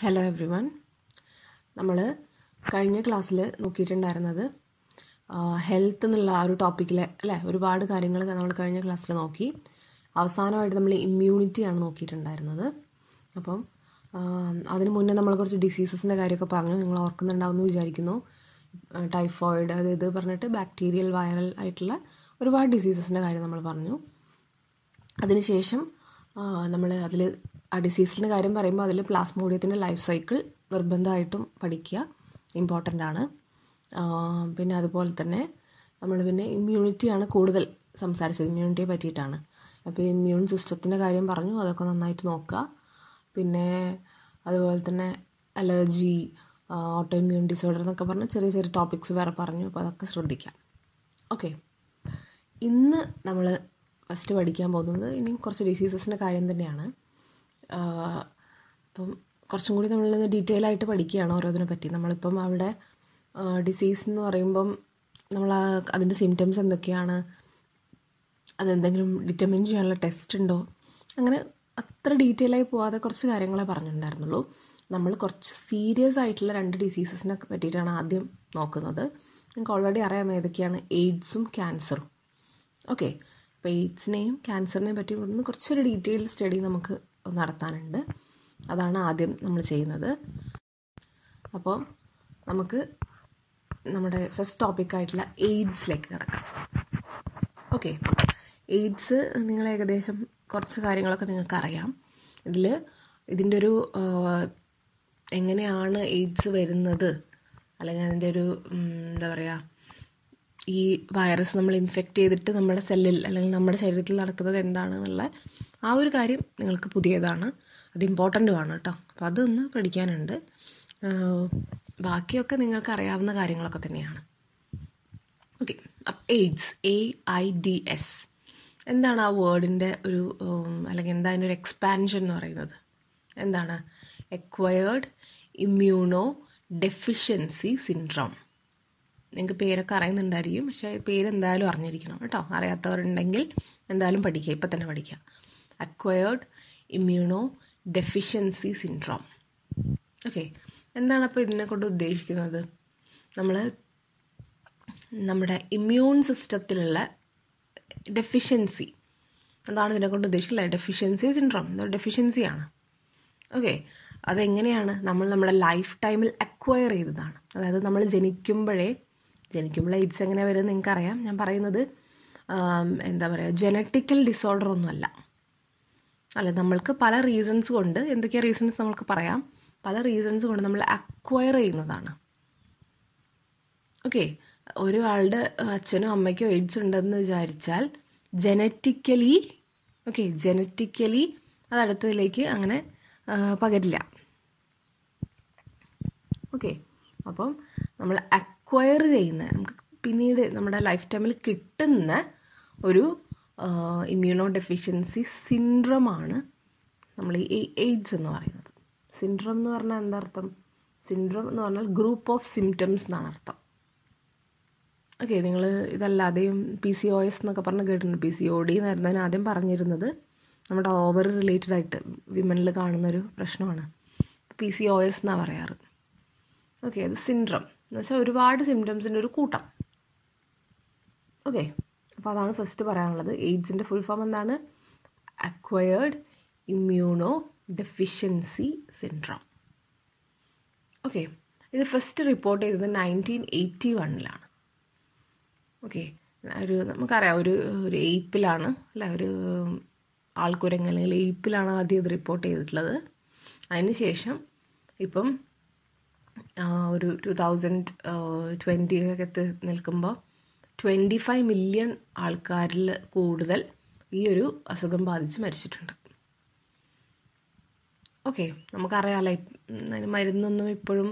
Hello every one നമ്മൾ കഴിഞ്ഞ ക്ലാസ്സിൽ നോക്കിയിട്ടുണ്ടായിരുന്നത് ഹെൽത്ത് എന്നുള്ള ആ ഒരു ടോപ്പിക്കിലെ അല്ലേ? ഒരുപാട് കാര്യങ്ങൾ നമ്മൾ കഴിഞ്ഞ ക്ലാസ്സിൽ നോക്കി. അവസാനമായിട്ട് നമ്മൾ ഇമ്മ്യൂണിറ്റിയാണ് നോക്കിയിട്ടുണ്ടായിരുന്നത്. അപ്പം അതിന് മുന്നേ നമ്മൾ കുറച്ച് ഡിസീസസിന്റെ കാര്യമൊക്കെ പറഞ്ഞു. നിങ്ങൾ ഓർക്കുന്നുണ്ടാവുമെന്ന് വിചാരിക്കുന്നു. ടൈഫോയിഡ് അത് ഇത് പറഞ്ഞിട്ട് ബാക്ടീരിയൽ വൈറൽ ആയിട്ടുള്ള ഒരുപാട് ഡിസീസസിന്റെ കാര്യം നമ്മൾ പറഞ്ഞു. അതിനുശേഷം നമ്മൾ അതിൽ ആ ഡിസീസിന്റെ കാര്യം പറയുമ്പോൾ അതിൽ പ്ലാസ്മോഡിയത്തിന്റെ ലൈഫ് സൈക്കിൾ നിർബന്ധമായിട്ടും പഠിക്കുക. ഇമ്പോർട്ടന്റ് ആണ്. പിന്നെ അതുപോലെ തന്നെ നമ്മൾ പിന്നെ ഇമ്മ്യൂണിറ്റിയാണ് കൂടുതൽ സംസാരിച്ചത്. ഇമ്മ്യൂണിറ്റിയെ പറ്റിയിട്ടാണ്. അപ്പോൾ ഇമ്മ്യൂൺ സിസ്റ്റത്തിന്റെ കാര്യം പറഞ്ഞു. അതൊക്കെ നന്നായിട്ട് നോക്കുക. പിന്നെ അതുപോലെ തന്നെ അലർജി ഓട്ടോ ഇമ്മ്യൂൺ ഡിസോർഡർ എന്നൊക്കെ പറഞ്ഞ് ചെറിയ ചെറിയ ടോപ്പിക്സ് വേറെ പറഞ്ഞു. അപ്പോൾ അതൊക്കെ ശ്രദ്ധിക്കാം. ഓക്കെ ഇന്ന് നമ്മൾ ഫസ്റ്റ് പഠിക്കാൻ പോകുന്നത് ഇനിയും കുറച്ച് ഡിസീസസിന്റെ കാര്യം തന്നെയാണ്. അപ്പം കുറച്ചും കൂടി നമ്മൾ ഡീറ്റെയിൽ ആയിട്ട് പഠിക്കുകയാണ് ഓരോന്നിനെ പറ്റി നമ്മളിപ്പം അവിടെ ഡിസീസ് എന്ന് പറയുമ്പം നമ്മൾ അതിന്റെ സിംറ്റംസ് എന്തൊക്കെയാണ്? അതെന്തെങ്കിലും ഡിറ്റർമിൻ ചെയ്യാനുള്ള ടെസ്റ്റ് ഉണ്ടോ? അങ്ങനെ അത്ര ഡീറ്റെയിൽ ആയി പോവാതെ കുറച്ച് കാര്യങ്ങളെ പറഞ്ഞിട്ടുണ്ടായിരുന്നുള്ളൂ. നമ്മൾ കുറച്ച് സീരിയസ് ആയിട്ടുള്ള രണ്ട് ഡിസീസസിനെ പറ്റിയിട്ടാണ് ആദ്യം നോക്കുന്നത്. നിങ്ങൾക്ക് ഓൾറെഡി അറിയാം ഏതൊക്കെയാണ്? എയ്ഡ്സും ക്യാൻസറും ഓക്കെ അപ്പോൾ എയ്ഡ്സിനെയും ക്യാൻസറിനെയും പറ്റി ഒന്ന് കുറച്ചൊരു ഡീറ്റെയിൽ സ്റ്റഡി നമുക്ക് നടത്താനുണ്ട്. അതാണ് ആദ്യം നമ്മൾ ചെയ്യുന്നത്. അപ്പോൾ നമുക്ക് നമ്മുടെ ഫസ്റ്റ് ടോപ്പിക്കായിട്ടുള്ള എയ്ഡ്സിലേക്ക് കിടക്കാം. ഓക്കെ എയ്ഡ്സ് നിങ്ങൾ ഏകദേശം കുറച്ച് കാര്യങ്ങളൊക്കെ നിങ്ങൾക്ക് അറിയാം ഇതിൽ ഇതിന്റെ ഒരു എങ്ങനെയാണ് എയ്ഡ്സ് വരുന്നത്? അല്ലെങ്കിൽ അതിന്റെ ഒരു എന്താ പറയുക ഈ വൈറസ് നമ്മൾ ഇൻഫെക്റ്റ് ചെയ്തിട്ട് നമ്മുടെ സെല്ലിൽ അല്ലെങ്കിൽ നമ്മുടെ ശരീരത്തിൽ നടക്കുന്നത് എന്താണെന്നുള്ള ആ ഒരു കാര്യം നിങ്ങൾക്ക് പുതിയതാണ്. അത് ഇമ്പോർട്ടന്റുമാണ് കേട്ടോ. അപ്പോൾ അതൊന്ന് പഠിക്കാനുണ്ട്. ബാക്കിയൊക്കെ നിങ്ങൾക്ക് അറിയാവുന്ന കാര്യങ്ങളൊക്കെ തന്നെയാണ്. Okay AIDS A I D S എന്താണ് ആ വേർഡിന്റെ ഒരു അല്ലെങ്കിൽ എന്താ അതിന്റെ ഒരു എക്സ്പാൻഷൻ എന്ന് പറയുന്നത്? എന്താണ്? എക്വയേർഡ് ഇമ്മ്യൂണോ ഡെഫിഷ്യൻസി സിൻഡ്രോം നിങ്ങൾക്ക് പേരൊക്കെ അറിയുന്നുണ്ടായിരിക്കും. പക്ഷേ പേരെന്തായാലും അറിഞ്ഞിരിക്കണം കേട്ടോ. അറിയാത്തവരുണ്ടെങ്കിൽ എന്തായാലും പഠിക്കുക. ഇപ്പം തന്നെ പഠിക്കുക. Acquired immuno deficiency syndrome okay എന്താണ് അപ്പോൾ ഇതിനെ കൊണ്ട് ഉദ്ദേശിക്കുന്നത്? നമ്മൾ നമ്മുടെ ഇമ്മ്യൂൺ സിസ്റ്റത്തിലുള്ള ഡെഫിഷ്യൻസി അതാണ് ഇതിനെ കൊണ്ട് ഉദ്ദേശിക്കുന്നത് ഡെഫിഷ്യൻസി സിൻഡ്രോം ഡെഫിഷ്യൻസിയാണ് ഓക്കെ അതെങ്ങനെയാണ് നമ്മൾ നമ്മുടെ ലൈഫ് ടൈമിൽ അക്വയർ ചെയ്തതാണ്. അതായത് നമ്മൾ ജനിക്കുമ്പോഴേ ജനിക്കുമ്പോൾ എയ്ഡ്സ് എങ്ങനെ വരും നിങ്ങൾക്കറിയാം. ഞാൻ പറയുന്നത് എന്താ പറയുക ജനറ്റിക്കൽ ഡിസോർഡർ ഒന്നുമല്ല. അല്ല നമ്മൾക്ക് പല റീസൺസ് കൊണ്ട് എന്തൊക്കെയാണ് റീസൺസ് നമുക്ക് പറയാം. പല റീസൺസ് കൊണ്ട് നമ്മൾ അക്വയർ ചെയ്യുന്നതാണ്. ഓക്കെ ഒരാളുടെ അച്ഛനോ അമ്മയ്ക്കോ എയ്ഡ്സ് ഉണ്ടെന്ന് വിചാരിച്ചാൽ ജനറ്റിക്കലി ഓക്കെ ജനറ്റിക്കലി അത് അടുത്തതിലേക്ക് അങ്ങനെ പകരില്ല. ഓക്കെ അപ്പം നമ്മൾ അക്വയർ ചെയ്യുന്ന നമുക്ക് പിന്നീട് നമ്മുടെ ലൈഫ് ടൈമിൽ കിട്ടുന്ന ഒരു ഇമ്മ്യൂണോ ഡെഫിഷ്യൻസി സിൻഡ്രമാണ് നമ്മൾ ഈ എയ്ഡ്സ് എന്ന് പറയുന്നത്. സിൻഡ്രം എന്ന് പറഞ്ഞാൽ എന്താ അർത്ഥം? സിൻഡ്രം എന്ന് പറഞ്ഞാൽ ഗ്രൂപ്പ് ഓഫ് സിംറ്റംസ് എന്നാണ് അർത്ഥം. ഓക്കെ നിങ്ങൾ ഇതല്ലാതെയും പി സി ഒ എസ് എന്നൊക്കെ പറഞ്ഞ് കേട്ടിട്ടുണ്ട്. പി സി ഒ ഡി എന്നായിരുന്നു ഞാൻ ആദ്യം പറഞ്ഞിരുന്നത് നമ്മുടെ ഓവർ റിലേറ്റഡ് ആയിട്ട് വിമനിൽ കാണുന്നൊരു പ്രശ്നമാണ്. പി സി ഒ എസ് എന്നാണ് പറയാറ്. ഓക്കെ അത് സിൻഡ്രം എന്ന് വെച്ചാൽ ഒരുപാട് സിംറ്റംസിന്റെ ഒരു കൂട്ടം. ഓക്കെ അപ്പോൾ അതാണ് ഫസ്റ്റ് പറയാനുള്ളത്. എയ്ഡ്സിന്റെ ഫുൾ ഫോം എന്താണ്? Acquired immuno deficiency syndrome okay ഇത് ഫസ്റ്റ് റിപ്പോർട്ട് ചെയ്തത് നയന്റീൻ എയ്റ്റി വണ്ണിലാണ് ഓക്കെ ഒരു നമുക്കറിയാം ഒരു ഒരു എയ്പ്പിലാണ് അല്ല? ഒരു ആൾക്കുരങ്ങ് അല്ലെങ്കിൽ എയ്പ്പിലാണ് ആദ്യം ഇത് റിപ്പോർട്ട് ചെയ്തിട്ടുള്ളത്. അതിനുശേഷം ഇപ്പം ഒരു ടു തൗസൻഡ് ട്വന്റിയിലൊക്കെ നിൽക്കുമ്പോൾ ട്വന്റി ഫൈവ് മില്യൺ ആൾക്കാരിൽ കൂടുതൽ ഈ ഒരു അസുഖം ബാധിച്ച് മരിച്ചിട്ടുണ്ട്. ഓക്കെ നമുക്കറിയാമല്ലോ അതിന് മരുന്നൊന്നും ഇപ്പോഴും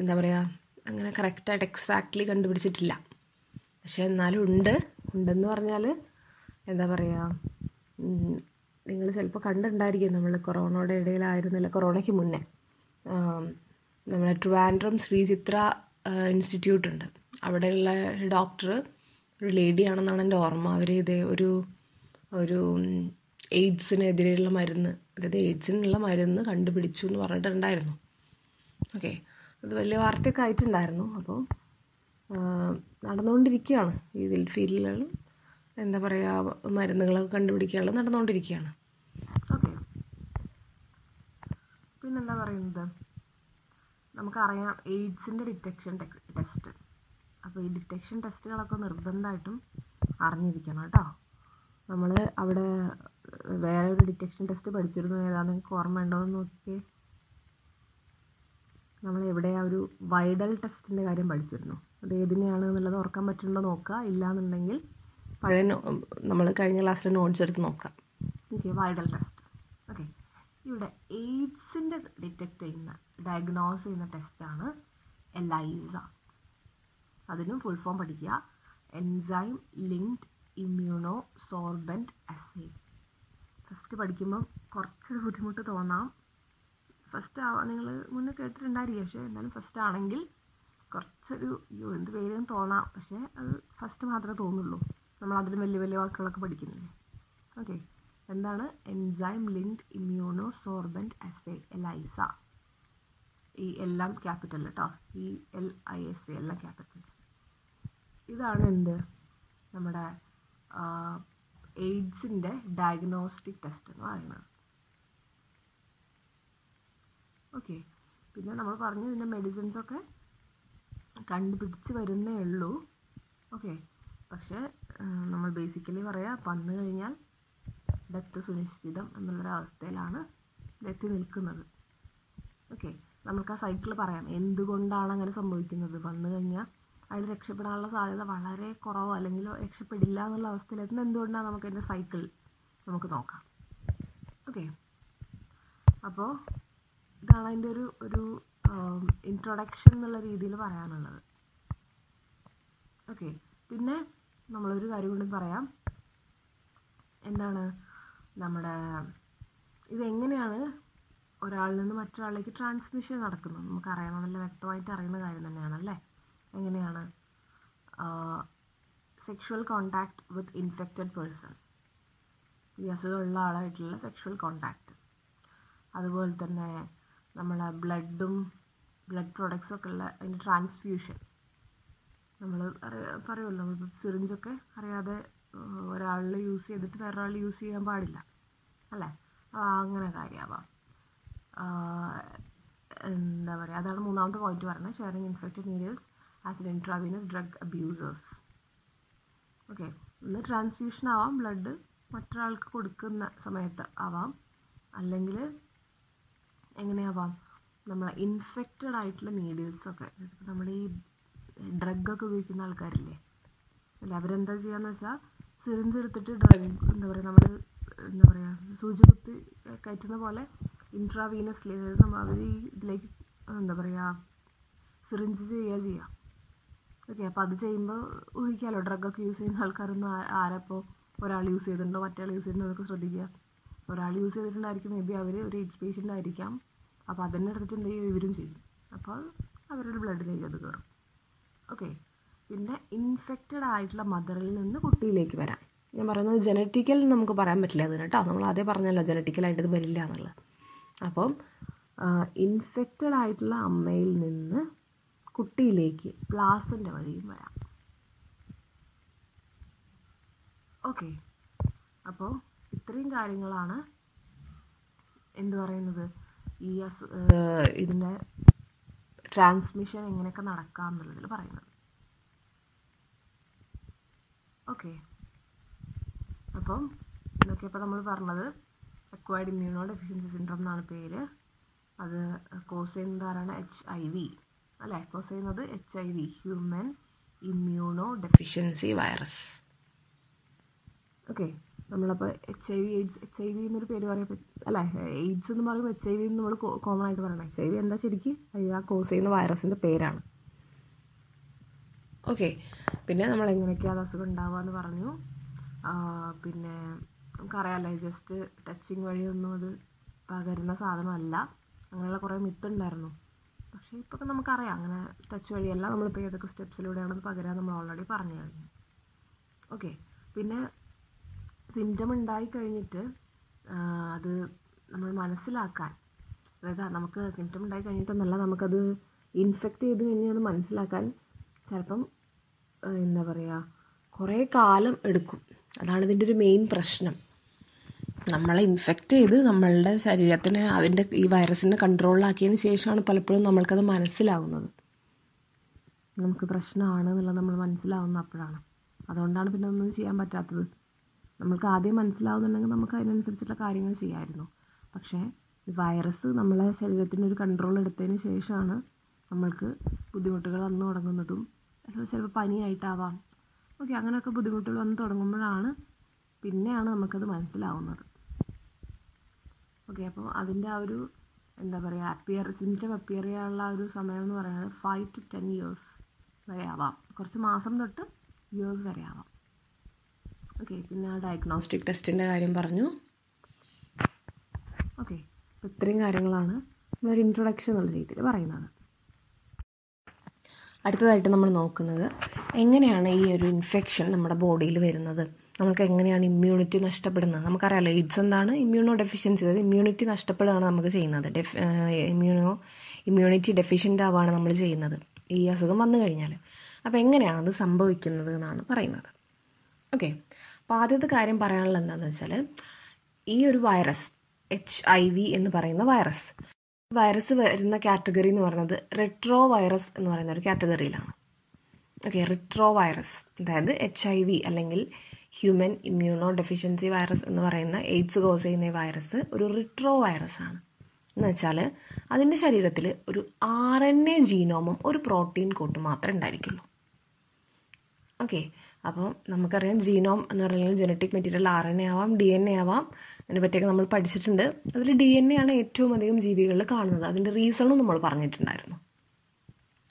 എന്താ പറയുക അങ്ങനെ കറക്റ്റായിട്ട് എക്സാക്ട്ലി കണ്ടുപിടിച്ചിട്ടില്ല. പക്ഷേ എന്നാലും ഉണ്ട്. ഉണ്ടെന്ന് പറഞ്ഞാൽ എന്താ പറയുക നിങ്ങൾ ചിലപ്പോൾ കണ്ടിട്ടുണ്ടായിരിക്കും നമ്മൾ കൊറോണയുടെ ഇടയിലായിരുന്നില്ല കൊറോണയ്ക്ക് മുന്നേ. നമ്മുടെ ട്രിവാൻഡ്രം ശ്രീ ചിത്ര ഇൻസ്റ്റിറ്റ്യൂട്ട് ഉണ്ട്. അവിടെയുള്ള ഡോക്ടർ ഒരു ലേഡിയാണെന്നാണ് എന്റെ ഓർമ്മ. അവർ ഇതേ ഒരു ഒരു എയ്ഡ്സിനെതിരെയുള്ള മരുന്ന് അതായത് എയ്ഡ്സിനുള്ള മരുന്ന് കണ്ടുപിടിച്ചു എന്ന് പറഞ്ഞിട്ടുണ്ടായിരുന്നു. ഓക്കെ അത് വലിയ വാർത്തയൊക്കെ ആയിട്ടുണ്ടായിരുന്നു. അപ്പോൾ നടന്നുകൊണ്ടിരിക്കുകയാണ്. ഈ ഫീൽഡിലുള്ള എന്താ പറയുക മരുന്നുകളൊക്കെ കണ്ടുപിടിക്കാനുള്ള നടന്നുകൊണ്ടിരിക്കുകയാണ്. ഓക്കെ പിന്നെന്താ പറയുന്നത്? നമുക്കറിയാം എയ്ഡ്സിന്റെ ഡിറ്റക്ഷൻ ടെസ്റ്റ്. അപ്പോൾ ഈ ഡിറ്റക്ഷൻ ടെസ്റ്റുകളൊക്കെ നിർബന്ധമായിട്ടും അറിഞ്ഞിരിക്കണം കേട്ടോ. നമ്മൾ അവിടെ വേറെ ഒരു ഡിറ്റക്ഷൻ ടെസ്റ്റ് പഠിച്ചിരുന്നു. ഏതാണെന്ന് നിങ്ങൾക്ക് ഓർമ്മ ഉണ്ടോ എന്ന് നോക്കിയേ. നമ്മൾ എവിടെ ആ ഒരു വൈഡൽ ടെസ്റ്റിന്റെ കാര്യം പഠിച്ചിരുന്നു. അത് ഏതിനെയാണ് എന്നുള്ളത് ഓർക്കാൻ പറ്റുന്നുണ്ടോ നോക്കുക. ഇല്ലാന്നുണ്ടെങ്കിൽ പഴയ നമ്മൾ കഴിഞ്ഞ ക്ലാസ്സിൽ നോട്ട്സ് എടുത്ത് നോക്കാം. Okay Widal test. ഓക്കെ. ഇവിടെ എയ്ഡ്സിന്റെ ഡിറ്റക്ട് ചെയ്യുന്ന ഡയഗ്നോസ് ചെയ്യുന്ന ടെസ്റ്റാണ് എലൈസ അതിനും ഫുൾ ഫോം പഠിക്കുക. Enzyme linked immunosorbent assay first പഠിക്കുമ്പം കുറച്ചൊരു ബുദ്ധിമുട്ട് തോന്നാം. ഫസ്റ്റ് നിങ്ങൾ മുന്നേ കേട്ടിട്ടുണ്ടായിരിക്കും. പക്ഷേ എന്നാലും ഫസ്റ്റ് ആണെങ്കിൽ കുറച്ചൊരു അയ്യോ എന്ത് പേരും തോന്നാം. പക്ഷേ അത് ഫസ്റ്റ് മാത്രമേ തോന്നുള്ളൂ. നമ്മൾ അതിലും വലിയ വലിയ വാക്കുകളൊക്കെ പഠിക്കുന്നില്ലേ? ഓക്കെ എന്താണ്? Enzyme linked immuno sorbent assay ELISA ഈ എല്ലാം ക്യാപിറ്റൽ കേട്ടോ E L I S A എല്ലാം ക്യാപിറ്റൽ ഇതാണ് എന്ത്? നമ്മുടെ എയ്ഡ്സിന്റെ ഡയഗ്നോസ്റ്റിക് ടെസ്റ്റ് എന്ന് പറയുന്നത്. ഓക്കെ. പിന്നെ നമ്മൾ പറഞ്ഞു ഇതിന്റെ മെഡിസിൻസൊക്കെ കണ്ടുപിടിച്ച് വരുന്നേ ഉള്ളൂ. ഓക്കെ. പക്ഷേ നമ്മൾ ബേസിക്കലി പറയാം വന്നു കഴിഞ്ഞാൽ ഡെത്ത് സുനിശ്ചിതം എന്നുള്ളൊരവസ്ഥയിലാണ് ഇതെത്തി നിൽക്കുന്നത്. ഓക്കെ നമുക്ക് ആ സൈക്കിൾ പറയാം. എന്തുകൊണ്ടാണ് അങ്ങനെ സംഭവിക്കുന്നത്? വന്നു കഴിഞ്ഞാൽ അതിൽ രക്ഷപ്പെടാനുള്ള സാധ്യത വളരെ കുറവോ അല്ലെങ്കിൽ രക്ഷപ്പെടില്ല എന്നുള്ള അവസ്ഥയിലെത്തുന്ന എന്തുകൊണ്ടാണ് നമുക്ക് അതിന്റെ സൈക്കിൾ നമുക്ക് നോക്കാം. ഓക്കെ അപ്പോൾ ഇതാണ് അതിന്റെ ഒരു ഒരു ഇൻട്രൊഡക്ഷൻ എന്നുള്ള രീതിയിൽ പറയാനുള്ളത്. ഓക്കെ പിന്നെ നമ്മളൊരു കാര്യം കൂടി പറയാം. എന്താണ്? നമ്മുടെ ഇതെങ്ങനെയാണ് ഒരാളിൽ നിന്ന് മറ്റൊരാളിലേക്ക് ട്രാൻസ്മിഷൻ നടക്കുന്നത്? നമുക്കറിയണം നല്ല വ്യക്തമായിട്ട് അറിയുന്ന കാര്യം തന്നെയാണ് അല്ലേ എങ്ങനെയാണ് sexual contact with infected person ഈ അസുഖമുള്ള ആളായിട്ടുള്ള സെക്ഷുവൽ കോണ്ടാക്ട് അതുപോലെ തന്നെ നമ്മളെ ബ്ലഡും ബ്ലഡ് പ്രൊഡക്ട്സും ഒക്കെ ഉള്ള അതിന്റെ ട്രാൻസ്ഫ്യൂഷൻ നമ്മൾ പറയുമല്ലോ സിറിഞ്ചൊക്കെ അറിയാതെ ഒരാളിൽ യൂസ് ചെയ്തിട്ട് വേറൊരാൾ യൂസ് ചെയ്യാൻ പാടില്ല. അല്ലേ? അങ്ങനെ കാര്യമാവാം എന്താ പറയുക അതാണ് മൂന്നാമത്തെ പോയിന്റ് പറഞ്ഞത് sharing infected needles as an intravenous drug abusers okay ഒന്ന് ട്രാൻസ്ഫ്യൂഷൻ ആവാം. ബ്ലഡ് മറ്റൊരാൾക്ക് കൊടുക്കുന്ന സമയത്ത് ആവാം. അല്ലെങ്കിൽ എങ്ങനെയാവാം? നമ്മൾ ഇൻഫെക്റ്റഡ് ആയിട്ടുള്ള നീഡിൽസൊക്കെ നമ്മുടെ ഈ ഡ്രഗൊക്കെ ഉപയോഗിക്കുന്ന ആൾക്കാരില്ലേ? അല്ല? അവരെന്താ ചെയ്യാന്ന് വെച്ചാൽ സിറിഞ്ച് എടുത്തിട്ട് ഡ്രൈവിങ് എന്താ പറയുക നമ്മൾ എന്താ പറയുക സൂചി കുത്തി കയറ്റുന്ന പോലെ ഇൻട്രാവീനസ്ലി അതായത് നമ്മൾ അവർ ഇതിലേക്ക് എന്താ പറയുക സിറിഞ്ച് ചെയ്യുക ചെയ്യുക ഓക്കെ അപ്പോൾ അത് ചെയ്യുമ്പോൾ ഊഹിക്കാമല്ലോ ഡ്രഗൊക്കെ യൂസ് ചെയ്യുന്ന ആൾക്കാരൊന്നും ആരപ്പോൾ ഒരാൾ യൂസ് ചെയ്തിട്ടുണ്ടോ മറ്റേ യൂസ് ചെയ്യുന്നതൊക്കെ ശ്രദ്ധിക്കുക. ഒരാൾ യൂസ് ചെയ്തിട്ടുണ്ടായിരിക്കും മേ ബി അവർ ഒരു എയ്ഡ്സ് പേഷ്യന്റ് ആയിരിക്കാം. അപ്പോൾ അതന്നെ എടുത്തിട്ട് എന്ത് ചെയ്യും ഇവരും ചെയ്യും. അപ്പോൾ അവരുടെ ബ്ലഡിലേക്ക് അത് കയറും ഓക്കെ പിന്നെ ഇൻഫെക്റ്റഡ് ആയിട്ടുള്ള മദറിൽ നിന്ന് കുട്ടിയിലേക്ക് വരാം. ഞാൻ പറയുന്നത് ജനറ്റിക്കൽ നമുക്ക് പറയാൻ പറ്റില്ല അതിന് കേട്ടോ. നമ്മൾ ആദ്യം പറഞ്ഞല്ലോ ജനറ്റിക്കലായിട്ട് ഇത് വരില്ല എന്നുള്ളത്. അപ്പം ഇൻഫെക്റ്റഡ് ആയിട്ടുള്ള അമ്മയിൽ നിന്ന് കുട്ടിയിലേക്ക് പ്ലാസിന്റെ വഴിയും വരാം. ഓക്കെ. അപ്പോൾ ഇത്രയും കാര്യങ്ങളാണ് എന്തു പറയുന്നത്? ഈ അസു ഇതിന്റെ ട്രാൻസ്മിഷൻ എങ്ങനെയൊക്കെ നടക്കാം എന്നുള്ളതിൽ പറയുന്നത്. ഓക്കെ. അപ്പം ഇതൊക്കെ ഇപ്പോൾ നമ്മൾ പറഞ്ഞത്. അക്വയർഡ് ഇമ്മ്യൂണോ ഡെഫിഷ്യൻസി സിൻഡ്രോം എന്നാണ് പേര്. അത് കോസ് ചെയ്യുന്നത് ആരാണ്? എച്ച് ഐ വി അല്ലേ? കോസ് ചെയ്യുന്നത് H I V human immunodeficiency virus okay. നമ്മളപ്പോൾ H I V AIDS H I V എന്നൊരു പേര് പറയാൻ അല്ല? എയ്ഡ്സ് എന്ന് പറയുമ്പോൾ എച്ച് ഐ വി നമ്മൾ കോമൺ ആയിട്ട് പറയണം. എച്ച് ഐ വി എന്താ ശരിക്കും? ആ കോസ് ചെയ്യുന്ന വൈറസിന്റെ പേരാണ്. ഓക്കെ പിന്നെ നമ്മൾ എങ്ങനെയൊക്കെയാണ് അസുഖം ഉണ്ടാവുക എന്ന് പറഞ്ഞു പിന്നെ നമുക്കറിയാമല്ലോ ജസ്റ്റ് ടച്ചിങ് വഴിയൊന്നും അത് പകരുന്ന സാധനമല്ല. അങ്ങനെയുള്ള കുറേ മിത്ത് ഉണ്ടായിരുന്നു. പക്ഷേ ഇപ്പോൾ നമുക്കറിയാം അങ്ങനെ ടച്ച് വഴിയല്ല നമ്മളിപ്പോൾ ഏതൊക്കെ സ്റ്റെപ്സിലൂടെയാണ് അത് പകരാൻ നമ്മൾ ഓൾറെഡി പറഞ്ഞു കഴിഞ്ഞു. ഓക്കെ പിന്നെ സിംറ്റം ഉണ്ടായി കഴിഞ്ഞിട്ട് അത് നമ്മൾ മനസ്സിലാക്കാൻ. അതായത് നമുക്ക് സിംറ്റം ഉണ്ടായി കഴിഞ്ഞിട്ടൊന്നല്ല നമുക്കത് ഇൻഫെക്റ്റ് ചെയ്ത് കഴിഞ്ഞാൽ അത് മനസ്സിലാക്കാൻ ചിലപ്പം എന്താ പറയുക കുറേ കാലം എടുക്കും. അതാണ് ഇതിന്റെ ഒരു മെയിൻ പ്രശ്നം. നമ്മളെ ഇൻഫെക്റ്റ് ചെയ്ത് നമ്മളുടെ ശരീരത്തിന് അതിന്റെ ഈ വൈറസിനെ കൺട്രോളിലാക്കിയതിന് ശേഷമാണ് പലപ്പോഴും നമ്മൾക്കത് മനസ്സിലാവുന്നത്. നമുക്ക് പ്രശ്നമാണ് എന്നുള്ളത് നമ്മൾ മനസ്സിലാവുന്ന അപ്പോഴാണ്. അതുകൊണ്ടാണ് പിന്നെ ഒന്നും ചെയ്യാൻ പറ്റാത്തത്. നമ്മൾക്ക് ആദ്യം മനസ്സിലാവുന്നുണ്ടെങ്കിൽ നമുക്ക് അതിനനുസരിച്ചുള്ള കാര്യങ്ങൾ ചെയ്യാമായിരുന്നു പക്ഷേ ഈ വൈറസ് നമ്മളെ ശരീരത്തിന് ഒരു കൺട്രോൾ എടുത്തതിന് ശേഷമാണ് നമ്മൾക്ക് ബുദ്ധിമുട്ടുകൾ വന്നു തുടങ്ങുന്നതും ചിലപ്പോൾ പനിയായിട്ടാവാം. ഓക്കെ അങ്ങനെയൊക്കെ ബുദ്ധിമുട്ടുകൾ വന്ന് തുടങ്ങുമ്പോഴാണ് പിന്നെയാണ് നമുക്കത് മനസ്സിലാവുന്നത്. ഓക്കെ അപ്പോൾ അതിന്റെ ആ ഒരു എന്താ പറയുക അപ്പിയർ സിംറ്റം അപ്പിയർ ചെയ്യാനുള്ള ഒരു സമയം എന്ന് പറയുന്നത് ഫൈവ് ടു ടെൻ ഇയേഴ്സ് വരെ ആവാം. കുറച്ച് മാസം തൊട്ട് ഇയേഴ്സ് വരെ ആവാം. ഓക്കെ പിന്നെ ആ ഡയഗ്നോസ്റ്റിക് ടെസ്റ്റിന്റെ കാര്യം പറഞ്ഞു. ഓക്കെ അപ്പോൾ ഇത്രയും കാര്യങ്ങളാണ് ഒരു ഇൻട്രൊഡക്ഷൻ എന്നുള്ള രീതിയിൽ പറയുന്നത്. അടുത്തതായിട്ട് നമ്മൾ നോക്കുന്നത് എങ്ങനെയാണ് ഈ ഒരു ഇൻഫെക്ഷൻ നമ്മുടെ ബോഡിയിൽ വരുന്നത്? നമുക്ക് എങ്ങനെയാണ് ഇമ്മ്യൂണിറ്റി നഷ്ടപ്പെടുന്നത്? നമുക്കറിയാലോ എയ്ഡ്സ് എന്താണ്? ഇമ്മ്യൂണോ ഡെഫിഷ്യൻസി അതായത് ഇമ്മ്യൂണിറ്റി നഷ്ടപ്പെടുകയാണ് നമുക്ക് ചെയ്യുന്നത്. ഡെഫ് ഇമ്മ്യൂണോ ഇമ്മ്യൂണിറ്റി ഡെഫിഷ്യന്റ് ആവുകയാണ് നമ്മൾ ചെയ്യുന്നത്. ഈ അസുഖം വന്നു കഴിഞ്ഞാൽ അപ്പോൾ എങ്ങനെയാണ് അത് സംഭവിക്കുന്നത് എന്നാണ് പറയുന്നത്. ഓക്കെ അപ്പോൾ ആദ്യത്തെ കാര്യം പറയാനുള്ളത് എന്താണെന്ന് വെച്ചാൽ ഈ ഒരു വൈറസ് എച്ച് ഐ വി എന്ന് പറയുന്ന വൈറസ് വൈറസ് വരുന്ന കാറ്റഗറി എന്ന് പറയുന്നത് റെട്രോ വൈറസ് എന്ന് പറയുന്ന ഒരു കാറ്റഗറിയിലാണ്. ഓക്കെ റിട്രോ വൈറസ് അതായത് എച്ച് ഐ വി അല്ലെങ്കിൽ ഹ്യൂമൻ ഇമ്മ്യൂണോ ഡെഫിഷ്യൻസി വൈറസ് എന്ന് പറയുന്ന എയ്ഡ്സ് കോസ് ചെയ്യുന്ന വൈറസ് ഒരു റിട്രോ വൈറസ് ആണ്. എന്ന് വെച്ചാൽ അതിന്റെ ശരീരത്തിൽ ഒരു ആർ എൻ എ ജീനോമും ഒരു പ്രോട്ടീൻ കോട്ടും മാത്രമേ ഉണ്ടായിരിക്കുള്ളൂ. ഓക്കെ അപ്പോൾ നമുക്കറിയാം ജീനോം എന്ന് പറഞ്ഞാൽ genetic material R N A ആവാം ഡി എൻ എ ആവാം. അതിനെ പറ്റിയൊക്കെ നമ്മൾ പഠിച്ചിട്ടുണ്ട്. അതിൽ ഡി എൻ എ ആണ് ഏറ്റവും അധികം ജീവികളിൽ കാണുന്നത്. അതിന്റെ റീസണും നമ്മൾ പറഞ്ഞിട്ടുണ്ടായിരുന്നു.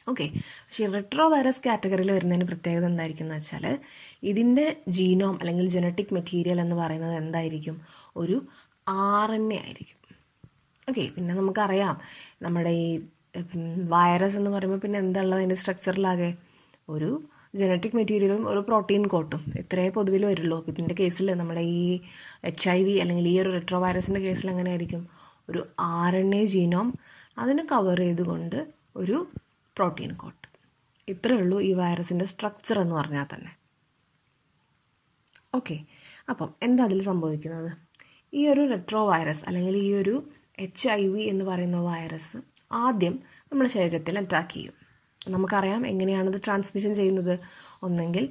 ഓക്കെ പക്ഷേ റെട്രോ വൈറസ് കാറ്റഗറിയിൽ വരുന്നതിന് പ്രത്യേകത എന്തായിരിക്കും എന്ന് വെച്ചാൽ ഇതിന്റെ ജീനോം അല്ലെങ്കിൽ ജനറ്റിക് മെറ്റീരിയൽ എന്ന് പറയുന്നത് എന്തായിരിക്കും? ഒരു ആർ എൻ എ ആയിരിക്കും. ഓക്കെ പിന്നെ നമുക്കറിയാം നമ്മുടെ ഈ വൈറസ് എന്ന് പറയുമ്പോൾ പിന്നെ എന്താ ഉള്ളത് അതിന്റെ സ്ട്രക്ചറിലാകെ ഒരു ജനറ്റിക് മെറ്റീരിയലും ഒരു പ്രോട്ടീൻ കോട്ടും. ഇത്രയേ പൊതുവിൽ വരുള്ളൂ. അപ്പോൾ ഇതിന്റെ കേസിൽ നമ്മുടെ ഈ എച്ച് ഐ വി അല്ലെങ്കിൽ ഈ ഒരു റെട്രോ വൈറസിന്റെ കേസിൽ എങ്ങനെ ആയിരിക്കും ഒരു ആർ എൻ എ ജീനോം അതിനെ കവർ ചെയ്തുകൊണ്ട് ഒരു പ്രോട്ടീൻ കോട്ട്. ഇത്രയേ ഉള്ളൂ ഈ വൈറസിന്റെ സ്ട്രക്ചർ എന്ന് പറഞ്ഞാൽ തന്നെ. ഓക്കെ അപ്പം എന്താ അതിൽ സംഭവിക്കുന്നത്? ഈ ഒരു റെട്രോ വൈറസ് അല്ലെങ്കിൽ ഈ ഒരു എച്ച് ഐ വി എന്ന് പറയുന്ന വൈറസ് ആദ്യം നമ്മുടെ ശരീരത്തിൽ അറ്റാക്ക് ചെയ്യും. നമുക്കറിയാം എങ്ങനെയാണത് ട്രാൻസ്മിഷൻ ചെയ്യുന്നത്. ഒന്നെങ്കിൽ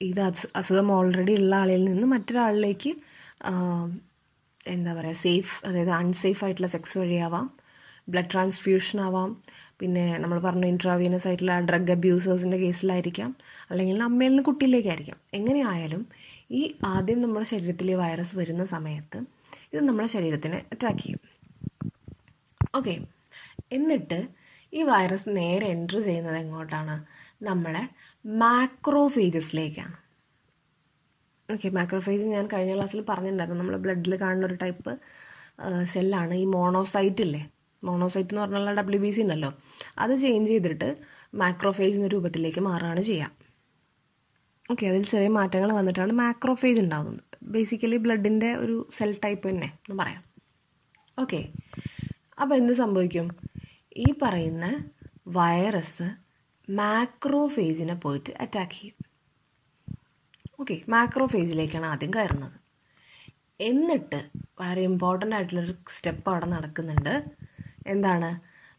ഇത് അസുഖം ഓൾറെഡി ഉള്ള ആളിൽ നിന്ന് മറ്റൊരാളിലേക്ക് എന്താ പറയുക സേഫ് അതായത് അൺസേഫ് ആയിട്ടുള്ള സെക്സ് വഴിയാവാം. ബ്ലഡ് ട്രാൻസ്ഫ്യൂഷൻ ആവാം. പിന്നെ നമ്മൾ പറഞ്ഞ ഇൻട്രാവീനസ് ആയിട്ടുള്ള ഡ്രഗ് അബ്യൂസേഴ്സിന്റെ കേസിലായിരിക്കാം. അല്ലെങ്കിൽ അമ്മയിൽ നിന്ന് കുട്ടിയിലേക്കായിരിക്കാം. എങ്ങനെയായാലും ഈ ആദ്യം നമ്മുടെ ശരീരത്തിൽ ഈ വൈറസ് വരുന്ന സമയത്ത് ഇത് നമ്മുടെ ശരീരത്തിനെ അറ്റാക്ക് ചെയ്യും. ഓക്കെ എന്നിട്ട് ഈ വൈറസ് നേരെ എൻട്രി ചെയ്യുന്നത് എങ്ങോട്ടാണ്? നമ്മളെ മാക്രോഫേജസിലേക്കാണ് ഓക്കെ മാക്രോഫേജ് ഞാൻ കഴിഞ്ഞ ക്ലാസ്സിൽ പറഞ്ഞിട്ടുണ്ടായിരുന്നു. നമ്മൾ ബ്ലഡിൽ കാണുന്ന ഒരു ടൈപ്പ് സെല്ലാണ് ഈ മോണോസൈറ്റ് ഇല്ലേ? മോണോസൈറ്റ് എന്ന് പറഞ്ഞാൽ ഡബ്ല്യു ബി സി ഉണ്ടല്ലോ. അത് ചേഞ്ച് ചെയ്തിട്ട് മാക്രോഫേജ് എന്ന രൂപത്തിലേക്ക് മാറുകയാണ് ചെയ്യുക ഓക്കെ അതിൽ ചെറിയ മാറ്റങ്ങൾ വന്നിട്ടാണ് മാക്രോഫേജ് ഉണ്ടാകുന്നത് ബേസിക്കലി ബ്ലഡിന്റെ ഒരു സെൽ ടൈപ്പ് തന്നെ എന്ന് പറയാം. ഓക്കെ അപ്പോൾ എന്ത് സംഭവിക്കും? ഈ പറയുന്ന വൈറസ് മാക്രോഫേജിനെ പോയിട്ട് അറ്റാക്ക് ചെയ്യും. ഓക്കെ മാക്രോഫേജിലേക്കാണ് ആദ്യം കയറുന്നത്. എന്നിട്ട് വളരെ ഇമ്പോർട്ടന്റ് ആയിട്ടുള്ളൊരു സ്റ്റെപ്പ് അവിടെ നടക്കുന്നുണ്ട്. എന്താണ്?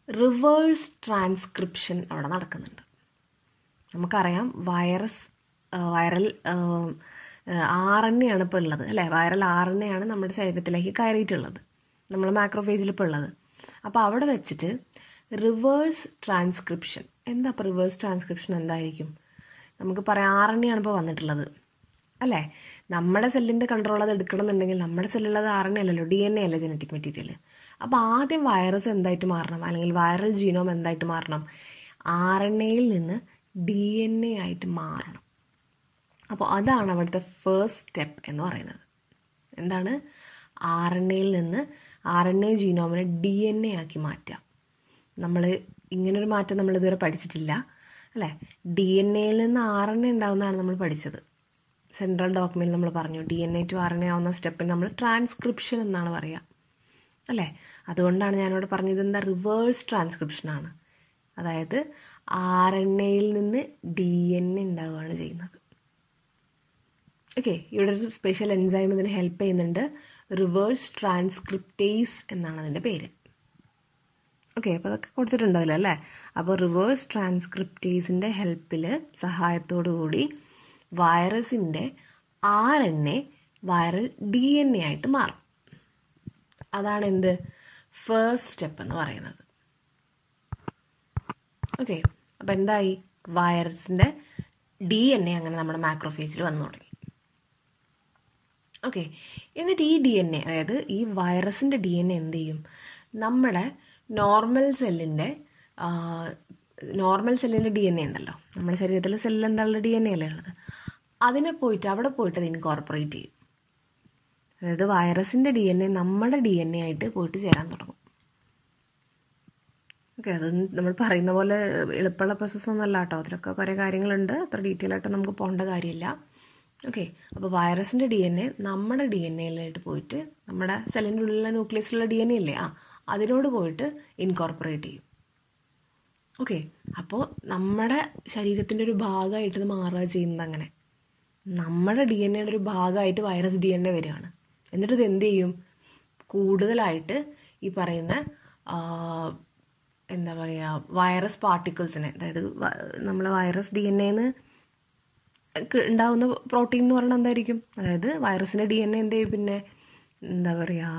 റിവേഴ്സ് ട്രാൻസ്ക്രിപ്ഷൻ അവിടെ നടക്കുന്നുണ്ട്. നമുക്കറിയാം virus viral R N A ആണ് ഇപ്പോൾ ഉള്ളത് അല്ലേ? വൈറൽ ആർ എൻ എ ആണ് നമ്മുടെ ശരീരത്തിലേക്ക് കയറിയിട്ടുള്ളത്. നമ്മൾ മാക്രോഫേജിൽ ഇപ്പോൾ ഉള്ളത്. അപ്പോൾ അവിടെ വെച്ചിട്ട് റിവേഴ്സ് ട്രാൻസ്ക്രിപ്ഷൻ. എന്താ ഇപ്പോൾ റിവേഴ്സ് ട്രാൻസ്ക്രിപ്ഷൻ എന്തായിരിക്കും? നമുക്ക് പറയാം ആർ എൻ ആണ് ഇപ്പോൾ വന്നിട്ടുള്ളത്. അല്ലേ? നമ്മുടെ സെല്ലിന്റെ കൺട്രോൾ അത് എടുക്കണമെന്നുണ്ടെങ്കിൽ നമ്മുടെ സെല്ലുള്ളത് ആർ എൻ അല്ലല്ലോ ഡി എൻ എ അല്ലേ ജനറ്റിക് മെറ്റീരിയൽ അപ്പോൾ ആദ്യം വൈറസ് എന്തായിട്ട് മാറണം? അല്ലെങ്കിൽ വൈറൽ ജീനോം എന്തായിട്ട് മാറണം? ആർ എൻ എയിൽ നിന്ന് ഡി എൻ എ ആയിട്ട് മാറണം. അപ്പോൾ അതാണ് അവിടുത്തെ ഫേസ്റ്റ് സ്റ്റെപ്പ് എന്ന് പറയുന്നത്. എന്താണ്? ആർ എൻ എയിൽ നിന്ന് ആർ എൻ എ ജീനോമിനെ ഡി എൻ എ ആക്കി മാറ്റാം. നമ്മൾ ഇങ്ങനൊരു മാറ്റം നമ്മൾ ഇതുവരെ പഠിച്ചിട്ടില്ല അല്ലേ? ഡി എൻ എയിൽ നിന്ന് ആർ എൻ എ ഉണ്ടാകുന്നതാണ് നമ്മൾ പഠിച്ചത്. സെൻട്രൽ ഡോക്യുമെന്റ് നമ്മൾ പറഞ്ഞു. D N A to R N A ആവുന്ന സ്റ്റെപ്പിൽ നമ്മൾ ട്രാൻസ്ക്രിപ്ഷൻ എന്നാണ് പറയുക അല്ലേ? അതുകൊണ്ടാണ് ഞാനിവിടെ പറഞ്ഞത് എന്താ? റിവേഴ്സ് ട്രാൻസ്ക്രിപ്ഷനാണ് അതായത് ആർ എൻ എയിൽ നിന്ന് ഡി എൻ എ ഉണ്ടാവുകയാണ് ചെയ്യുന്നത്. ഓക്കെ ഇവിടെ ഒരു സ്പെഷ്യൽ എൻസൈം ഇതിന് ഹെൽപ്പ് ചെയ്യുന്നുണ്ട്. റിവേഴ്സ് ട്രാൻസ്ക്രിപ്റ്റേസ് എന്നാണ് അതിന്റെ പേര്. ഓക്കെ അപ്പോൾ അതൊക്കെ കൊടുത്തിട്ടുണ്ട് അതിലല്ലേ അപ്പോൾ റിവേഴ്സ് ട്രാൻസ്ക്രിപ്റ്റേസിന്റെ ഹെൽപ്പിൽ സഹായത്തോടു കൂടി വൈറസിന്റെ R N A viral D N A ആയിട്ട് മാറും. അതാണ് എന്ത് ഫേസ്റ്റ് സ്റ്റെപ്പ് എന്ന് പറയുന്നത്. ഓക്കെ അപ്പോൾ എന്തായി? വൈറസിന്റെ ഡി എൻ എ അങ്ങനെ നമ്മുടെ മാക്രോഫേജിൽ വന്നു തുടങ്ങി. ഓക്കെ എന്നിട്ട് ഈ ഡി എൻ എ അതായത് ഈ വൈറസിന്റെ ഡി എൻ എ എന്ത് ചെയ്യും? നമ്മുടെ നോർമൽ സെല്ലിന്റെ നോർമൽ സെല്ലിന്റെ ഡി എൻ എ ഉണ്ടല്ലോ. നമ്മുടെ ശരീരത്തിലെ സെല്ലിൽ എന്താണുള്ള ഡി എൻ എ അല്ലേ ഉള്ളത്? അതിനെ പോയിട്ട് അവിടെ പോയിട്ട് അത് ഇൻകോർപ്പറേറ്റ് ചെയ്യും. അതായത് വൈറസിന്റെ ഡി എൻ എ നമ്മുടെ ഡി എൻ എ ആയിട്ട് പോയിട്ട് ചേരാൻ തുടങ്ങും. ഓക്കെ അത് നമ്മൾ പറയുന്ന പോലെ എളുപ്പമുള്ള പ്രോസസ്സ് ഒന്നല്ല കേട്ടോ. അതിലൊക്കെ കുറേ കാര്യങ്ങളുണ്ട്. അത്ര ഡീറ്റെയിൽ ആയിട്ട് നമുക്ക് പോകേണ്ട കാര്യമില്ല. ഓക്കെ അപ്പോൾ വൈറസിന്റെ ഡി എൻ എ നമ്മുടെ ഡി എൻ എയിലായിട്ട് പോയിട്ട് നമ്മുടെ സെല്ലിന്റെ ഉള്ളിലുള്ള ന്യൂക്ലിയസിലുള്ള ഡി എൻ എ ഇല്ലേ? ആ അതിനോട് പോയിട്ട് ഇൻകോർപ്പറേറ്റ് ചെയ്യും. ഓക്കെ അപ്പോൾ നമ്മുടെ ശരീരത്തിന്റെ ഒരു ഭാഗമായിട്ട് ഇത് മാറുക ചെയ്യുന്നത് അങ്ങനെ. നമ്മുടെ ഡി എൻ എയുടെ ഒരു ഭാഗമായിട്ട് വൈറസ് ഡി എൻ എ വരികയാണ്. എന്നിട്ട് ഇത് എന്ത് ചെയ്യും? കൂടുതലായിട്ട് ഈ പറയുന്ന എന്താ പറയുക വൈറസ് പാർട്ടിക്കിൾസിനെ അതായത് നമ്മളെ വൈറസ് ഡി എൻ എന്ന് ഉണ്ടാകുന്ന പ്രോട്ടീൻ എന്ന് പറയുന്നത് എന്തായിരിക്കും? അതായത് വൈറസിന്റെ ഡി എൻ എ എന്ത് ചെയ്യും? പിന്നെ എന്താ പറയുക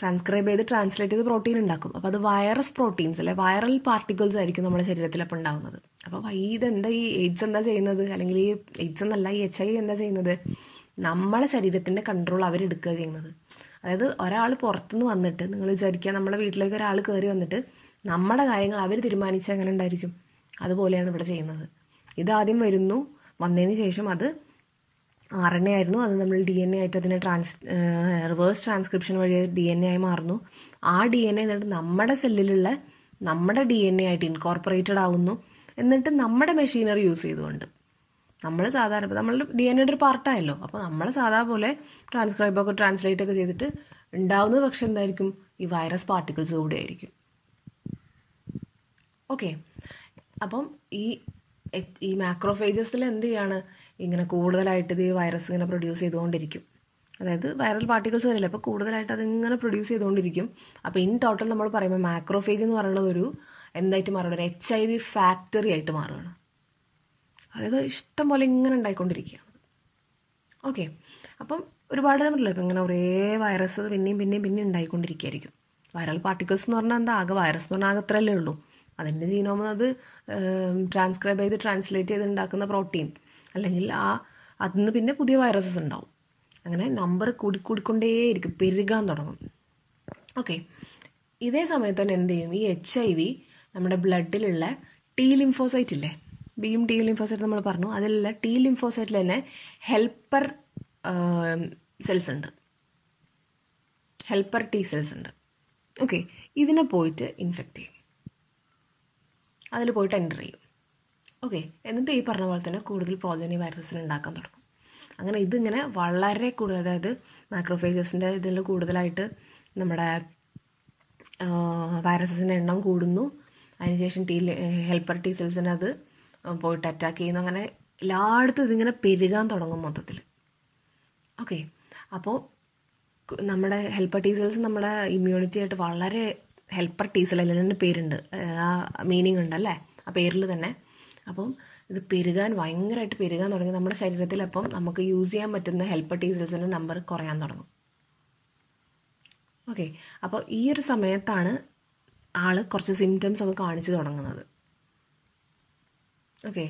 ട്രാൻസ്ക്രൈബ് ചെയ്ത് ട്രാൻസ്ലേറ്റ് ചെയ്ത് പ്രോട്ടീൻ ഉണ്ടാക്കും. അപ്പോൾ അത് വൈറസ് പ്രോട്ടീൻസ് അല്ലെ? വൈറൽ പാർട്ടിക്കിൾസ് ആയിരിക്കും നമ്മുടെ ശരീരത്തിൽ അപ്പോൾ ഉണ്ടാകുന്നത് അപ്പോൾ ഇതെന്താ ഈ എയ്ഡ്സ് എന്താ ചെയ്യുന്നത്? അല്ലെങ്കിൽ ഈ എയ്ഡ്സ് എന്നല്ല ഈ എച്ച് ഐ എന്താ ചെയ്യുന്നത്? നമ്മളെ ശരീരത്തിന്റെ കൺട്രോൾ അവരെടുക്കുക ചെയ്യുന്നത്. അതായത് ഒരാൾ പുറത്തുനിന്ന് വന്നിട്ട് നിങ്ങൾ വിചാരിക്കുക നമ്മളെ വീട്ടിലേക്ക് ഒരാൾ കയറി വന്നിട്ട് നമ്മുടെ കാര്യങ്ങൾ അവർ തീരുമാനിച്ചാൽ എങ്ങനെ ഉണ്ടായിരിക്കും? അതുപോലെയാണ് ഇവിടെ ചെയ്യുന്നത്. ഇതാദ്യം വരുന്നു വന്നതിന് ശേഷം അത് ആർ എൻ എ ആയിരുന്നു. അത് നമ്മൾ ഡി എൻ എ ആയിട്ട് അതിനെ ട്രാൻസ് റിവേഴ്സ് ട്രാൻസ്ക്രിപ്ഷൻ വഴി ഡി എൻ എ ആയി മാറുന്നു. ആ ഡി എൻ എ എന്നിട്ട് നമ്മുടെ സെല്ലിലുള്ള നമ്മുടെ ഡി എൻ എ ആയിട്ട് ഇൻകോർപ്പറേറ്റഡ് ആവുന്നു. എന്നിട്ട് നമ്മുടെ മെഷീനറി യൂസ് ചെയ്തുകൊണ്ട് നമ്മൾ സാധാരണ നമ്മൾ ഡി എൻ എയുടെ ഒരു പാർട്ടായല്ലോ അപ്പോൾ നമ്മൾ സാധാ പോലെ ട്രാൻസ്ക്രൈബൊക്കെ ട്രാൻസ്ലേറ്റ് ഒക്കെ ചെയ്തിട്ട് ഉണ്ടാവുന്നത് പക്ഷെ എന്തായിരിക്കും? ഈ വൈറസ് പാർട്ടിക്കിൾസ് കൂടെ ആയിരിക്കും. ഓക്കെ അപ്പം ഈ ഈ മാക്രോഫേജസിൽ എന്ത് ചെയ്യാണ്? ഇങ്ങനെ കൂടുതലായിട്ട് ഇത് വൈറസ് ഇങ്ങനെ പ്രൊഡ്യൂസ് ചെയ്തുകൊണ്ടിരിക്കും. അതായത് വൈറൽ പാർട്ടിക്കിൾസ് വരില്ല? അപ്പോൾ കൂടുതലായിട്ട് അതിങ്ങനെ പ്രൊഡ്യൂസ് ചെയ്തുകൊണ്ടിരിക്കും. അപ്പോൾ ഇൻ ടോട്ടൽ നമ്മൾ പറയുമ്പോൾ മാക്രോഫേജ് എന്ന് പറയുന്നത് ഒരു എന്തായിട്ട് മാറുകയാണ് ഒരു എച്ച് ഐ വി ഫാക്ടറി ആയിട്ട് മാറുകയാണ് അതായത് ഇഷ്ടം പോലെ ഇങ്ങനെ ഉണ്ടായിക്കൊണ്ടിരിക്കുകയാണ്. ഓക്കെ അപ്പം ഒരുപാട് നമ്മളല്ലോ ഇപ്പം ഇങ്ങനെ ഒരേ വൈറസ് പിന്നെയും പിന്നെയും പിന്നെയും ഉണ്ടായിക്കൊണ്ടിരിക്കുകയായിരിക്കും. വൈറൽ പാർട്ടിക്കിൾസ് എന്ന് പറഞ്ഞാൽ എന്താ? ആകെ വൈറസ് എന്ന് പറഞ്ഞാൽ ആകെ അത്രയല്ലേ ഉള്ളൂ. അതിന്റെ ജീനോം അത് ട്രാൻസ്ക്രൈബ് ചെയ്ത് ട്രാൻസ്ലേറ്റ് ചെയ്ത് ഉണ്ടാക്കുന്ന പ്രോട്ടീൻ അല്ലെങ്കിൽ ആ അതിൽ നിന്ന് പിന്നെ പുതിയ വൈറസസ് ഉണ്ടാവും. അങ്ങനെ നമ്പർ കൂടിക്കൂടിക്കൊണ്ടേയിരിക്കും പെരുകാൻ തുടങ്ങും. ഓക്കെ ഇതേ സമയത്ത് തന്നെ എന്ത് ചെയ്യും? ഈ എച്ച് ഐ വി നമ്മുടെ ബ്ലഡിലുള്ള ടി ലിംഫോസൈറ്റ് ഇല്ലേ? ബിയും ടി ലിംഫോസൈറ്റ് നമ്മൾ പറഞ്ഞു. അതിലുള്ള ടി ലിംഫോസൈറ്റിൽ തന്നെ ഹെൽപ്പർ സെൽസ് ഉണ്ട്. ഹെൽപ്പർ ടി സെൽസ് ഉണ്ട്. ഓക്കെ ഇതിനെ പോയിട്ട് ഇൻഫെക്റ്റ് ചെയ്യും. അതിൽ പോയിട്ട് എന്റർ ചെയ്യും. ഓക്കെ എന്നിട്ട് ഈ പറഞ്ഞ പോലെ തന്നെ കൂടുതൽ പ്രോജനി വൈറസിന് ഉണ്ടാക്കാൻ തുടങ്ങും. അങ്ങനെ ഇതിങ്ങനെ വളരെ കൂടുതൽ അതായത് മാക്രോഫേജസിന്റെ ഇതിൽ കൂടുതലായിട്ട് നമ്മുടെ വൈറസസിന്റെ എണ്ണം കൂടുന്നു. അതിനുശേഷം ടീ ഹെൽപ്പർ ടി സെൽസിനെ അത് പോയിട്ട് അറ്റാക്ക് ചെയ്യുന്നു. അങ്ങനെ എല്ലായിടത്തും ഇതിങ്ങനെ പെരുകാൻ തുടങ്ങും മൊത്തത്തിൽ ഓക്കെ അപ്പോൾ നമ്മുടെ ഹെൽപ്പർ ടി സെൽസ് നമ്മുടെ ഇമ്മ്യൂണിറ്റി ആയിട്ട് വളരെ ഹെൽപ്പർ ടീസൽ എല്ലാം പേരുണ്ട്. ആ മീനിങ് ഉണ്ടല്ലേ? ആ പേരിൽ തന്നെ. അപ്പം ഇത് പെരുകാൻ ഭയങ്കരമായിട്ട് പെരുകാൻ തുടങ്ങി. നമ്മുടെ ശരീരത്തിൽ അപ്പം നമുക്ക് യൂസ് ചെയ്യാൻ പറ്റുന്ന ഹെൽപ്പർ ടീസൽസിന്റെ നമ്പർ കുറയാൻ തുടങ്ങും. ഓക്കെ അപ്പോൾ ഈ ഒരു സമയത്താണ് ആൾ കുറച്ച് സിംറ്റംസ് ഒക്കെ കാണിച്ചു തുടങ്ങുന്നത്. ഓക്കെ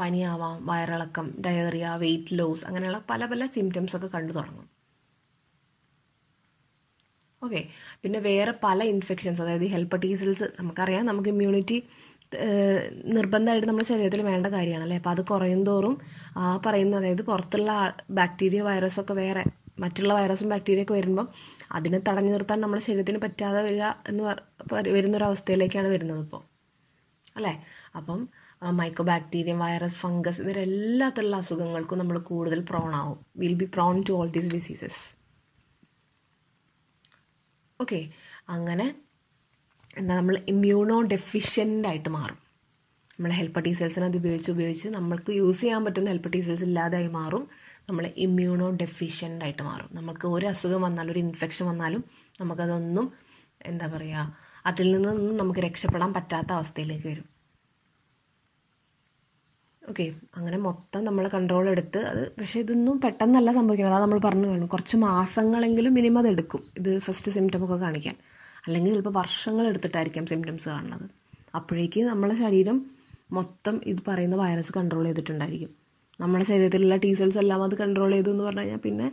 പനിയാവാം വയറിളക്കം ഡയറിയ വെയിറ്റ് ലോസ് അങ്ങനെയുള്ള പല പല സിംറ്റംസ് ഒക്കെ കണ്ടു തുടങ്ങും. ഓക്കെ പിന്നെ വേറെ പല ഇൻഫെക്ഷൻസ് അതായത് ഹെൽപ്പറ്റീസിൽസ് നമുക്കറിയാം. നമുക്ക് ഇമ്മ്യൂണിറ്റി നിർബന്ധമായിട്ട് നമ്മുടെ ശരീരത്തിൽ വേണ്ട കാര്യമാണ് അല്ലേ അപ്പോൾ അത് കുറയും തോറും ആ പറയുന്ന അതായത് പുറത്തുള്ള ബാക്ടീരിയ വൈറസൊക്കെ വേറെ മറ്റുള്ള വൈറസും ബാക്ടീരിയ ഒക്കെ വരുമ്പം അതിനെ തടഞ്ഞു നിർത്താൻ നമ്മുടെ ശരീരത്തിന് പറ്റാതെ വരിക എന്ന് വരുന്നൊരവസ്ഥയിലേക്കാണ് വരുന്നത് ഇപ്പോൾ അല്ലേ? അപ്പം മൈക്രോ ബാക്ടീരിയ വൈറസ് ഫംഗസ് ഇവരെല്ലാത്തുള്ള അസുഖങ്ങൾക്കും നമ്മൾ കൂടുതൽ പ്രോൺ ആവും. Will be prone to all these diseases okay അങ്ങനെ എന്താ നമ്മൾ ഇമ്മ്യൂണോ ഡെഫിഷ്യന്റ് ആയിട്ട് മാറും നമ്മൾ ഹെൽപ്പർ ടി സെൽസിനെ അത് ഉപയോഗിച്ച് ഉപയോഗിച്ച് നമ്മൾക്ക് യൂസ് ചെയ്യാൻ പറ്റുന്ന ഹെൽപ്പർ ടി സെൽസ് ഇല്ലാതായി മാറും. നമ്മൾ ഇമ്മ്യൂണോ ഡെഫിഷ്യന്റ് ആയിട്ട് മാറും. നമുക്ക് ഒരു അസുഖം വന്നാലും ഒരു ഇൻഫെക്ഷൻ വന്നാലും നമുക്കതൊന്നും എന്താ പറയുക അതിൽ നിന്നൊന്നും നമുക്ക് രക്ഷപ്പെടാൻ പറ്റാത്ത അവസ്ഥയിലേക്ക് വരും. ഓക്കെ അങ്ങനെ മൊത്തം നമ്മൾ കൺട്രോൾ എടുത്ത് അത് പക്ഷേ ഇതൊന്നും പെട്ടെന്നല്ല സംഭവിക്കുന്നത് അതാ നമ്മൾ പറഞ്ഞു കാണും. കുറച്ച് മാസങ്ങളെങ്കിലും മിനിമം അത് എടുക്കും. ഇത് ഫസ്റ്റ് സിംറ്റം ഒക്കെ കാണിക്കാൻ. അല്ലെങ്കിൽ ചിലപ്പോൾ വർഷങ്ങൾ എടുത്തിട്ടായിരിക്കാം സിംറ്റംസ് കാണുന്നത്. അപ്പോഴേക്ക് നമ്മളെ ശരീരം മൊത്തം ഇത് പറയുന്ന വൈറസ് കൺട്രോൾ ചെയ്തിട്ടുണ്ടായിരിക്കും. നമ്മുടെ ശരീരത്തിലുള്ള ടീ സെൽസ് എല്ലാം അത് കൺട്രോൾ ചെയ്തു എന്ന് പറഞ്ഞു കഴിഞ്ഞാൽ പിന്നെ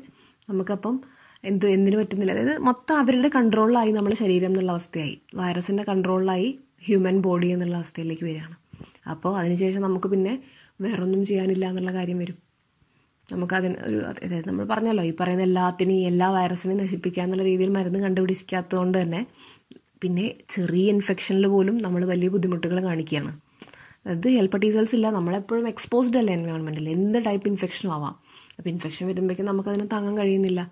നമുക്കപ്പം എന്ത് എന്തിനു പറ്റുന്നില്ല. അതായത് മൊത്തം അവരുടെ കൺട്രോളിലായി നമ്മുടെ ശരീരം എന്നുള്ള അവസ്ഥയായി. വൈറസിന്റെ കൺട്രോളിലായി ഹ്യൂമൻ ബോഡി എന്നുള്ള അവസ്ഥയിലേക്ക് വരികയാണ്. അപ്പോൾ അതിനുശേഷം നമുക്ക് പിന്നെ വേറൊന്നും ചെയ്യാനില്ല എന്നുള്ള കാര്യം വരും. നമുക്കതിന് ഒരു അതായത് നമ്മൾ പറഞ്ഞല്ലോ ഈ പറയുന്ന എല്ലാത്തിനെയും എല്ലാ വൈറസിനെയും നശിപ്പിക്കുക എന്നുള്ള രീതിയിൽ മരുന്ന് കണ്ടുപിടിക്കാത്തതുകൊണ്ട് തന്നെ പിന്നെ ചെറിയ ഇൻഫെക്ഷനിൽ പോലും നമ്മൾ വലിയ ബുദ്ധിമുട്ടുകൾ കാണിക്കുകയാണ്. അത് ഹെൽപ്പറ്റീസൽസ് ഇല്ല നമ്മളെപ്പോഴും എക്സ്പോസ്ഡ് അല്ല എൻവയോൺമെന്റിൽ എന്ത് ടൈപ്പ് ഇൻഫെക്ഷനും ആവാം. അപ്പോൾ ഇൻഫെക്ഷൻ വരുമ്പോഴേക്കും നമുക്കതിനെ താങ്ങാൻ കഴിയുന്നില്ല.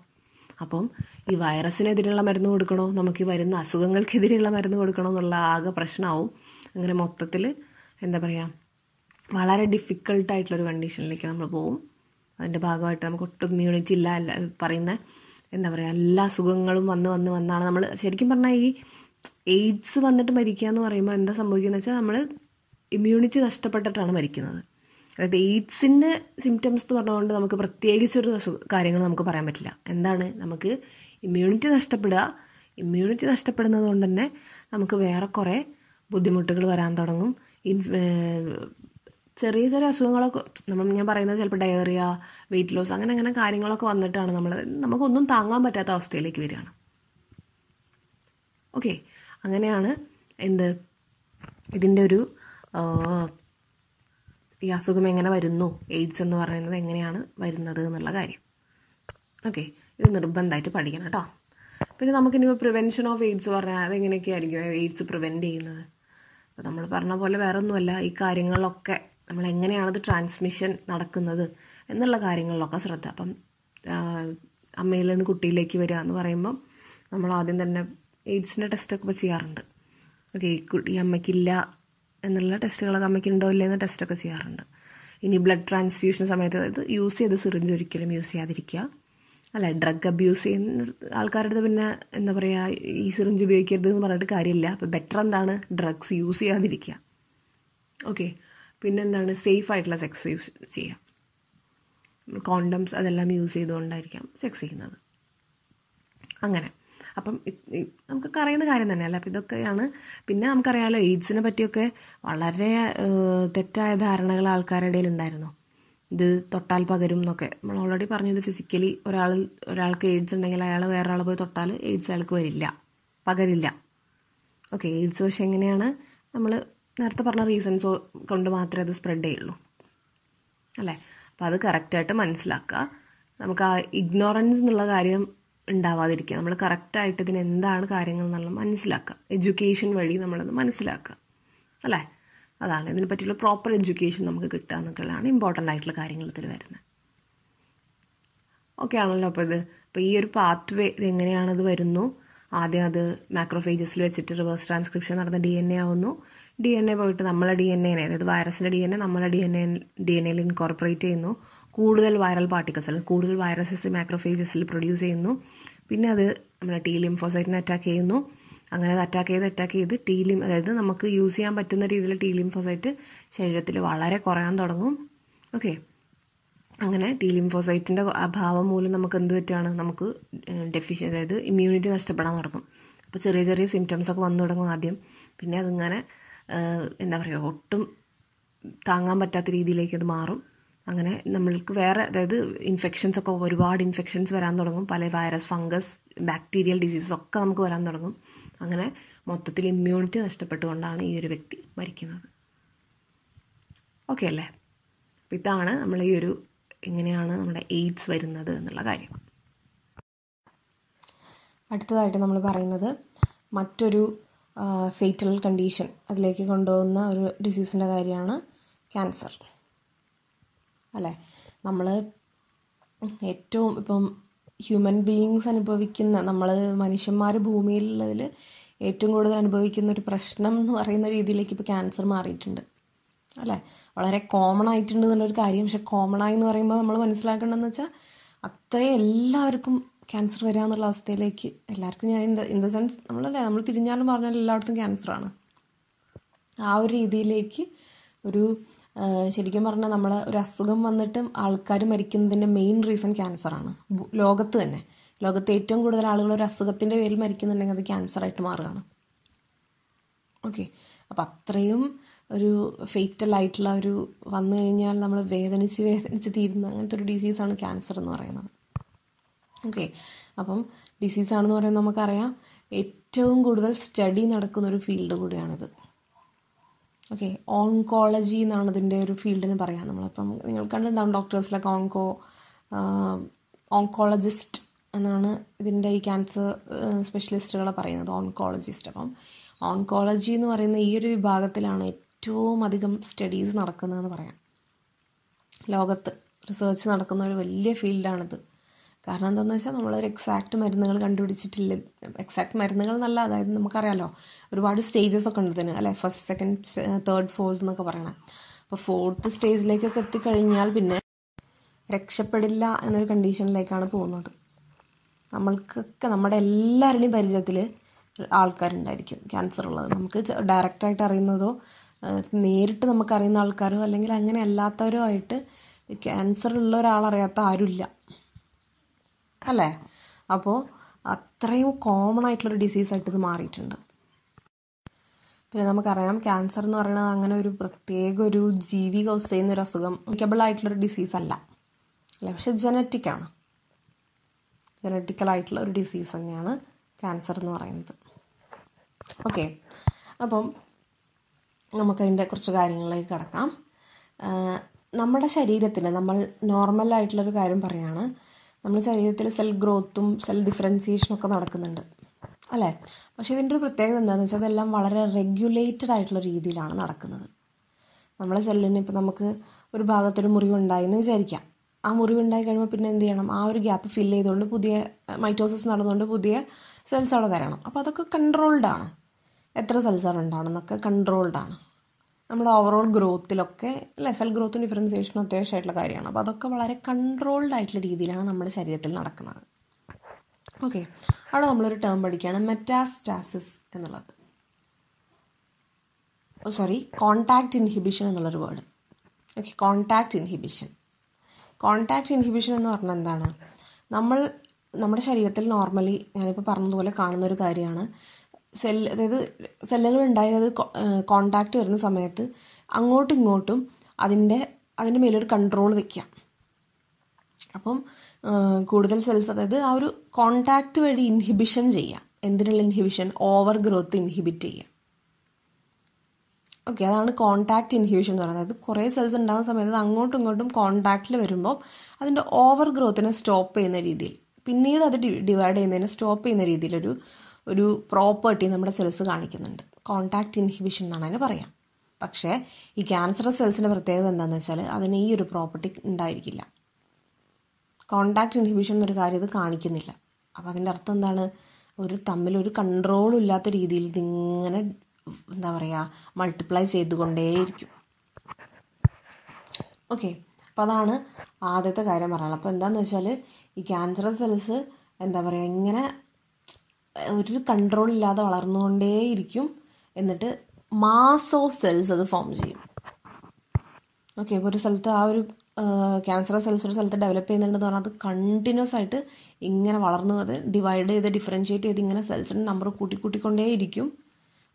അപ്പം ഈ വൈറസിനെതിരെയുള്ള മരുന്ന് കൊടുക്കണോ? നമുക്ക് ഈ വരുന്ന അസുഖങ്ങൾക്കെതിരെയുള്ള മരുന്ന് കൊടുക്കണോ എന്നുള്ള ആകെ പ്രശ്നമാവും. അങ്ങനെ മൊത്തത്തിൽ എന്താ പറയുക വളരെ ഡിഫിക്കൾട്ടായിട്ടുള്ളൊരു കണ്ടീഷനിലേക്ക് നമ്മൾ പോകും അതിന്റെ ഭാഗമായിട്ട് നമുക്ക് ഒട്ടും ഇമ്മ്യൂണിറ്റി ഇല്ല അല്ല പറയുന്ന എന്താ പറയുക എല്ലാ സുഖങ്ങളും വന്ന് വന്ന് വന്നാണ് നമ്മൾ ശരിക്കും പറഞ്ഞാൽ ഈ എയ്ഡ്സ് വന്നിട്ട് മരിക്കുക എന്ന് പറയുമ്പോൾ എന്താ സംഭവിക്കുന്നത് വെച്ചാൽ നമ്മൾ ഇമ്മ്യൂണിറ്റി നഷ്ടപ്പെട്ടിട്ടാണ് മരിക്കുന്നത്. അതായത് എയ്ഡ്സിന്റെ സിംറ്റംസ് എന്ന് പറഞ്ഞുകൊണ്ട് നമുക്ക് പ്രത്യേകിച്ചൊരു കാര്യങ്ങൾ നമുക്ക് പറയാൻ പറ്റില്ല. എന്താണ്? നമുക്ക് ഇമ്മ്യൂണിറ്റി നഷ്ടപ്പെടുക. ഇമ്മ്യൂണിറ്റി നഷ്ടപ്പെടുന്നത് കൊണ്ട് തന്നെ നമുക്ക് വേറെ കുറേ ബുദ്ധിമുട്ടുകൾ വരാൻ തുടങ്ങും. ചെറിയ ചെറിയ അസുഖങ്ങളൊക്കെ നമ്മൾ ഞാൻ പറയുന്നത് ചിലപ്പോൾ ഡയറിയ വെയിറ്റ് ലോസ് അങ്ങനെ അങ്ങനെ കാര്യങ്ങളൊക്കെ വന്നിട്ടാണ് നമ്മൾ നമുക്കൊന്നും താങ്ങാൻ പറ്റാത്ത അവസ്ഥയിലേക്ക് വരികയാണ്. ഓക്കെ അങ്ങനെയാണ് എന്ത് ഇതിന്റെ ഒരു ഈ അസുഖം എങ്ങനെ വരുന്നു? എയ്ഡ്സ് എന്ന് പറയുന്നത് എങ്ങനെയാണ് വരുന്നത് എന്നുള്ള കാര്യം. ഓക്കെ ഇത് നിർബന്ധമായിട്ട് പഠിക്കണം കേട്ടോ. പിന്നെ നമുക്കിനിപ്പോൾ പ്രിവെൻഷൻ ഓഫ് എയ്ഡ്സ് പറഞ്ഞാൽ അതെങ്ങനെയൊക്കെ ആയിരിക്കും എയ്ഡ്സ് പ്രിവെന്റ് ചെയ്യുന്നത്. അപ്പോൾ നമ്മൾ പറഞ്ഞ പോലെ വേറെ ഒന്നുമല്ല ഈ കാര്യങ്ങളിലൊക്കെ നമ്മൾ എങ്ങനെയാണത് ട്രാൻസ്മിഷൻ നടക്കുന്നത് എന്നുള്ള കാര്യങ്ങളിലൊക്കെ ശ്രദ്ധ. അപ്പം അമ്മയിൽ നിന്ന് കുട്ടിയിലേക്ക് വരിക എന്ന് പറയുമ്പം നമ്മൾ ആദ്യം തന്നെ എയ്ഡ്സിന്റെ ടെസ്റ്റൊക്കെ ചെയ്യാറുണ്ട്. ഓക്കെ ഈ അമ്മയ്ക്കില്ല എന്നുള്ള ടെസ്റ്റുകളൊക്കെ അമ്മയ്ക്ക് ഉണ്ടോ എന്ന ടെസ്റ്റൊക്കെ ചെയ്യാറുണ്ട്. ഇനി ബ്ലഡ് ട്രാൻസ്ഫ്യൂഷൻ സമയത്ത് അതായത് യൂസ് ചെയ്ത് സിറിഞ്ച് ഒരിക്കലും യൂസ് ചെയ്യാതിരിക്കുക. അല്ല ഡ്രഗ് അബ്യൂസ് ചെയ്യുന്ന ആൾക്കാരുടെ പിന്നെ എന്താ പറയുക ഈ സിറിഞ്ച് ഉപയോഗിക്കരുത് എന്ന് പറഞ്ഞിട്ട് കാര്യമില്ല. അപ്പോൾ ബെറ്റർ എന്താണ്? ഡ്രഗ്സ് യൂസ് ചെയ്യാതിരിക്കുക. ഓക്കെ പിന്നെ എന്താണ് സേഫ് ആയിട്ടുള്ള സെക്സ് യൂസ് ചെയ്യുക കോണ്ടംസ് അതെല്ലാം യൂസ് ചെയ്തുകൊണ്ടായിരിക്കാം സെക്സ് ചെയ്യുന്നത്. അങ്ങനെ. അപ്പം നമുക്കൊക്കെ അറിയുന്ന കാര്യം തന്നെയല്ല? അപ്പം ഇതൊക്കെയാണ്. പിന്നെ നമുക്കറിയാമല്ലോ എയ്ഡ്സിനെ പറ്റിയൊക്കെ വളരെ തെറ്റായ ധാരണകൾ ആൾക്കാരുടെ ഇടയിൽ ഉണ്ടായിരുന്നു. ഇത് തൊട്ടാൽ പകരും എന്നൊക്കെ. നമ്മൾ ഓൾറെഡി പറഞ്ഞത് ഫിസിക്കലി ഒരാൾ ഒരാൾക്ക് എയ്ഡ്സ് ഉണ്ടെങ്കിൽ അയാൾ വേറെ ആൾ പോയി തൊട്ടാൽ എയ്ഡ്സ് അയാൾക്ക് വരില്ല. പകരില്ല. ഓക്കെ എയ്ഡ്സ് പക്ഷേ എങ്ങനെയാണ്? നമ്മൾ നേരത്തെ പറഞ്ഞ റീസൺസ് കൊണ്ട് മാത്രമേ അത് സ്പ്രെഡ് ചെയ്യുള്ളൂ. അല്ലേ? അപ്പോൾ അത് കറക്റ്റായിട്ട് മനസ്സിലാക്കുക. നമുക്ക് ആ ഇഗ്നോറൻസ് എന്നുള്ള കാര്യം ഉണ്ടാവാതിരിക്കുക. നമ്മൾ കറക്റ്റായിട്ട് ഇതിന് എന്താണ് കാര്യങ്ങൾ എന്നുള്ളത് മനസ്സിലാക്കുക. എഡ്യൂക്കേഷൻ വഴി നമ്മളത് മനസ്സിലാക്കുക. അല്ലേ? അതാണ്. ഇതിനെ പറ്റിയുള്ള പ്രോപ്പർ എഡ്യൂക്കേഷൻ നമുക്ക് കിട്ടുക എന്നൊക്കെയുള്ളതാണ് ഇമ്പോർട്ടന്റ് ആയിട്ടുള്ള കാര്യങ്ങൾ ഇതിൽ വരുന്നത്. ഓക്കെ ആണല്ലോ അപ്പോൾ ഇത്. അപ്പോൾ ഈ ഒരു പാത്ത് വേ എങ്ങനെയാണത് വരുന്നു? ആദ്യം അത് മാക്രോഫേജസിൽ വെച്ചിട്ട് റിവേഴ്സ് ട്രാൻസ്ക്രിപ്ഷൻ നടന്ന ഡി എൻ എ ആവുന്നു. ഡി എൻ എ പോയിട്ട് നമ്മളെ ഡി എൻ എനെ അതായത് വൈറസിന്റെ ഡി എൻ എ നമ്മളെ D N A D N എയിൽ ഇൻകോർപ്പറേറ്റ് ചെയ്യുന്നു. കൂടുതൽ വൈറൽ പാർട്ടിക്കിൾസ് അല്ലെങ്കിൽ കൂടുതൽ വൈറസസ് മാക്രോഫേജസിൽ പ്രൊഡ്യൂസ് ചെയ്യുന്നു. പിന്നെ അത് നമ്മുടെ ടി ലിംഫോസൈറ്റിനെ അറ്റാക്ക് ചെയ്യുന്നു. അങ്ങനെ അത് അറ്റാക്ക് ചെയ്ത് അറ്റാക്ക് ചെയ്ത് ടി ലിം അതായത് നമുക്ക് യൂസ് ചെയ്യാൻ പറ്റുന്ന രീതിയിൽ ടി ലിംഫോസൈറ്റ് ശരീരത്തിൽ വളരെ കുറയാൻ തുടങ്ങും. ഓക്കെ അങ്ങനെ ടി ലിംഫോസൈറ്റിന്റെ അഭാവം മൂലം നമുക്ക് എന്ത് പറ്റുകയാണ് നമുക്ക് ഡെഫിഷ്യ അതായത് ഇമ്മ്യൂണിറ്റി നഷ്ടപ്പെടാൻ തുടങ്ങും. അപ്പോൾ ചെറിയ ചെറിയ സിംറ്റംസ് ഒക്കെ വന്നു തുടങ്ങും ആദ്യം. പിന്നെ അതിങ്ങനെ എന്താ പറയുക ഒട്ടും താങ്ങാൻ പറ്റാത്ത രീതിയിലേക്ക് അത് മാറും. അങ്ങനെ നമ്മൾക്ക് വേറെ അതായത് ഇൻഫെക്ഷൻസ് ഒക്കെ ഒരുപാട് ഇൻഫെക്ഷൻസ് വരാൻ തുടങ്ങും. പല വൈറസ് ഫംഗസ് ബാക്ടീരിയൽ ഡിസീസസ് ഒക്കെ നമുക്ക് വരാൻ തുടങ്ങും. അങ്ങനെ മൊത്തത്തിൽ ഇമ്മ്യൂണിറ്റി നഷ്ടപ്പെട്ടുകൊണ്ടാണ് ഈ ഒരു വ്യക്തി മരിക്കുന്നത്. ഓക്കെ അല്ലേ? അപ്പം ഇതാണ് നമ്മൾ ഈ ഒരു എങ്ങനെയാണ് നമ്മുടെ എയ്ഡ്സ് വരുന്നത് എന്നുള്ള കാര്യം. അടുത്തതായിട്ട് നമ്മൾ പറയുന്നത് മറ്റൊരു ഫേറ്റൽ കണ്ടീഷൻ അതിലേക്ക് കൊണ്ടുപോകുന്ന ഒരു ഡിസീസിന്റെ കാര്യമാണ് ക്യാൻസർ അല്ലേ? നമ്മൾ ഏറ്റവും ഇപ്പം ഹ്യൂമൻ ബീയിങ്സ് അനുഭവിക്കുന്ന നമ്മൾ മനുഷ്യന്മാർ ഭൂമിയിലുള്ളതിൽ ഏറ്റവും കൂടുതൽ അനുഭവിക്കുന്ന ഒരു പ്രശ്നം എന്ന് പറയുന്ന രീതിയിലേക്ക് ഇപ്പോൾ ക്യാൻസർ മാറിയിട്ടുണ്ട്. അല്ലേ? വളരെ കോമൺ ആയിട്ടുണ്ട് എന്നുള്ളൊരു കാര്യം. പക്ഷെ കോമൺ ആയി എന്ന് പറയുമ്പോൾ നമ്മൾ മനസ്സിലാക്കേണ്ടതെന്ന് വെച്ചാൽ അത്രയും എല്ലാവർക്കും ക്യാൻസർ വരിക എന്നുള്ള അവസ്ഥയിലേക്ക് എല്ലാവർക്കും ഞാൻ in the in the sense നമ്മളല്ലേ നമ്മൾ തിരിഞ്ഞാലും പറഞ്ഞാലും എല്ലായിടത്തും ക്യാൻസറാണ് ആ ഒരു രീതിയിലേക്ക് ഒരു ശരിക്കും പറഞ്ഞാൽ നമ്മളെ ഒരു അസുഖം വന്നിട്ട് ആൾക്കാർ മരിക്കുന്നതിന്റെ മെയിൻ റീസൺ ക്യാൻസറാണ് ലോകത്ത് തന്നെ. ലോകത്ത് ഏറ്റവും കൂടുതൽ ആളുകൾ ഒരു അസുഖത്തിന്റെ പേരിൽ മരിക്കുന്നുണ്ടെങ്കിൽ അത് ക്യാൻസറായിട്ട് മാറുകയാണ്. ഓക്കെ അപ്പം അത്രയും ഒരു ഫേറ്റൽ ആയിട്ടുള്ള ഒരു വന്നു കഴിഞ്ഞാൽ നമ്മൾ വേദനിച്ച് വേദനിച്ച് തീരുന്ന അങ്ങനത്തെ ഒരു ഡിസീസാണ് ക്യാൻസർ എന്ന് പറയുന്നത്. ഓക്കെ അപ്പം ഡിസീസ് ആണെന്ന് പറയുന്നത് നമുക്കറിയാം. ഏറ്റവും കൂടുതൽ സ്റ്റഡി നടക്കുന്ന ഒരു ഫീൽഡ് കൂടിയാണിത്. ഓക്കെ ഓൺകോളജി എന്നാണ് ഇതിന്റെ ഒരു ഫീൽഡിന് പറയാം നമ്മളിപ്പം നിങ്ങൾ കണ്ടിട്ടുണ്ടാവും ഡോക്ടേഴ്സിലൊക്കെ ഓൺകോ ഓൺകോളജിസ്റ്റ് എന്നാണ് ഇതിന്റെ ഈ ക്യാൻസർ സ്പെഷ്യലിസ്റ്റുകളെ പറയുന്നത് ഓൺകോളജിസ്റ്റ് അപ്പം ഓൺകോളജി എന്ന് പറയുന്ന ഈ ഒരു വിഭാഗത്തിലാണ് ഏറ്റവും അധികം സ്റ്റഡീസ് നടക്കുന്നതെന്ന് പറയാം. ലോകത്ത് റിസേർച്ച് നടക്കുന്ന ഒരു വലിയ ഫീൽഡാണിത് കാരണം എന്താണെന്ന് വെച്ചാൽ നമ്മളൊരു എക്സാക്റ്റ് മരുന്നുകൾ കണ്ടുപിടിച്ചിട്ടില്ല. എക്സാക്റ്റ് മരുന്നുകൾ എന്നല്ല അതായത് നമുക്കറിയാമല്ലോ ഒരുപാട് സ്റ്റേജസ് ഒക്കെ ഉണ്ട് ഇതിന് അല്ലേ? ഫസ്റ്റ് സെക്കൻഡ് തേർഡ് ഫോർത്ത് എന്നൊക്കെ പറയണം. അപ്പോൾ ഫോർത്ത് സ്റ്റേജിലേക്കൊക്കെ എത്തിക്കഴിഞ്ഞാൽ പിന്നെ രക്ഷപ്പെടില്ല എന്നൊരു കണ്ടീഷനിലേക്കാണ് പോകുന്നത്. നമ്മൾക്കൊക്കെ നമ്മുടെ എല്ലാവരുടെയും പരിചയത്തിൽ ആൾക്കാരുണ്ടായിരിക്കും ക്യാൻസർ ഉള്ളത്. നമുക്ക് ഡയറക്റ്റായിട്ട് അറിയുന്നതോ നേരിട്ട് നമുക്കറിയുന്ന ആൾക്കാരോ അല്ലെങ്കിൽ അങ്ങനെ അല്ലാത്തവരോ ആയിട്ട് ക്യാൻസർ ഉള്ള ഒരാളറിയാത്ത ആരുമില്ല. അല്ലേ? അപ്പോൾ അത്രയും കോമൺ ആയിട്ടുള്ളൊരു ഡിസീസായിട്ട് ഇത് മാറിയിട്ടുണ്ട്. പിന്നെ നമുക്കറിയാം ക്യാൻസർ എന്ന് പറയുന്നത് അങ്ങനെ ഒരു പ്രത്യേക ഒരു ജീവി കൗസ് ചെയ്യുന്ന ഒരു അസുഖം മിക്കബിൾ ആയിട്ടുള്ളൊരു ഡിസീസ് അല്ല. അല്ലേ? പക്ഷെ ജനറ്റിക്കാണ് ജനറ്റിക്കലായിട്ടുള്ള ഒരു ഡിസീസ് തന്നെയാണ് ക്യാൻസർ എന്ന് പറയുന്നത്. ഓക്കെ അപ്പം നമുക്കതിന്റെ കുറച്ച് കാര്യങ്ങളിലേക്ക് കിടക്കാം. നമ്മുടെ ശരീരത്തിന് നമ്മൾ നോർമലായിട്ടുള്ളൊരു കാര്യം പറയാണ്. നമ്മുടെ ശരീരത്തിൽ സെൽ ഗ്രോത്തും സെൽ ഡിഫറൻസിയേഷനും ഒക്കെ നടക്കുന്നുണ്ട്. അല്ലേ? പക്ഷേ ഇതിന്റെ ഒരു പ്രത്യേകത എന്താണെന്ന് വെച്ചാൽ അതെല്ലാം വളരെ റെഗുലേറ്റഡ് ആയിട്ടുള്ള രീതിയിലാണ് നടക്കുന്നത്. നമ്മളെ സെല്ലിന് ഇപ്പം നമുക്ക് ഒരു ഭാഗത്തൊരു മുറിവുണ്ടായി എന്ന് വിചാരിക്കാം. ആ മുറിവുണ്ടായി കഴിയുമ്പോൾ പിന്നെ എന്ത് ചെയ്യണം? ആ ഒരു ഗ്യാപ്പ് ഫിൽ ചെയ്തുകൊണ്ട് പുതിയ മൈറ്റോസിസ് നടന്നുകൊണ്ട് പുതിയ സെൽസ് അവിടെ വരണം. അപ്പോൾ അതൊക്കെ കൺട്രോൾഡ് ആണ്. എത്ര സെൽസ് ആണ് ഉണ്ടാവണമെന്നൊക്കെ കൺട്രോൾഡ് ആണ്. നമ്മുടെ ഓവറോൾ ഗ്രോത്തിലൊക്കെ അല്ലേ? സെൽ ഗ്രോത്തും ഡിഫറൻസിയേഷനും അത്യാവശ്യമായിട്ടുള്ള കാര്യമാണ്. അപ്പോൾ അതൊക്കെ വളരെ കൺട്രോൾഡ് ആയിട്ടുള്ള രീതിയിലാണ് നമ്മുടെ ശരീരത്തിൽ നടക്കുന്നത്. ഓക്കെ അവിടെ നമ്മളൊരു ടേം പഠിക്കുകയാണ് മെറ്റാസ്റ്റാസിസ് എന്നുള്ളത്. സോറി കോണ്ടാക്ട് ഇൻഹിബിഷൻ എന്നുള്ളൊരു word okay contact inhibition contact inhibition എന്ന് പറഞ്ഞാൽ എന്താണ്? നമ്മൾ നമ്മുടെ ശരീരത്തിൽ നോർമലി ഞാനിപ്പോൾ പറഞ്ഞതുപോലെ കാണുന്ന ഒരു കാര്യമാണ്. സെൽ അതായത് സെല്ലുകൾ ഉണ്ടായി അത് കോണ്ടാക്ട് വരുന്ന സമയത്ത് അങ്ങോട്ടും ഇങ്ങോട്ടും അതിന്റെ അതിന്റെ മേലൊരു കൺട്രോൾ വെക്കാം അപ്പം കൂടുതൽ സെൽസ് അതായത് ആ ഒരു കോണ്ടാക്ട് വഴി ഇൻഹിബിഷൻ ചെയ്യാം എന്തിനുള്ള ഇൻഹിബിഷൻ ഓവർ ഗ്രോത്ത് ഇൻഹിബിറ്റ് ചെയ്യാം ഓക്കെ അതാണ് കോണ്ടാക്ട് ഇൻഹിബിഷൻ എന്ന് പറയുന്നത്. അതായത് കുറേ സെൽസ് ഉണ്ടാകുന്ന സമയത്ത് അങ്ങോട്ടും ഇങ്ങോട്ടും കോണ്ടാക്റ്റിൽ വരുമ്പോൾ അതിന്റെ ഓവർ ഗ്രോത്തിനെ സ്റ്റോപ്പ് ചെയ്യുന്ന രീതിയിൽ. പിന്നീട് അത് ഡിവൈഡ് ചെയ്യുന്നതിനെ സ്റ്റോപ്പ് ചെയ്യുന്ന രീതിയിലൊരു ഒരു പ്രോപ്പർട്ടി നമ്മുടെ സെൽസ് കാണിക്കുന്നുണ്ട്. കോണ്ടാക്ട് ഇൻഹിബിഷൻ എന്നാണ് അതിന് പറയാം. പക്ഷേ ഈ ക്യാൻസറസ് സെൽസിന്റെ പ്രത്യേകത എന്താണെന്ന് വെച്ചാൽ അതിന് ഈ ഒരു പ്രോപ്പർട്ടി ഉണ്ടായിരിക്കില്ല. കോണ്ടാക്ട് ഇൻഹിബിഷൻ എന്നൊരു കാര്യം ഇത് കാണിക്കുന്നില്ല. അപ്പോൾ അതിന്റെ അർത്ഥം എന്താണ്? ഒരു തമ്മിൽ ഒരു കൺട്രോളും ഇല്ലാത്ത രീതിയിൽ ഇതിങ്ങനെ എന്താ പറയുക മൾട്ടിപ്ലൈ ചെയ്തുകൊണ്ടേയിരിക്കും. ഓക്കെ അപ്പോൾ അതാണ് ആദ്യത്തെ കാര്യം പറയാനുള്ളത്. അപ്പോൾ എന്താണെന്ന് വെച്ചാൽ ഈ ക്യാൻസർ സെൽസ് എന്താ പറയുക ഇങ്ങനെ ഒരു കൺട്രോൾ ഇല്ലാതെ വളർന്നുകൊണ്ടേയിരിക്കും എന്നിട്ട് മാസ് സെൽസ് അത് ഫോം ചെയ്യും. ഓക്കെ ഇപ്പോൾ ഒരു സ്ഥലത്ത് ആ ഒരു ക്യാൻസർ സെൽസ് ഒരു സ്ഥലത്ത് ഡെവലപ്പ് ചെയ്യുന്നുണ്ടെന്ന് പറഞ്ഞാൽ അത് കണ്ടിന്യൂസ് ആയിട്ട് ഇങ്ങനെ വളർന്നു അത് ഡിവൈഡ് ചെയ്ത് ഡിഫറൻഷ്യേറ്റ് ചെയ്ത് ഇങ്ങനെ സെൽസിന്റെ നമ്പർ കൂട്ടി കൂട്ടിക്കൊണ്ടേയിരിക്കും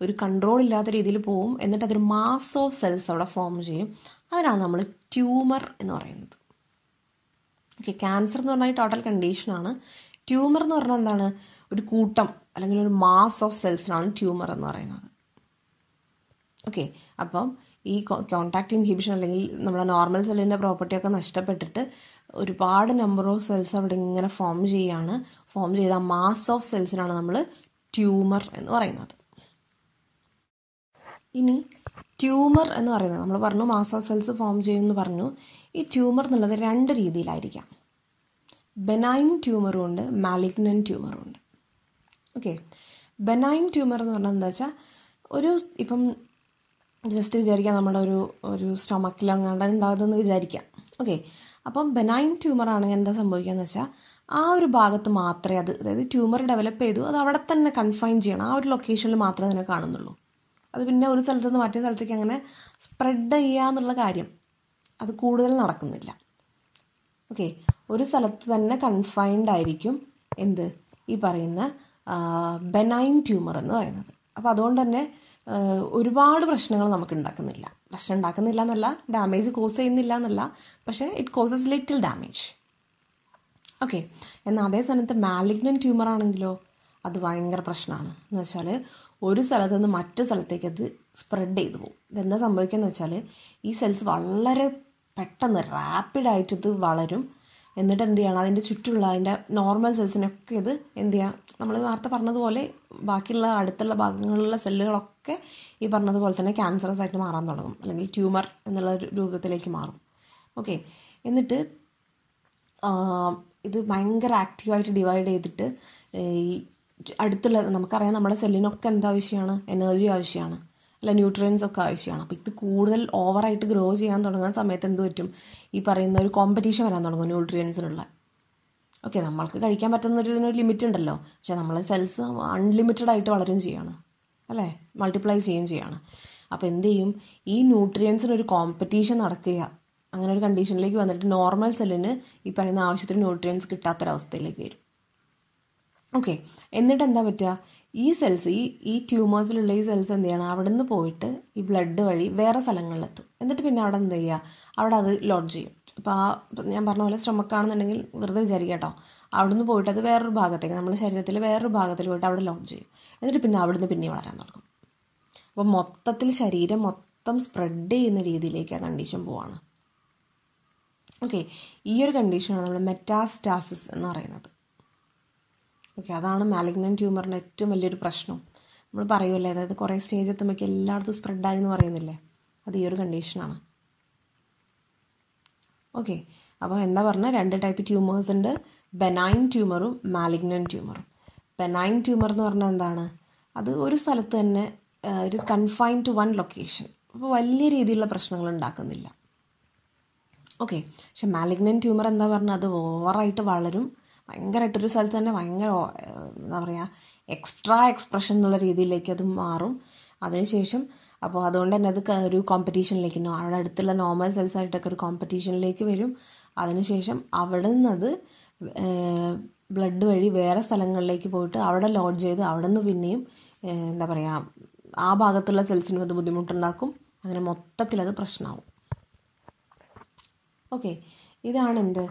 ഒരു കൺട്രോൾ ഇല്ലാത്ത രീതിയിൽ പോവും. എന്നിട്ട് അതൊരു മാസ് ഓഫ് സെൽസ് അവിടെ ഫോം ചെയ്യും. അതിനാണ് നമ്മൾ ട്യൂമർ എന്ന് പറയുന്നത്. ഓക്കെ ക്യാൻസർ എന്ന് പറഞ്ഞാൽ ടോട്ടൽ കണ്ടീഷനാണ് ട്യൂമർ എന്ന് പറഞ്ഞാൽ എന്താണ്? ഒരു കൂട്ടം അല്ലെങ്കിൽ ഒരു മാസ് ഓഫ് സെൽസിനാണ് ട്യൂമർ എന്ന് പറയുന്നത്. ഓക്കെ അപ്പം ഈ കോണ്ടാക്ട് ഇൻഹിബിഷൻ അല്ലെങ്കിൽ നമ്മുടെ നോർമൽ സെല്ലിന്റെ പ്രോപ്പർട്ടിയൊക്കെ നഷ്ടപ്പെട്ടിട്ട് ഒരുപാട് നമ്പർ ഓഫ് സെൽസ് അവിടെ ഇങ്ങനെ ഫോം ചെയ്യുകയാണ് ഫോം ചെയ്ത മാസ് ഓഫ് സെൽസിനാണ് നമ്മൾ ട്യൂമർ എന്ന് പറയുന്നത്. ഇനി ട്യൂമർ എന്ന് പറയുന്നത് നമ്മൾ പറഞ്ഞു മാസ് ഓഫ് സെൽസ് ഫോം ചെയ്യുമെന്ന് പറഞ്ഞു. ഈ ട്യൂമർ എന്നുള്ളത് രണ്ട് രീതിയിലായിരിക്കാം. ബെനൈൻ ട്യൂമറും ഉണ്ട് മാലിഗ്നൻ ട്യൂമറും ഉണ്ട്. ഓക്കെ ബെനൈൻ ട്യൂമർ എന്ന് പറഞ്ഞാൽ എന്താ വെച്ചാൽ ഒരു ഇപ്പം ജസ്റ്റ് വിചാരിക്കാം നമ്മുടെ ഒരു ഒരു സ്റ്റൊമക്കിൽ അങ്ങാണ്ട് ഉണ്ടാകുന്നതെന്ന് വിചാരിക്കാം. ഓക്കെ അപ്പം ബെനൈൻ ട്യൂമർ ആണെങ്കിൽ എന്താ സംഭവിക്കുക എന്ന് വെച്ചാൽ ആ ഒരു ഭാഗത്ത് മാത്രമേ അത് അതായത് ട്യൂമർ ഡെവലപ്പ് ചെയ്തു അത് അവിടെ തന്നെ കൺഫൈൻ ചെയ്യണം. ആ ഒരു ലൊക്കേഷനിൽ മാത്രമേ അതിനെ കാണുന്നുള്ളൂ. അത് പിന്നെ ഒരു സ്ഥലത്ത് നിന്ന് മറ്റേ സ്ഥലത്തേക്ക് അങ്ങനെ സ്പ്രെഡ് ചെയ്യുക എന്നുള്ള കാര്യം അത് കൂടുതൽ നടക്കുന്നില്ല. ഓക്കെ ഒരു സ്ഥലത്ത് തന്നെ കൺഫൈൻഡ് ആയിരിക്കും എന്ത്? ഈ പറയുന്ന ബെനൈൻ ട്യൂമർ എന്ന് പറയുന്നത്. അപ്പോൾ അതുകൊണ്ട് തന്നെ ഒരുപാട് പ്രശ്നങ്ങൾ നമുക്ക് ഉണ്ടാക്കുന്നില്ല. പ്രശ്നം ഉണ്ടാക്കുന്നില്ല എന്നല്ല ഡാമേജ് കോസ് ചെയ്യുന്നില്ല എന്നല്ല പക്ഷേ it causes little damage okay എന്നാൽ അതേ സ്ഥലത്ത് മാലിഗ്നൻ ട്യൂമർ ആണെങ്കിലോ അത് ഭയങ്കര പ്രശ്നമാണ്. എന്ന് വെച്ചാൽ ഒരു സ്ഥലത്ത് നിന്ന് മറ്റു സ്ഥലത്തേക്ക് അത് സ്പ്രെഡ് ചെയ്തു പോകും. ഇതെന്താ സംഭവിക്കുക എന്ന് വെച്ചാൽ ഈ സെൽസ് വളരെ പെട്ടെന്ന് റാപ്പിഡായിട്ട് ഇത് വളരും. എന്നിട്ട് എന്ത് ചെയ്യണം അതിന്റെ ചുറ്റുള്ള അതിന്റെ നോർമൽ സെൽസിനൊക്കെ ഇത് എന്ത് ചെയ്യാം നമ്മൾ നേരത്തെ പറഞ്ഞതുപോലെ ബാക്കിയുള്ള അടുത്തുള്ള ഭാഗങ്ങളിലുള്ള സെല്ലുകളൊക്കെ ഈ പറഞ്ഞതുപോലെ തന്നെ ക്യാൻസറസ് ആയിട്ട് മാറാൻ തുടങ്ങും. അല്ലെങ്കിൽ ട്യൂമർ എന്നുള്ള രൂപത്തിലേക്ക് മാറും. ഓക്കെ എന്നിട്ട് ഇത് ഭയങ്കര ആക്റ്റീവായിട്ട് ഡിവൈഡ് ചെയ്തിട്ട് ഈ അടുത്തുള്ള നമുക്കറിയാം നമ്മുടെ സെല്ലിനൊക്കെ എന്താവശ്യമാണ് എനർജി ആവശ്യമാണ് അല്ല ന്യൂട്രിയൻസ് ഒക്കെ ആവശ്യമാണ്. അപ്പോൾ ഇത് കൂടുതൽ ഓവറായിട്ട് ഗ്രോ ചെയ്യാൻ തുടങ്ങുന്ന സമയത്ത് എന്ത് പറ്റും? ഈ പറയുന്ന ഒരു കോമ്പറ്റീഷൻ വരാൻ തുടങ്ങും ന്യൂട്രിയൻസിനുള്ള ഓക്കെ നമ്മൾക്ക് കഴിക്കാൻ പറ്റുന്ന ഒരു ഇതിനൊരു ലിമിറ്റ് ഉണ്ടല്ലോ. പക്ഷെ നമ്മളെ സെൽസ് അൺലിമിറ്റഡ് ആയിട്ട് വളരും ചെയ്യാണ്. അല്ലേ? മൾട്ടിപ്ലൈ ചെയ്യുകയും ചെയ്യാണ്. അപ്പോൾ എന്ത് ചെയ്യും? ഈ ന്യൂട്രിയൻസിനൊരു കോമ്പറ്റീഷൻ നടക്കുക. അങ്ങനെ ഒരു കണ്ടീഷനിലേക്ക് വന്നിട്ട് നോർമൽ സെല്ലിന് ഈ പറയുന്ന ആവശ്യത്തിന് ന്യൂട്രിയൻസ് കിട്ടാത്തൊരവസ്ഥയിലേക്ക് വരും. ഓക്കെ എന്നിട്ട് എന്താ പറ്റുക? ഈ സെൽസ് ഈ ഈ ട്യൂമേഴ്സിലുള്ള ഈ സെൽസ് എന്ത് ചെയ്യണം അവിടെ നിന്ന് പോയിട്ട് ഈ ബ്ലഡ് വഴി വേറെ സ്ഥലങ്ങളിലെത്തും. എന്നിട്ട് പിന്നെ അവിടെ എന്ത് ചെയ്യുക അവിടെ അത് ലോഡ് ചെയ്യും. അപ്പോൾ ആ ഞാൻ പറഞ്ഞ പോലെ ശ്രമക്കാണെന്നുണ്ടെങ്കിൽ വെറുതെ വിചാരിക്കുക കേട്ടോ. അവിടെ നിന്ന് പോയിട്ട് അത് വേറൊരു ഭാഗത്തേക്ക് നമ്മുടെ ശരീരത്തിൽ വേറൊരു ഭാഗത്തിൽ പോയിട്ട് അവിടെ ലോഡ് ചെയ്യും. എന്നിട്ട് പിന്നെ അവിടെ നിന്ന് പിന്നെ വളരാൻ തുടങ്ങും. അപ്പോൾ മൊത്തത്തിൽ ശരീരം മൊത്തം സ്പ്രെഡ് ചെയ്യുന്ന രീതിയിലേക്ക് ആ കണ്ടീഷൻ പോവാണ്. ഓക്കെ ഈ ഒരു കണ്ടീഷനാണ് നമ്മൾ മെറ്റാസ്റ്റാസിസ് എന്ന് പറയുന്നത്. ഓക്കെ അതാണ് മാലിഗ്നൻ ട്യൂമറിന്റെ ഏറ്റവും വലിയൊരു പ്രശ്നം. നമ്മൾ പറയുമല്ലേ അതായത് കുറേ സ്റ്റേജ് എത്തുമ്പോഴേക്ക് എല്ലായിടത്തും സ്പ്രെഡായി എന്ന് പറയുന്നില്ലേ? അത് ഈ ഒരു കണ്ടീഷനാണ് ഓക്കെ അപ്പോൾ എന്താ പറഞ്ഞാൽ രണ്ട് ടൈപ്പ് ട്യൂമേഴ്സ് ഉണ്ട്. ബെനൈൻ ട്യൂമറും മാലിഗ്നൻ ട്യൂമറും ബെനൈൻ ട്യൂമർ എന്ന് പറഞ്ഞാൽ എന്താണ്? അത് ഒരു സ്ഥലത്ത് തന്നെ it is confine to one location അപ്പോൾ വലിയ രീതിയിലുള്ള പ്രശ്നങ്ങൾ ഉണ്ടാക്കുന്നില്ല. ഓക്കെ പക്ഷെ മാലിഗ്നൻ ട്യൂമർ എന്താ പറഞ്ഞാൽ അത് ഓവറായിട്ട് വളരും. ഭയങ്കരമായിട്ട് ഒരു സ്ഥലത്ത് തന്നെ ഭയങ്കര എന്താ പറയുക എക്സ്ട്രാ എക്സ്പ്രഷൻ എന്നുള്ള രീതിയിലേക്ക് അത് മാറും. അതിനുശേഷം അപ്പോൾ അതുകൊണ്ട് തന്നെ അത് ഒരു കോമ്പറ്റീഷനിലേക്ക് അവിടെ അടുത്തുള്ള നോർമൽ സെൽസ് ആയിട്ടൊക്കെ ഒരു കോമ്പറ്റീഷനിലേക്ക് വരും. അതിനുശേഷം അവിടെ നിന്നത് ബ്ലഡ് വഴി വേറെ സ്ഥലങ്ങളിലേക്ക് പോയിട്ട് അവിടെ ലോഡ് ചെയ്ത് അവിടെ നിന്ന് പിന്നെയും എന്താ പറയുക ആ ഭാഗത്തുള്ള സെൽസിനും അത് ബുദ്ധിമുട്ടുണ്ടാക്കും. അങ്ങനെ മൊത്തത്തിൽ അത് പ്രശ്നമാവും ഓക്കെ ഇതാണ് എന്ത്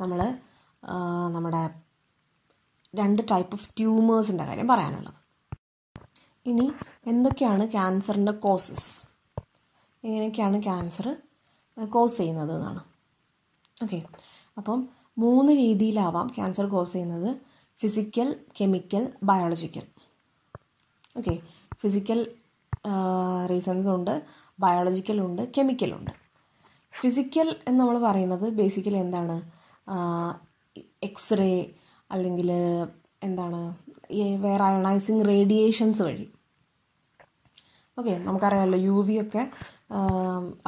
നമ്മൾ നമ്മുടെ രണ്ട് ടൈപ്പ് ഓഫ് ട്യൂമേഴ്സിന്റെ കാര്യം പറയാനുള്ളത്. ഇനി എന്തൊക്കെയാണ് ക്യാൻസറിന്റെ കോസസ് എങ്ങനെയൊക്കെയാണ് ക്യാൻസർ കോസ് ചെയ്യുന്നത് എന്നാണ്. ഓക്കെ അപ്പം മൂന്ന് രീതിയിലാവാം ക്യാൻസർ കോസ് ചെയ്യുന്നത്. Physical chemical biological okay physical reasons ഉണ്ട്. ബയോളജിക്കൽ ഉണ്ട്. കെമിക്കൽ ഉണ്ട്. ഫിസിക്കൽ എന്ന് നമ്മൾ പറയുന്നത് ബേസിക്കലി എന്താണ്? എക്സ്റേ അല്ലെങ്കിൽ എന്താണ് ഈ വേറെ അയണൈസിങ് റേഡിയേഷൻസ് വഴി. ഓക്കെ നമുക്കറിയാമല്ലോ യു വി ഒക്കെ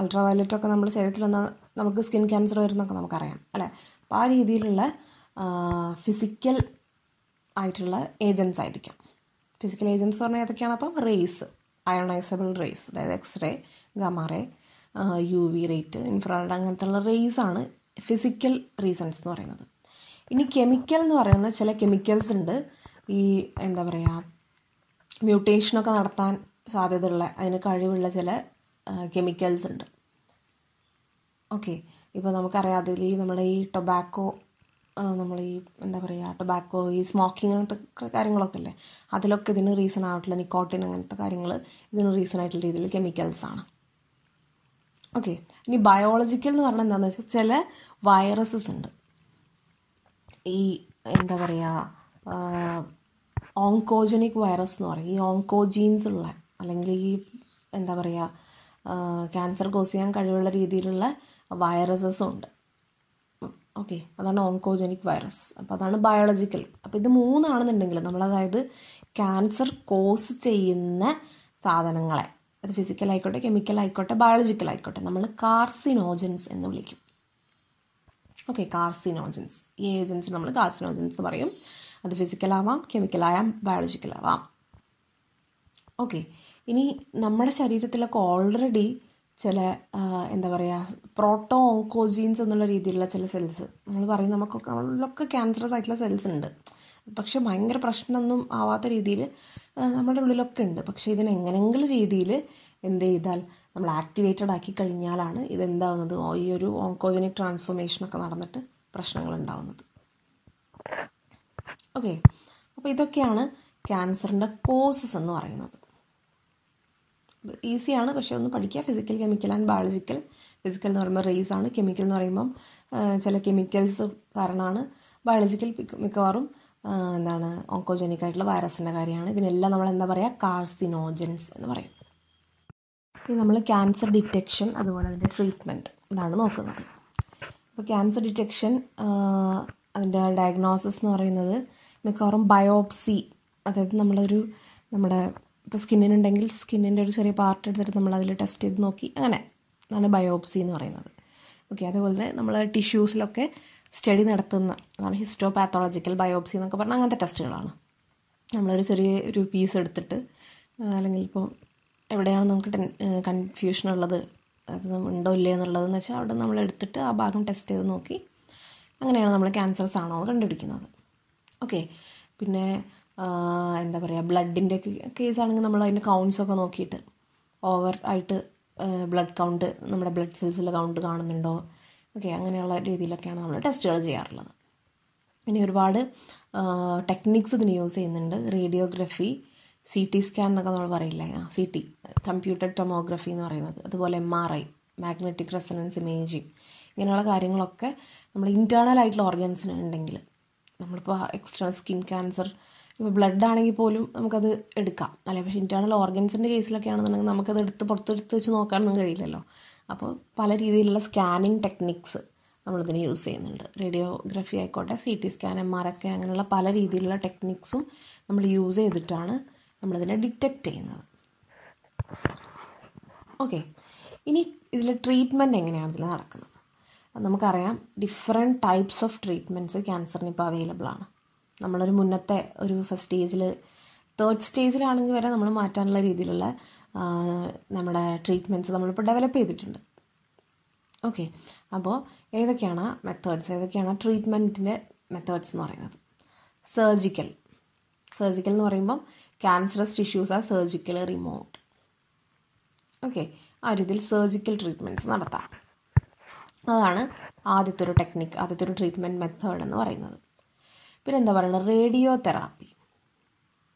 അൾട്രാ വയലറ്റ് ഒക്കെ നമ്മുടെ ശരീരത്തിൽ വന്ന നമുക്ക് സ്കിൻ ക്യാൻസർ വരുന്നൊക്കെ നമുക്കറിയാം അല്ലേ? അപ്പോൾ ആ രീതിയിലുള്ള ഫിസിക്കൽ ആയിട്ടുള്ള ഏജൻസ് ആയിരിക്കാം. ഫിസിക്കൽ ഏജൻസ് പറഞ്ഞാൽ ഏതൊക്കെയാണ്? അപ്പം റേസ് അയണൈസബിൾ റേസ് അതായത് x ray gamma ray U V rate infrared അങ്ങനത്തെ ഉള്ള റേസാണ് ഫിസിക്കൽ റീസൺസ് എന്ന് പറയുന്നത്. ഇനി കെമിക്കൽ എന്ന് പറയുന്ന ചില കെമിക്കൽസ് ഉണ്ട്. ഈ എന്താ പറയുക മ്യൂട്ടേഷനൊക്കെ നടത്താൻ സാധ്യതയുള്ള അതിന് കഴിവുള്ള ചില കെമിക്കൽസ് ഉണ്ട്. ഓക്കെ ഇപ്പോൾ നമുക്കറിയാം അതിൽ ഈ നമ്മുടെ ഈ ടൊബാക്കോ നമ്മൾ ഈ എന്താ പറയുക ടൊബാക്കോ ഈ സ്മോക്കിംഗ് അങ്ങനത്തെ കാര്യങ്ങളൊക്കെ അല്ലേ അതിലൊക്കെ ഇതിന് റീസൺ ആയിട്ടുള്ള നിക്കോട്ടിൻ അങ്ങനത്തെ കാര്യങ്ങൾ ഇതിന് റീസൺ ആയിട്ടുള്ള രീതിയിൽ കെമിക്കൽസ് ആണ്. ഓക്കെ ഇനി ബയോളജിക്കൽ എന്ന് പറഞ്ഞാൽ എന്താണെന്ന് വെച്ചാൽ ചില വൈറസസ് ഉണ്ട്. ഈ എന്താ പറയുക ഓങ്കോജനിക് വൈറസ് എന്ന് പറയും. ഈ ഓങ്കോജീൻസ് ഉള്ള അല്ലെങ്കിൽ ഈ എന്താ പറയുക ക്യാൻസർ കോസ് ചെയ്യാൻ കഴിവുള്ള രീതിയിലുള്ള വൈറസസും ഉണ്ട്. ഓക്കെ അതാണ് ഓങ്കോജനിക് വൈറസ് അപ്പോൾ അതാണ് ബയോളജിക്കൽ അപ്പോൾ ഇത് മൂന്നാണെന്നുണ്ടെങ്കിൽ നമ്മൾ അതായത് ക്യാൻസർ കോസ് ചെയ്യുന്ന സാധനങ്ങളെ അത് ഫിസിക്കൽ ആയിക്കോട്ടെ കെമിക്കൽ ആയിക്കോട്ടെ ബയോളജിക്കൽ ആയിക്കോട്ടെ നമ്മൾ കാർസിനോജൻസ് എന്ന് വിളിക്കും. ഓക്കെ കാർസിനോജൻസ് ഈ ഏജൻസ് നമ്മൾ കാർസിനോജൻസ് പറയും. അത് ഫിസിക്കലാവാം ബയോളജിക്കൽ ബയോളജിക്കലാവാം ഓക്കെ ഇനി നമ്മുടെ ശരീരത്തിലൊക്കെ ഓൾറെഡി ചില എന്താ പറയുക പ്രോട്ടോ ഓങ്കോജീൻസ് എന്നുള്ള രീതിയിലുള്ള ചില സെൽസ് നമ്മൾ പറയും നമുക്കൊക്കെ നമ്മളിലൊക്കെ ക്യാൻസറസ് ആയിട്ടുള്ള സെൽസ് ഉണ്ട്. പക്ഷെ ഭയങ്കര പ്രശ്നമൊന്നും ആവാത്ത രീതിയിൽ നമ്മുടെ ഉള്ളിലൊക്കെ ഉണ്ട്. പക്ഷേ ഇതിനെങ്ങനെങ്കിലും രീതിയിൽ എന്ത് ചെയ്താൽ നമ്മൾ ആക്ടിവേറ്റഡ് ആക്കി കഴിഞ്ഞാലാണ് ഇതെന്താവുന്നത്? ഈ ഒരു ഓങ്കോജനിക് ട്രാൻസ്ഫോർമേഷനൊക്കെ നടന്നിട്ട് പ്രശ്നങ്ങൾ ഉണ്ടാവുന്നത് ഓക്കെ അപ്പോൾ ഇതൊക്കെയാണ് ക്യാൻസറിന്റെ കോസസ് എന്ന് പറയുന്നത്. ഈസിയാണ് പക്ഷേ ഒന്ന് പഠിക്കുക. Physical chemical and biological physical എന്ന് പറയുമ്പോൾ റേസ് ആണ്. കെമിക്കൽ എന്ന് പറയുമ്പം ചില കെമിക്കൽസ് കാരണമാണ് ബയോളജിക്കൽ മിക്കവാറും എന്താണ് ഓങ്കോജനിക് ആയിട്ടുള്ള വൈറസിന്റെ കാര്യമാണ്. ഇതിനെല്ലാം നമ്മൾ എന്താ പറയുക കാർസിനോജൻസ് എന്ന് പറയും. ഇനി നമ്മൾ ക്യാൻസർ ഡിറ്റക്ഷൻ അതുപോലെ അതിന്റെ ട്രീറ്റ്മെന്റ് ഇതാണ് നോക്കുന്നത്. അപ്പോൾ ക്യാൻസർ ഡിറ്റക്ഷൻ അതിന്റെ ഡയഗ്നോസിസ് എന്ന് പറയുന്നത് മിക്കവാറും ബയോപ്സി അതായത് നമ്മളൊരു നമ്മുടെ ഇപ്പോൾ സ്കിന്നിനുണ്ടെങ്കിൽ സ്കിന്നിന്റെ ഒരു ചെറിയ പാർട്ട് എടുത്തിട്ട് നമ്മൾ അതിൽ ടെസ്റ്റ് ചെയ്ത് നോക്കി. അങ്ങനെ അതാണ് ബയോപ്സി എന്ന് പറയുന്നത്. ഓക്കെ അതുപോലെ തന്നെ നമ്മൾ ടിഷ്യൂസിലൊക്കെ സ്റ്റഡി നടത്തുന്ന അതാണ് ഹിസ്റ്റോ പാത്തോളജിക്കൽ ബയോപ്സി എന്നൊക്കെ പറഞ്ഞാൽ അങ്ങനത്തെ ടെസ്റ്റുകളാണ്. നമ്മളൊരു ചെറിയ ഒരു പീസ് എടുത്തിട്ട് അല്ലെങ്കിൽ ഇപ്പോൾ എവിടെയാണ് നമുക്ക് ടെൻ കൺഫ്യൂഷൻ ഉള്ളത് അത് ഉണ്ടോ ഇല്ലേ എന്നുള്ളതെന്ന് വെച്ചാൽ അവിടെ നമ്മൾ എടുത്തിട്ട് ആ ഭാഗം ടെസ്റ്റ് ചെയ്ത് നോക്കി അങ്ങനെയാണ് നമ്മൾ ക്യാൻസർസ് ആണോ കണ്ടുപിടിക്കുന്നത്. ഓക്കെ പിന്നെ എന്താ പറയുക ബ്ലഡിന്റെ കേസ് ആണെങ്കിൽ നമ്മൾ അതിന്റെ കൗണ്ട്സ് ഒക്കെ നോക്കിയിട്ട് ഓവർ ആയിട്ട് ബ്ലഡ് കൗണ്ട് നമ്മുടെ ബ്ലഡ് സെൽസിലെ കൗണ്ട് കാണുന്നുണ്ടോ? ഓക്കെ അങ്ങനെയുള്ള രീതിയിലൊക്കെയാണ് നമ്മൾ ടെസ്റ്റുകൾ ചെയ്യാറുള്ളത്. ഇനി ഒരുപാട് ടെക്നിക്സ് ഇതിന് യൂസ് ചെയ്യുന്നുണ്ട്. റേഡിയോഗ്രഫി സി ടി സ്കാൻ എന്നൊക്കെ നമ്മൾ പറയില്ലേ? ആ സി ടി കമ്പ്യൂട്ടർ ടൊമോഗ്രഫി എന്ന് പറയുന്നത്. അതുപോലെ M R I magnetic resonance imaging ഇങ്ങനെയുള്ള കാര്യങ്ങളൊക്കെ നമ്മൾ ഇന്റേർണൽ ആയിട്ടുള്ള ഓർഗൻസിന് ഉണ്ടെങ്കിൽ നമ്മളിപ്പോൾ എക്സ്റ്റേണൽ സ്കിൻ ക്യാൻസർ ഇപ്പോൾ ബ്ലഡ് ആണെങ്കിൽ പോലും നമുക്കത് എടുക്കാം. അല്ലെ പക്ഷേ ഇന്റേർണൽ ഓർഗൻസിന്റെ കേസിലൊക്കെ ആണെന്നുണ്ടെങ്കിൽ നമുക്കത് എടുത്ത് പുറത്തെടുത്ത് വെച്ച് നോക്കാനൊന്നും കഴിയില്ലല്ലോ. അപ്പോൾ പല രീതിയിലുള്ള സ്കാനിങ് ടെക്നിക്സ് നമ്മളിതിന് യൂസ് ചെയ്യുന്നുണ്ട്. റേഡിയോഗ്രഫി ആയിക്കോട്ടെ C T scan M R I scan അങ്ങനെയുള്ള പല രീതിയിലുള്ള ടെക്നിക്സും നമ്മൾ യൂസ് ചെയ്തിട്ടാണ് നമ്മളിതിനെ ഡിറ്റക്റ്റ് ചെയ്യുന്നത്. ഓക്കെ ഇനി ഇതിൽ ട്രീറ്റ്മെന്റ് എങ്ങനെയാണ് ഇതിൽ നടക്കുന്നത്? നമുക്കറിയാം ഡിഫറെന്റ് ടൈപ്സ് ഓഫ് ട്രീറ്റ്മെന്റ്സ് ക്യാൻസറിന് ഇപ്പോൾ അവൈലബിൾ ആണ്. നമ്മളൊരു മുന്നത്തെ ഒരു ഫസ്റ്റ് സ്റ്റേജിൽ തേർഡ് സ്റ്റേജിലാണെങ്കിൽ വരെ നമ്മൾ മാറ്റാനുള്ള രീതിയിലുള്ള നമ്മുടെ ട്രീറ്റ്മെന്റ്സ് നമ്മളിപ്പോൾ ഡെവലപ്പ് ചെയ്തിട്ടുണ്ട്. ഓക്കെ അപ്പോൾ ഏതൊക്കെയാണ് മെത്തേഡ്സ് ഏതൊക്കെയാണ് ട്രീറ്റ്മെന്റിന്റെ മെത്തേഡ്സ് എന്ന് പറയുന്നത്? സർജിക്കൽ സർജിക്കൽ എന്ന് പറയുമ്പം ക്യാൻസറസ് ടിഷ്യൂസ് ആ സർജിക്കൽ റിമൂവ് ഓക്കെ ആ രീതിയിൽ സർജിക്കൽ ട്രീറ്റ്മെന്റ്സ് നടത്താം. അതാണ് ആദ്യത്തെ ഒരു ടെക്നിക്ക് ആദ്യത്തെ ഒരു ട്രീറ്റ്മെന്റ് മെത്തേഡ് എന്ന് പറയുന്നത്. പിന്നെ എന്താ പറയുക റേഡിയോ തെറാപ്പി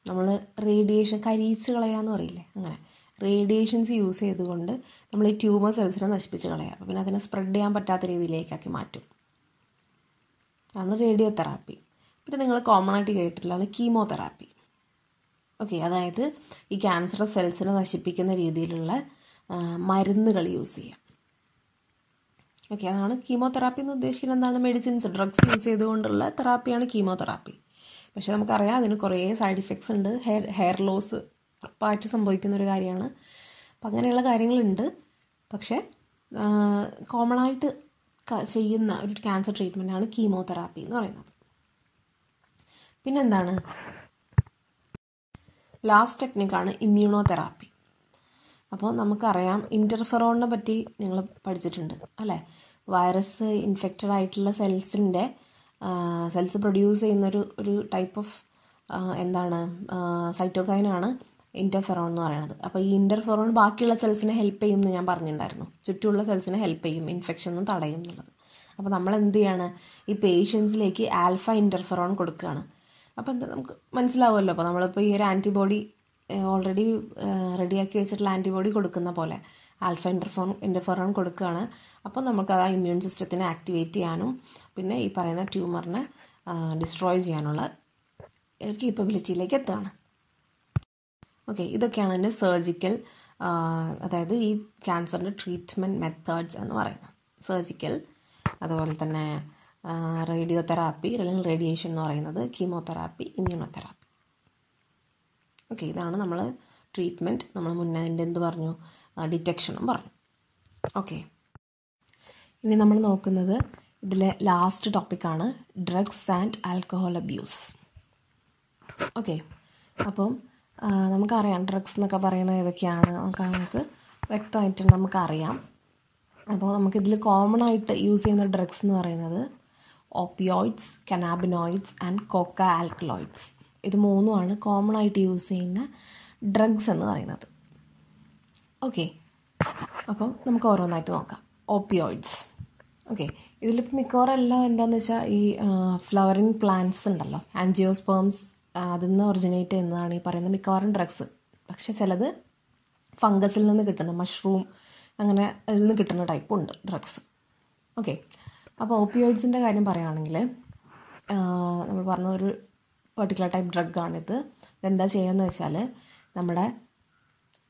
നമ്മൾ റേഡിയേഷൻ കരീച്ച് കളയാന്ന് പറയില്ലേ? അങ്ങനെ. റേഡിയേഷൻസ് യൂസ് ചെയ്തുകൊണ്ട് നമ്മൾ ഈ ട്യൂമർ സെൽസിനെ നശിപ്പിച്ച് കളയാം. അപ്പോൾ പിന്നെ അതിനെ സ്പ്രെഡ് ചെയ്യാൻ പറ്റാത്ത രീതിയിലേക്കാക്കി മാറ്റും. അതാണ് റേഡിയോ തെറാപ്പി പിന്നെ നിങ്ങൾ കോമൺ ആയിട്ട് കേട്ടിട്ടുള്ളതാണ് കീമോതെറാപ്പി. ഓക്കെ അതായത് ഈ ക്യാൻസർ സെൽസിനെ നശിപ്പിക്കുന്ന രീതിയിലുള്ള മരുന്നുകൾ യൂസ് ചെയ്യാം. ഓക്കെ അതാണ് കീമോതെറാപ്പി എന്ന് ഉദ്ദേശിക്കുന്നത്. എന്താണ്? മെഡിസിൻസ് ഡ്രഗ്സ് യൂസ് ചെയ്തുകൊണ്ടുള്ള തെറാപ്പിയാണ് കീമോതെറാപ്പി. പക്ഷേ നമുക്കറിയാം അതിന് കുറേ സൈഡ് ഇഫക്ട്സ് ഉണ്ട്. ഹെയർ ഹെയർ ലോസ് ഉറപ്പായിട്ട് സംഭവിക്കുന്ന ഒരു കാര്യമാണ്. അപ്പം അങ്ങനെയുള്ള കാര്യങ്ങളുണ്ട്. പക്ഷേ കോമൺ ആയിട്ട് ചെയ്യുന്ന ഒരു ക്യാൻസർ ട്രീറ്റ്മെന്റാണ് കീമോതെറാപ്പി എന്ന് പറയുന്നത്. പിന്നെന്താണ്? ലാസ്റ്റ് ടെക്നിക്കാണ് ഇമ്മ്യൂണോതെറാപ്പി അപ്പോൾ നമുക്കറിയാം ഇന്റർഫെറോണിനെ പറ്റി നിങ്ങൾ പഠിച്ചിട്ടുണ്ട് അല്ലേ? വൈറസ് ഇൻഫെക്റ്റഡ് ആയിട്ടുള്ള സെൽസിന്റെ സെൽസ് പ്രൊഡ്യൂസ് ചെയ്യുന്നൊരു ഒരു ടൈപ്പ് ഓഫ് എന്താണ് സൈറ്റോകൈനാണ് ഇന്റർഫെറോൺ എന്ന് പറയുന്നത് അപ്പോൾ ഈ ഇന്റർഫെറോൺ ബാക്കിയുള്ള സെൽസിനെ ഹെൽപ്പ് ചെയ്യും എന്ന് ഞാൻ പറഞ്ഞിട്ടുണ്ടായിരുന്നു. ചുറ്റുമുള്ള സെൽസിനെ ഹെൽപ്പ് ചെയ്യും ഇൻഫെക്ഷൻ ഒന്നും തടയും എന്നുള്ളത്. അപ്പോൾ നമ്മൾ എന്ത് ചെയ്യാണ്? ഈ പേഷ്യൻസിലേക്ക് ആൽഫ ഇന്റർഫെറോൺ കൊടുക്കുകയാണ്. അപ്പോൾ എന്താ നമുക്ക് മനസ്സിലാവുമല്ലോ. അപ്പോൾ നമ്മളിപ്പോൾ ഈ ഒരു ആന്റിബോഡി ഓൾറെഡി റെഡിയാക്കി വെച്ചിട്ടുള്ള ആന്റിബോഡി കൊടുക്കുന്ന പോലെ ആൽഫ ഇന്റർഫോൺ ഇന്റർഫെറോൺ കൊടുക്കുകയാണ്. അപ്പോൾ നമുക്ക് ആ ഇമ്മ്യൂൺ സിസ്റ്റത്തിനെ ആക്ടിവേറ്റ് ചെയ്യാനും പിന്നെ ഈ പറയുന്ന ട്യൂമറിനെ ഡിസ്ട്രോയ് ചെയ്യാനുള്ള കേപ്പബിലിറ്റിയിലേക്ക് എത്തുകയാണ്. ഓക്കെ ഇതൊക്കെയാണ് എന്റെ സർജിക്കൽ അതായത് ഈ ക്യാൻസറിന്റെ ട്രീറ്റ്മെന്റ് മെത്തേഡ്സ് എന്ന് പറയുന്നത്. സർജിക്കൽ അതുപോലെ തന്നെ റേഡിയോ തെറാപ്പി അല്ലെങ്കിൽ റേഡിയേഷൻ എന്ന് പറയുന്നത് കീമോതെറാപ്പി ഇമ്മ്യൂണോതെറാപ്പി ഓക്കെ ഇതാണ് നമ്മൾ ട്രീറ്റ്മെന്റ് നമ്മൾ മുന്നേ അതിന്റെ എന്ത് പറഞ്ഞു? ഡിറ്റക്ഷനും പറഞ്ഞു. ഓക്കെ ഇനി നമ്മൾ നോക്കുന്നത് ഇതിലെ ലാസ്റ്റ് ടോപ്പിക്കാണ് drugs and alcohol abuse okay അപ്പം നമുക്കറിയാം ഡ്രഗ്സ് എന്നൊക്കെ പറയുന്നത് ഏതൊക്കെയാണ് നമുക്ക് നമുക്ക് വ്യക്തമായിട്ട് നമുക്കറിയാം. അപ്പോൾ നമുക്കിതിൽ കോമൺ ആയിട്ട് യൂസ് ചെയ്യുന്ന ഡ്രഗ്സ് എന്ന് പറയുന്നത് opioids cannabinoids and coca alkaloids ഇത് മൂന്നുമാണ് കോമൺ ആയിട്ട് യൂസ് ചെയ്യുന്ന ഡ്രഗ്സ് എന്ന് പറയുന്നത്. ഓക്കെ അപ്പോൾ നമുക്ക് ഓരോന്നായിട്ട് നോക്കാം. ഓപ്പിയോയിഡ്സ് ഓക്കെ ഇതിലിപ്പോൾ മിക്കവാറും എല്ലാം എന്താണെന്ന് വെച്ചാൽ ഈ ഫ്ലവറിങ് പ്ലാന്റ്സ് ഉണ്ടല്ലോ. ആൻജിയോസ്പേംസ് അതിൽ നിന്ന് ഒറിജിനേറ്റ് ചെയ്യുന്നതാണ് ഈ പറയുന്ന മിക്കവാറും ഡ്രഗ്സ് പക്ഷേ ചിലത് ഫംഗസിൽ നിന്ന് കിട്ടുന്ന മഷ്റൂം അങ്ങനെ അതിൽ നിന്ന് കിട്ടുന്ന ടൈപ്പ് ഉണ്ട് ഡ്രഗ്സ് ഓക്കെ അപ്പോൾ ഓപ്പിയോയിഡ്സിന്റെ കാര്യം പറയുകയാണെങ്കിൽ നമ്മൾ പറഞ്ഞ ഒരു പെർട്ടിക്കുലർ ടൈപ്പ് ഡ്രഗാണിത് ഇതെന്താ ചെയ്യുകയെന്ന് വെച്ചാൽ നമ്മുടെ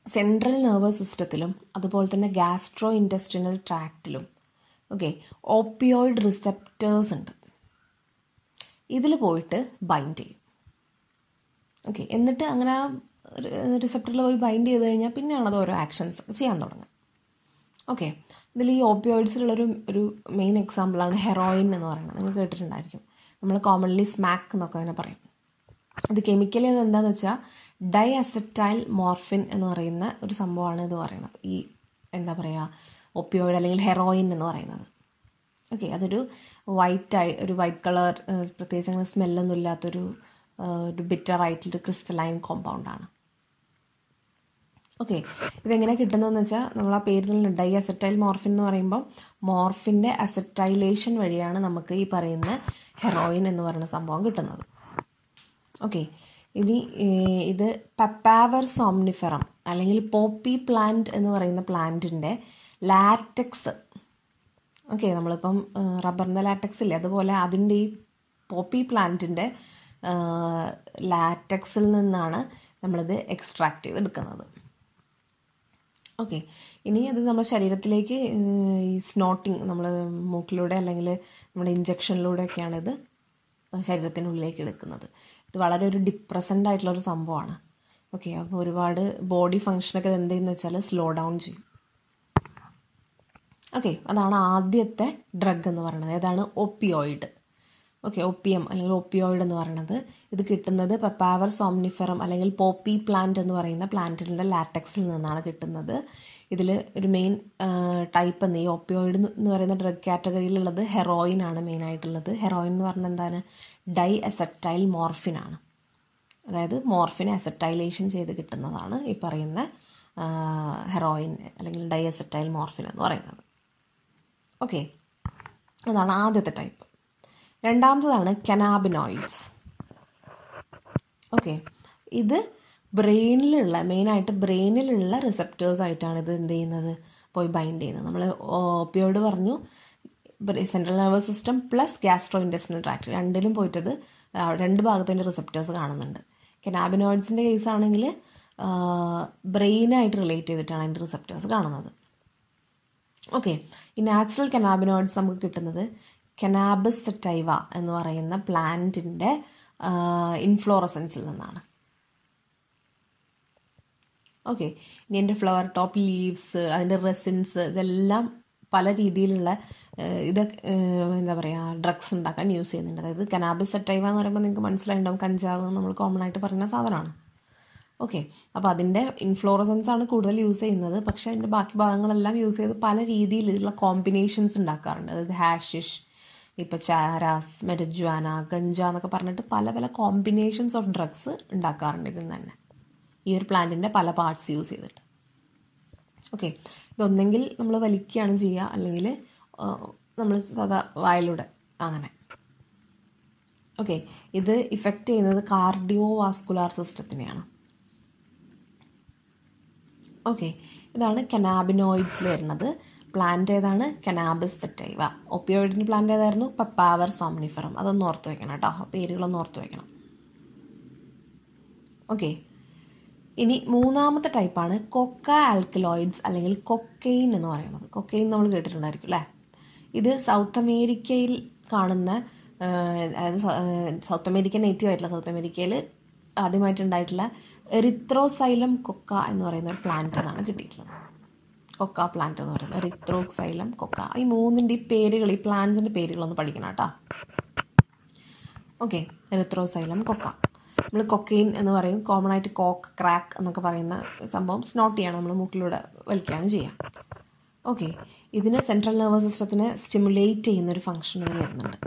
സെൻട്രൽ നെർവസ് സിസ്റ്റത്തിലും അതുപോലെ തന്നെ ഗ്യാസ്ട്രോ ഇന്റസ്റ്റിനൽ ട്രാക്റ്റിലും ഓക്കെ ഓപ്പിയോയിഡ് റിസെപ്റ്റേഴ്സ് ഉണ്ട്. ഇതിൽ പോയിട്ട് ബൈൻഡ് ചെയ്യും. ഓക്കെ എന്നിട്ട് അങ്ങനെ ആ റിസെപ്റ്ററിൽ പോയി ബൈൻഡ് ചെയ്ത് കഴിഞ്ഞാൽ പിന്നെയാണ് അത് ഓരോ ആക്ഷൻസ് ചെയ്യാൻ തുടങ്ങുക. ഓക്കെ ഇതിൽ ഈ ഓപ്പിയോയിഡ്സിലുള്ളൊരു ഒരു മെയിൻ എക്സാമ്പിളാണ് ഹെറോയിൻ എന്ന് പറയുന്നത്. നിങ്ങൾ കേട്ടിട്ടുണ്ടായിരിക്കും. നമ്മൾ കോമൺലി സ്മാക്ക് എന്നൊക്കെ അതിനെ പറയും. ഇത് കെമിക്കലി അത് എന്താണെന്ന് വെച്ചാൽ ഡൈ അസറ്റൈൽ മോർഫിൻ എന്ന് പറയുന്ന ഒരു സംഭവമാണ് ഇത് പറയുന്നത്. ഈ എന്താ പറയുക ഒപ്പിയോയിഡ് അല്ലെങ്കിൽ ഹെറോയിൻ എന്ന് പറയുന്നത്. ഓക്കെ അതൊരു വൈറ്റ് ആയി ഒരു വൈറ്റ് കളർ പ്രത്യേകിച്ച് അങ്ങനെ സ്മെല്ലൊന്നും ഇല്ലാത്തൊരു ഒരു ബിറ്റർ ആയിട്ടുള്ളൊരു ക്രിസ്റ്റലൈൻ കോമ്പൗണ്ടാണ് ഓക്കെ ഇതെങ്ങനെ കിട്ടുന്നതെന്ന് വെച്ചാൽ നമ്മൾ ആ നിന്ന് ഡൈ അസറ്റൈൽ മോർഫിൻ എന്ന് പറയുമ്പോൾ മോർഫിന്റെ അസറ്റൈലേഷൻ വഴിയാണ് നമുക്ക് ഈ പറയുന്ന ഹെറോയിൻ എന്ന് പറയുന്ന സംഭവം കിട്ടുന്നത്. ഓക്കെ ഇനി ഇത് പപ്പാവർ സോംനിഫറം അല്ലെങ്കിൽ പോപ്പി പ്ലാന്റ് എന്ന് പറയുന്ന പ്ലാന്റിന്റെ ലാറ്റക്സ് ഓക്കെ നമ്മളിപ്പം റബ്ബറിന്റെ ലാറ്റക്സ് ഇല്ലേ? അതുപോലെ അതിന്റെ ഈ പോപ്പി പ്ലാന്റിന്റെ ലാറ്റക്സിൽ നിന്നാണ് നമ്മളിത് എക്സ്ട്രാക്ട് ചെയ്തെടുക്കുന്നത്. ഓക്കെ. ഇനി അത് നമ്മുടെ ശരീരത്തിലേക്ക് ഈ സ്നോട്ടിങ് നമ്മൾ മൂക്കിലൂടെ അല്ലെങ്കിൽ നമ്മുടെ ഇഞ്ചക്ഷനിലൂടെയൊക്കെയാണ് ഇത് ശരീരത്തിനുള്ളിലേക്ക് എടുക്കുന്നത്. ഇത് വളരെ ഒരു ഡിപ്രസന്റ് ആയിട്ടുള്ള ഒരു സംഭവമാണ്. ഓക്കെ. അപ്പോൾ ഒരുപാട് ബോഡി ഫങ്ഷനൊക്കെ എന്ത് വെച്ചാൽ സ്ലോ ഡൗൺ ചെയ്യും. ഓക്കെ. അതാണ് ആദ്യത്തെ ഡ്രഗ് എന്ന് പറയുന്നത്. ഏതാണ്? ഒപ്പിയോയിഡ് ഓക്കെ ഒപ്പിയം അല്ലെങ്കിൽ ഒപ്പിയോയിഡ് എന്ന് പറയുന്നത് ഇത് കിട്ടുന്നത് പപ്പാവർ സോംനിഫറം അല്ലെങ്കിൽ പോപ്പി പ്ലാന്റ് എന്ന് പറയുന്ന പ്ലാന്റിന്റെ ലാറ്റക്സിൽ നിന്നാണ് കിട്ടുന്നത്. ഇതിൽ ഒരു മെയിൻ ടൈപ്പ് എന്ന് ഈ ഒപ്പിയോയിഡ് എന്ന് പറയുന്ന ഡ്രഗ് കാറ്റഗറിയിലുള്ളത് ഹെറോയിൻ ആണ് മെയിൻ ആയിട്ടുള്ളത്. ഹെറോയിൻ എന്ന് പറഞ്ഞാൽ എന്താണ്? ഡൈ അസറ്റൈൽ മോർഫിൻ ആണ്. അതായത് മോർഫിൻ അസറ്റൈലേഷൻ ചെയ്ത് കിട്ടുന്നതാണ് ഈ പറയുന്ന ഹെറോയിൻ അല്ലെങ്കിൽ ഡൈ അസറ്റൈൽ മോർഫിൻ എന്ന് പറയുന്നത്. ഓക്കെ അതാണ് ആദ്യത്തെ ടൈപ്പ് രണ്ടാമത്തതാണ് കനാബിനോയിഡ്സ് ഓക്കെ ഇത് ബ്രെയിനിലുള്ള മെയിനായിട്ട് ബ്രെയിനിലുള്ള റിസപ്റ്റേഴ്സ് ആയിട്ടാണ് ഇത് എന്ത് ചെയ്യുന്നത്? പോയി ബൈൻഡ് ചെയ്യുന്നത്. നമ്മൾ ഓപ്പിയോട് പറഞ്ഞു. Central nervous system plus gastro industrial tract രണ്ടിലും പോയിട്ടത് രണ്ട് ഭാഗത്തിന്റെ റിസപ്റ്റേഴ്സ് കാണുന്നുണ്ട്. കനാബിനോയിഡ്സിന്റെ കേസ് ആണെങ്കിൽ ബ്രെയിനായിട്ട് റിലേറ്റ് ചെയ്തിട്ടാണ് അതിന്റെ റിസപ്റ്റേഴ്സ് കാണുന്നത്. ഓക്കെ ഈ നാച്ചുറൽ കനാബിനോയിഡ്സ് നമുക്ക് കിട്ടുന്നത് കനാബസ് സെറ്റൈവ എന്ന് പറയുന്ന പ്ലാന്റിന്റെ ഇൻഫ്ലോറസൻസിൽ നിന്നാണ്. ഓക്കെ ഇനി എന്റെ ഫ്ലവർ ടോപ്പ് ലീവ്സ് അതിന്റെ റെസിൻസ് ഇതെല്ലാം പല രീതിയിലുള്ള ഇത് എന്താ പറയുക ഡ്രഗ്സ് ഉണ്ടാക്കാൻ യൂസ് ചെയ്യുന്നുണ്ട്. അതായത് കനാബിസ് സെറ്റൈവ എന്ന് പറയുമ്പോൾ നിങ്ങൾക്ക് മനസ്സിലായിട്ടുണ്ടാവും കഞ്ചാവ് നമ്മൾ കോമൺ ആയിട്ട് പറയുന്ന സാധനമാണ്. ഓക്കെ അപ്പോൾ അതിന്റെ ഇൻഫ്ലോറസൻസ് ആണ് കൂടുതൽ യൂസ് ചെയ്യുന്നത്. പക്ഷേ അതിന്റെ ബാക്കി ഭാഗങ്ങളെല്ലാം യൂസ് ചെയ്ത് പല രീതിയിലുള്ള കോമ്പിനേഷൻസ് ഉണ്ടാക്കാറുണ്ട്. അതായത് ഹാഷിഷ് ഇപ്പോൾ ചാരാസ് മെരജ്വാന ഗഞ്ച എന്നൊക്കെ പറഞ്ഞിട്ട് പല പല കോമ്പിനേഷൻസ് ഓഫ് ഡ്രഗ്സ് ഉണ്ടാക്കാറുണ്ട് ഇതിൽ തന്നെ. ഈ ഒരു പ്ലാന്റിന്റെ പല പാർട്സ് യൂസ് ചെയ്തിട്ട്. ഓക്കെ ഇതൊന്നെങ്കിൽ നമ്മൾ വലിക്കുകയാണ് ചെയ്യുക. അല്ലെങ്കിൽ നമ്മൾ സാധാ വായിലൂടെ അങ്ങനെ. ഓക്കെ ഇത് ഇഫക്റ്റ് ചെയ്യുന്നത് കാർഡിയോ വാസ്കുലാർ സിസ്റ്റത്തിനെയാണ് ഓക്കെ ഇതാണ് കനാബിനോയിഡ്സിൽ വരുന്നത്. പ്ലാന്റ് ഏതാണ്? കനാബിസ് സെറ്റൈവ ഒപ്പിയോയിഡിന്റെ പ്ലാന്റ് ഏതായിരുന്നു? പപ്പാവർ സോംനിഫറം അതൊന്ന് ഓർത്ത് വെക്കണം കേട്ടോ. പേരുകളൊന്ന് ഓർത്ത് വെക്കണം. ഓക്കെ ഇനി മൂന്നാമത്തെ ടൈപ്പാണ് കൊക്ക ആൽക്കലോയിഡ്സ് അല്ലെങ്കിൽ കൊക്കെയിൻ എന്ന് പറയുന്നത്. കൊക്കെയിൻ നമ്മൾ കേട്ടിട്ടുണ്ടായിരിക്കും അല്ലേ? ഇത് സൗത്ത് അമേരിക്കയിൽ കാണുന്ന അതായത് സൗത്ത് അമേരിക്കൻ നേറ്റീവ് ആയിട്ടുള്ള സൗത്ത് അമേരിക്കയിൽ ആദ്യമായിട്ടുണ്ടായിട്ടുള്ള എറിത്രോസൈലം കൊക്ക എന്ന് പറയുന്ന ഒരു പ്ലാന്റ് എന്നാണ് കിട്ടിയിട്ടുള്ളത്. കൊക്ക പ്ലാന്റ് എന്ന് പറയുന്നത്. റിത്രോക്സൈലം കൊക്ക. ഈ മൂന്നിന്റെ ഈ പേരുകൾ ഈ പ്ലാന്റ്സിന്റെ പേരുകളൊന്ന് പഠിക്കണം കേട്ടോ. Okay Erythroxylum coca. നമ്മൾ കൊക്കെയിൻ എന്ന് പറയും. കോമൺ ആയിട്ട് കോക്ക് ക്രാക്ക് എന്നൊക്കെ പറയുന്ന സംഭവം സ്നോട്ട് ചെയ്യണം നമ്മൾ മൂക്കിലൂടെ വലിക്കുകയാണ് ചെയ്യുക ഓക്കെ ഇതിന് സെൻട്രൽ നെർവസ് സിസ്റ്റത്തിനെ സ്റ്റിമുലേറ്റ് ചെയ്യുന്ന ഒരു ഫംഗ്ഷൻ ഇതിന് വരുന്നുണ്ട്.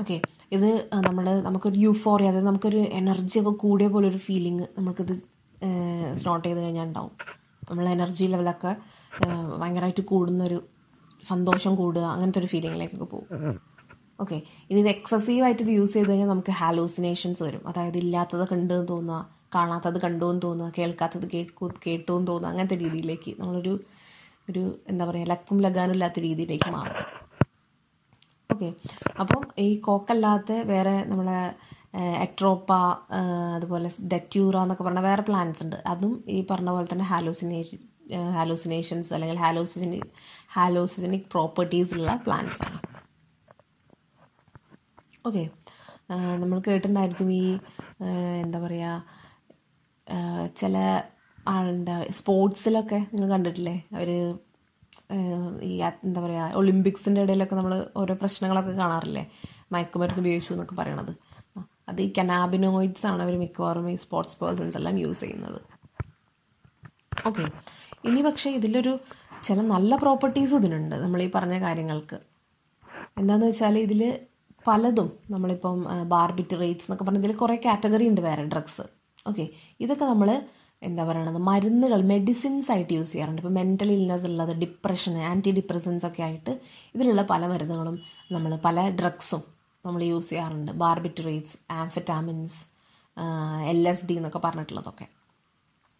ഓക്കെ ഇത് നമ്മൾ നമുക്കൊരു യൂഫോറിയ അതായത് നമുക്കൊരു എനർജി ഒക്കെ കൂടിയ പോലെ ഒരു ഫീലിംഗ് നമുക്കിത് സ്നോട്ട് ചെയ്ത് കഴിഞ്ഞാൽ ഉണ്ടാവും. നമ്മൾ എനർജി ലെവലൊക്കെ ഭയങ്കരമായിട്ട് കൂടുന്നൊരു സന്തോഷം കൂടുക അങ്ങനത്തെ ഒരു ഫീലിങ്ങിലേക്കൊക്കെ പോകും. ഓക്കെ ഇനി ഇത് എക്സസീവ് ആയിട്ട് ഇത് യൂസ് ചെയ്ത് കഴിഞ്ഞാൽ നമുക്ക് ഹാലൂസിനേഷൻസ് വരും. അതായത് ഇല്ലാത്തത് കണ്ടു എന്ന് തോന്നുക കാണാത്തത് കണ്ടു എന്ന് തോന്നുക കേൾക്കാത്തത് കേൾക്കൂ കേട്ടു എന്ന് തോന്നുക അങ്ങനത്തെ രീതിയിലേക്ക് നമ്മളൊരു ഒരു എന്താ പറയുക ലക്കും ലഗാനും ഇല്ലാത്ത രീതിയിലേക്ക് മാറും. ഓക്കെ അപ്പം ഈ കോക്കല്ലാത്ത വേറെ നമ്മളെ എട്രോപ്പ അതുപോലെ ഡെറ്റ്യൂറ എന്നൊക്കെ പറഞ്ഞ വേറെ പ്ലാന്റ്സ് ഉണ്ട്. അതും ഈ പറഞ്ഞ പോലെ തന്നെ ഹാലോസിനേഷൻ ഹാലോസിനേഷൻസ് അല്ലെങ്കിൽ ഹാലോസിജനിക് ഹാലോസിജനിക് പ്രോപ്പർട്ടീസ് ഉള്ള പ്ലാന്റ്സ് ആണ്. ഓക്കെ നമ്മൾ കേട്ടിട്ടുണ്ടായിരിക്കും ഈ എന്താ പറയുക ചില ആളുടെ സ്പോർട്സിലൊക്കെ നിങ്ങൾ കണ്ടിട്ടില്ലേ? അവർ ഈ എന്താ പറയുക ഒളിമ്പിക്സിന്റെ ഇടയിലൊക്കെ നമ്മൾ ഓരോ പ്രശ്നങ്ങളൊക്കെ കാണാറില്ലേ? മയക്കുമരുന്ന് ഉപയോഗിച്ചു എന്നൊക്കെ പറയണത്. അത് ഈ കനാബിനോയിഡ്സ് ആണ് അവർ മിക്കവാറും ഈ സ്പോർട്സ് പേഴ്സൺസ് എല്ലാം യൂസ് ചെയ്യുന്നത്. ഓക്കെ ഇനി പക്ഷേ ഇതിലൊരു ചില നല്ല പ്രോപ്പർട്ടീസും ഇതിനുണ്ട്. നമ്മൾ ഈ പറഞ്ഞ കാര്യങ്ങൾക്ക്. എന്താണെന്ന് വെച്ചാൽ ഇതിൽ പലതും നമ്മളിപ്പം ബാർബിറ്ററേറ്റ്സ് എന്നൊക്കെ പറഞ്ഞ ഇതിൽ കുറേ കാറ്റഗറി ഉണ്ട് വേറെ ഡ്രഗ്സ് ഓക്കെ ഇതൊക്കെ നമ്മൾ എന്താ പറയണത്? മരുന്നുകൾ മെഡിസിൻസ് ആയിട്ട് യൂസ് ചെയ്യാറുണ്ട്. ഇപ്പോൾ മെന്റൽ ഇൽനസ് ഉള്ളത് ഡിപ്രഷൻ ആന്റി ഡിപ്രസൻസ് ഒക്കെ ആയിട്ട് ഇതിലുള്ള പല മരുന്നുകളും നമ്മൾ പല ഡ്രഗ്സും നമ്മൾ യൂസ് ചെയ്യാറുണ്ട്. Barbiturates amphetamines L S D എന്നൊക്കെ പറഞ്ഞിട്ടുള്ളതൊക്കെ.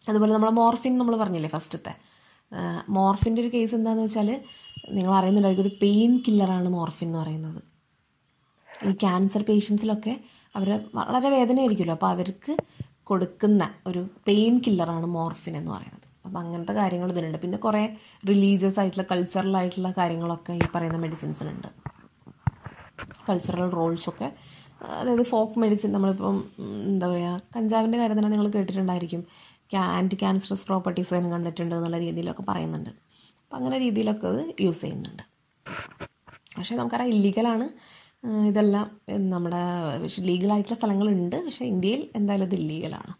അതുപോലെ നമ്മൾ മോർഫിൻ നമ്മൾ പറഞ്ഞില്ലേ ഫസ്റ്റത്തെ? മോർഫിന്റെ ഒരു കേസ് എന്താണെന്ന് വെച്ചാൽ നിങ്ങൾ അറിയുന്നുണ്ടായിരിക്കും ഒരു പെയിൻ കില്ലറാണ് മോർഫിൻ എന്ന് പറയുന്നത്. ഈ ക്യാൻസർ പേഷ്യൻസിലൊക്കെ അവർ വളരെ വേദനയായിരിക്കുമല്ലോ. അപ്പോൾ അവർക്ക് കൊടുക്കുന്ന ഒരു പെയിൻ കില്ലറാണ് മോർഫിൻ എന്ന് പറയുന്നത്. അപ്പം അങ്ങനത്തെ കാര്യങ്ങൾ ഇതിലുണ്ട്. പിന്നെ കുറേ റിലീജിയസ് ആയിട്ടുള്ള കൾച്ചറൽ ആയിട്ടുള്ള കാര്യങ്ങളൊക്കെ ഈ പറയുന്ന മെഡിസിൻസിനുണ്ട് കൾച്ചറൽ റോൾസൊക്കെ അതായത് ഫോക്ക് മെഡിസിൻ നമ്മളിപ്പം എന്താ പറയുക കഞ്ചാവിന്റെ കാര്യം തന്നെ നിങ്ങൾ കേട്ടിട്ടുണ്ടായിരിക്കും. ആന്റി ക്യാൻസറസ് പ്രോപ്പർട്ടീസ് അതിന് കണ്ടിട്ടുണ്ട് എന്നുള്ള രീതിയിലൊക്കെ പറയുന്നുണ്ട്. അപ്പം അങ്ങനെ രീതിയിലൊക്കെ അത് യൂസ് ചെയ്യുന്നുണ്ട്. പക്ഷേ നമുക്കറിയാം ഇല്ലീഗലാണ് ഇതെല്ലാം നമ്മുടെ പക്ഷേ ലീഗലായിട്ടുള്ള സ്ഥലങ്ങളുണ്ട്. പക്ഷേ ഇന്ത്യയിൽ എന്തായാലും ഇത് ഇല്ലീഗലാണ്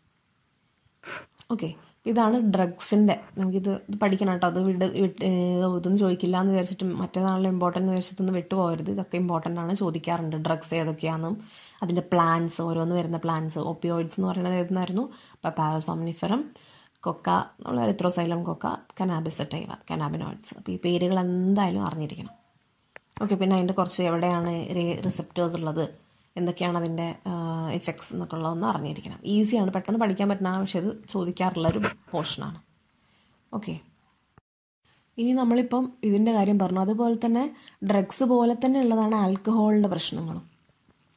ഓക്കെ ഇതാണ് ഡ്രഗ്സിന്റെ നമുക്കിത് പഠിക്കണം കേട്ടോ അത് വിട് ഇതൊന്നും ചോദിക്കില്ല എന്ന് വിചാരിച്ചിട്ട് മറ്റേതാണല്ലോ ഇമ്പോർട്ടന്റ് എന്ന് വിചാരിച്ചിട്ടൊന്നും വിട്ടുപോകരുത്. ഇതൊക്കെ ഇമ്പോർട്ടന്റ് ആണ് ചോദിക്കാറുണ്ട്. ഡ്രഗ്സ് ഏതൊക്കെയാണെന്നും അതിന്റെ പ്ലാൻസ് ഓരോന്ന് വരുന്ന പ്ലാൻസ് ഒപ്പിയോയിഡ്സ് എന്ന് പറയുന്നത് ഏതെന്നായിരുന്നു? പാരാസോംനിഫറം കൊക്ക നമ്മൾ റിത്രോസൈലം കൊക്ക കനാബിസ് കനാബിസറ്റൈവ കനാബിനോയിഡ്സ് അപ്പോൾ ഈ പേരുകൾ എന്തായാലും അറിഞ്ഞിരിക്കണം. ഓക്കെ പിന്നെ അതിന്റെ കുറച്ച് എവിടെയാണ് റിസെപ്റ്റേഴ്സ് ഉള്ളത്? എന്തൊക്കെയാണ് അതിന്റെ ഇഫക്ട്സ് എന്നൊക്കെ ഉള്ളതൊന്ന് അറിഞ്ഞിരിക്കണം. ഈസിയാണ് പെട്ടെന്ന് പഠിക്കാൻ പറ്റുന്നതാണ് പക്ഷേ ഇത് ചോദിക്കാറുള്ളൊരു പോർഷനാണ് ഓക്കെ ഇനി നമ്മളിപ്പം ഇതിന്റെ കാര്യം പറഞ്ഞു. അതുപോലെ തന്നെ ഡ്രഗ്സ് പോലെ തന്നെ ഉള്ളതാണ് ആൽക്കഹോളിന്റെ പ്രശ്നങ്ങളും.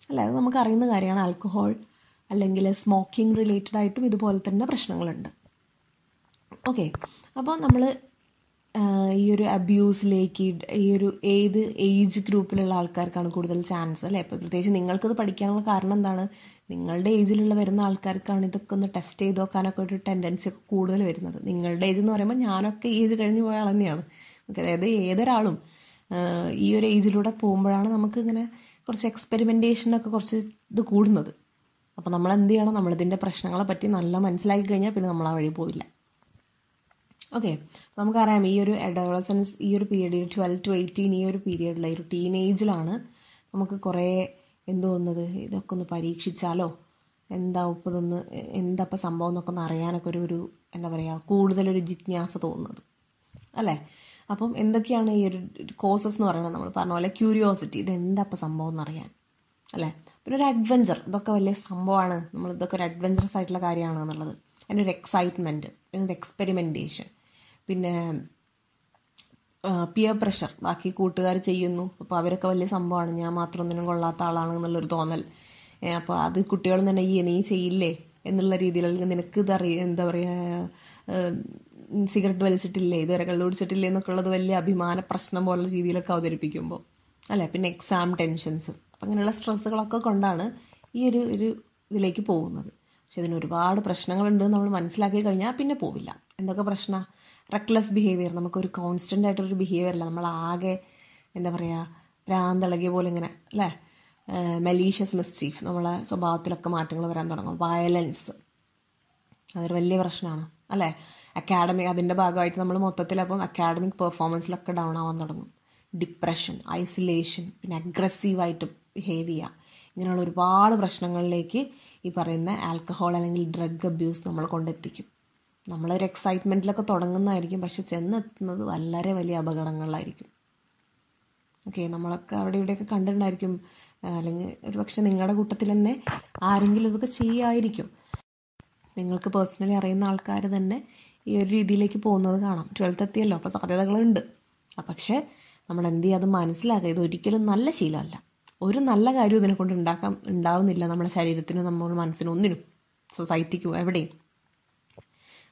അല്ല? അത് നമുക്ക് അറിയുന്ന കാര്യമാണ്. ആൽക്കഹോൾ അല്ലെങ്കിൽ സ്മോക്കിംഗ് റിലേറ്റഡ് ആയിട്ടും ഇതുപോലെ തന്നെ പ്രശ്നങ്ങളുണ്ട്. ഓക്കെ അപ്പോൾ നമ്മൾ ഈ ഒരു അബ്യൂസിലേക്ക് ഈ ഒരു ഏത് ഏജ് ഗ്രൂപ്പിലുള്ള ആൾക്കാർക്കാണ് കൂടുതൽ ചാൻസ് അല്ലേ? ഇപ്പോൾ പ്രത്യേകിച്ച് നിങ്ങൾക്കത് പഠിക്കാനുള്ള കാരണം എന്താണ്? നിങ്ങളുടെ ഏജിലുള്ള വരുന്ന ആൾക്കാർക്കാണ് ഇതൊക്കെ ഒന്ന് ടെസ്റ്റ് ചെയ്ത് നോക്കാനൊക്കെ ഒരു ടെൻഡൻസി ഒക്കെ കൂടുതൽ വരുന്നത്. നിങ്ങളുടെ ഏജ് എന്ന് പറയുമ്പോൾ ഞാനൊക്കെ ഏജ് കഴിഞ്ഞ് പോയ ആൾ തന്നെയാണ് ഓക്കെ അതായത് ഏതൊരാളും ഈ ഒരു ഏജിലൂടെ പോകുമ്പോഴാണ് നമുക്ക് ഇങ്ങനെ കുറച്ച് എക്സ്പെരിമെന്റേഷനൊക്കെ കുറച്ച് ഇത് കൂടുന്നത്. അപ്പോൾ നമ്മൾ എന്ത് ചെയ്യണം? നമ്മളിതിന്റെ പ്രശ്നങ്ങളെ പറ്റി നല്ല മനസ്സിലാക്കി കഴിഞ്ഞാൽ പിന്നെ നമ്മൾ ആ വഴി പോയില്ല ഓക്കെ നമുക്കറിയാം ഈ ഒരു അഡോളസൻസ് ഈ ഒരു പീരീഡിൽ ട്വൽവ് ടു എയ്റ്റീൻ ഈ ഒരു പീരീഡിൽ ഈ ഒരു ടീനേജിലാണ് നമുക്ക് കുറേ എന്തോ തോന്നുന്നത്? ഇതൊക്കെ ഒന്ന് പരീക്ഷിച്ചാലോ? എന്താ ഇപ്പം ഇതൊന്ന് എന്താ സംഭവം എന്നൊക്കെ ഒന്ന് അറിയാനൊക്കെ ഒരു ഒരു എന്താ പറയുക കൂടുതലൊരു ജിജ്ഞാസ തോന്നുന്നത്. അല്ലേ? അപ്പം എന്തൊക്കെയാണ് ഈ ഒരു കോസസ് എന്ന് പറയുന്നത് നമ്മൾ പറഞ്ഞ പോലെ? ക്യൂരിയോസിറ്റി ഇത് എന്താ ഇപ്പം സംഭവം എന്നറിയാൻ അല്ലേ? പിന്നെ ഒരു അഡ്വഞ്ചർ ഇതൊക്കെ വലിയ സംഭവമാണ്. നമ്മൾ ഇതൊക്കെ ഒരു അഡ്വഞ്ചറസ് ആയിട്ടുള്ള കാര്യമാണ് എന്നുള്ളത്. അതിന്റെ ഒരു എക്സൈറ്റ്മെന്റ് ഒരു എക്സ്പെരിമെന്റേഷൻ പിന്നെ പിയർ പ്രഷർ ബാക്കി കൂട്ടുകാർ ചെയ്യുന്നു. അപ്പോൾ അവരൊക്കെ വലിയ സംഭവമാണ്. ഞാൻ മാത്രം ഒന്നിനും കൊള്ളാത്ത ആളാണ് എന്നുള്ളൊരു തോന്നൽ. അപ്പോൾ അത് കുട്ടികൾ തന്നെ ഈ നീ ചെയ്യില്ലേ? എന്നുള്ള രീതിയിൽ അല്ലെങ്കിൽ നിനക്ക് ഇതറിയ എന്താ പറയുക സിഗരറ്റ് വലിച്ചിട്ടില്ലേ ഇതുവരെ കള്ളു കുടിച്ചിട്ടില്ലേ എന്നൊക്കെ ഉള്ളത് വലിയ അഭിമാന പ്രശ്നം പോലുള്ള രീതിയിലൊക്കെ അവതരിപ്പിക്കുമ്പോൾ അല്ലേ? പിന്നെ എക്സാം ടെൻഷൻസ് അപ്പം അങ്ങനെയുള്ള സ്ട്രെസ്സുകളൊക്കെ കൊണ്ടാണ് ഈ ഒരു ഒരു ഇതിലേക്ക് പോകുന്നത്. പക്ഷെ ഇതിന് ഒരുപാട് പ്രശ്നങ്ങളുണ്ട് നമ്മൾ മനസ്സിലാക്കി കഴിഞ്ഞാൽ പിന്നെ പോവില്ല. എന്തൊക്കെ പ്രശ്ന? റെക്ലെസ് ബിഹേവിയർ നമുക്കൊരു കോൺസ്റ്റന്റ് ആയിട്ടൊരു ബിഹേവിയർ അല്ല. നമ്മൾ ആകെ എന്താ പറയുക പ്രാന്തളകിയ പോലെ ഇങ്ങനെ അല്ലേ? മലീഷ്യസ് മിസ്റ്റീഫ് നമ്മളെ സ്വഭാവത്തിലൊക്കെ മാറ്റങ്ങൾ വരാൻ തുടങ്ങും. വയലൻസ് അതൊരു വലിയ പ്രശ്നമാണ് അല്ലേ? അക്കാഡമിക് അതിന്റെ ഭാഗമായിട്ട് നമ്മൾ മൊത്തത്തിൽ അപ്പം അക്കാഡമിക് പെർഫോമൻസിലൊക്കെ ഡൗൺ ആവാൻ തുടങ്ങും. ഡിപ്രഷൻ ഐസൊലേഷൻ പിന്നെ അഗ്രസീവായിട്ട് ബിഹേവ് ചെയ്യുക. ഇങ്ങനെയുള്ള ഒരുപാട് പ്രശ്നങ്ങളിലേക്ക് ഈ പറയുന്ന ആൽക്കഹോൾ അല്ലെങ്കിൽ ഡ്രഗ് അബ്യൂസ് നമ്മൾ കൊണ്ടെത്തിക്കും. നമ്മളൊരു എക്സൈറ്റ്മെന്റിലൊക്കെ തുടങ്ങുന്നതായിരിക്കും. പക്ഷെ ചെന്നെത്തുന്നത് വളരെ വലിയ അപകടങ്ങളിലായിരിക്കും. ഓക്കെ നമ്മളൊക്കെ അവിടെ ഇവിടെയൊക്കെ കണ്ടിട്ടുണ്ടായിരിക്കും. അല്ലെങ്കിൽ ഒരു പക്ഷെ നിങ്ങളുടെ കൂട്ടത്തിൽ തന്നെ ആരെങ്കിലും ഇതൊക്കെ ചെയ്യായിരിക്കും. നിങ്ങൾക്ക് പേഴ്സണലി അറിയുന്ന ആൾക്കാർ തന്നെ ഈ ഒരു രീതിയിലേക്ക് പോകുന്നത് കാണാം. ട്വൽത്ത് എത്തിയല്ലോ അപ്പോൾ സാധ്യതകളുണ്ട്. പക്ഷേ നമ്മൾ എന്ത് ചെയ്യുക അത് മനസ്സിലാക്കുക. ഇതൊരിക്കലും നല്ല ശീലമല്ല. ഒരു നല്ല കാര്യം ഇതിനെ കൊണ്ട് ഉണ്ടാക്കാൻ ഉണ്ടാവുന്നില്ല. നമ്മുടെ ശരീരത്തിനും നമ്മുടെ മനസ്സിനും ഒന്നിനും സൊസൈറ്റിക്കും എവിടെയും.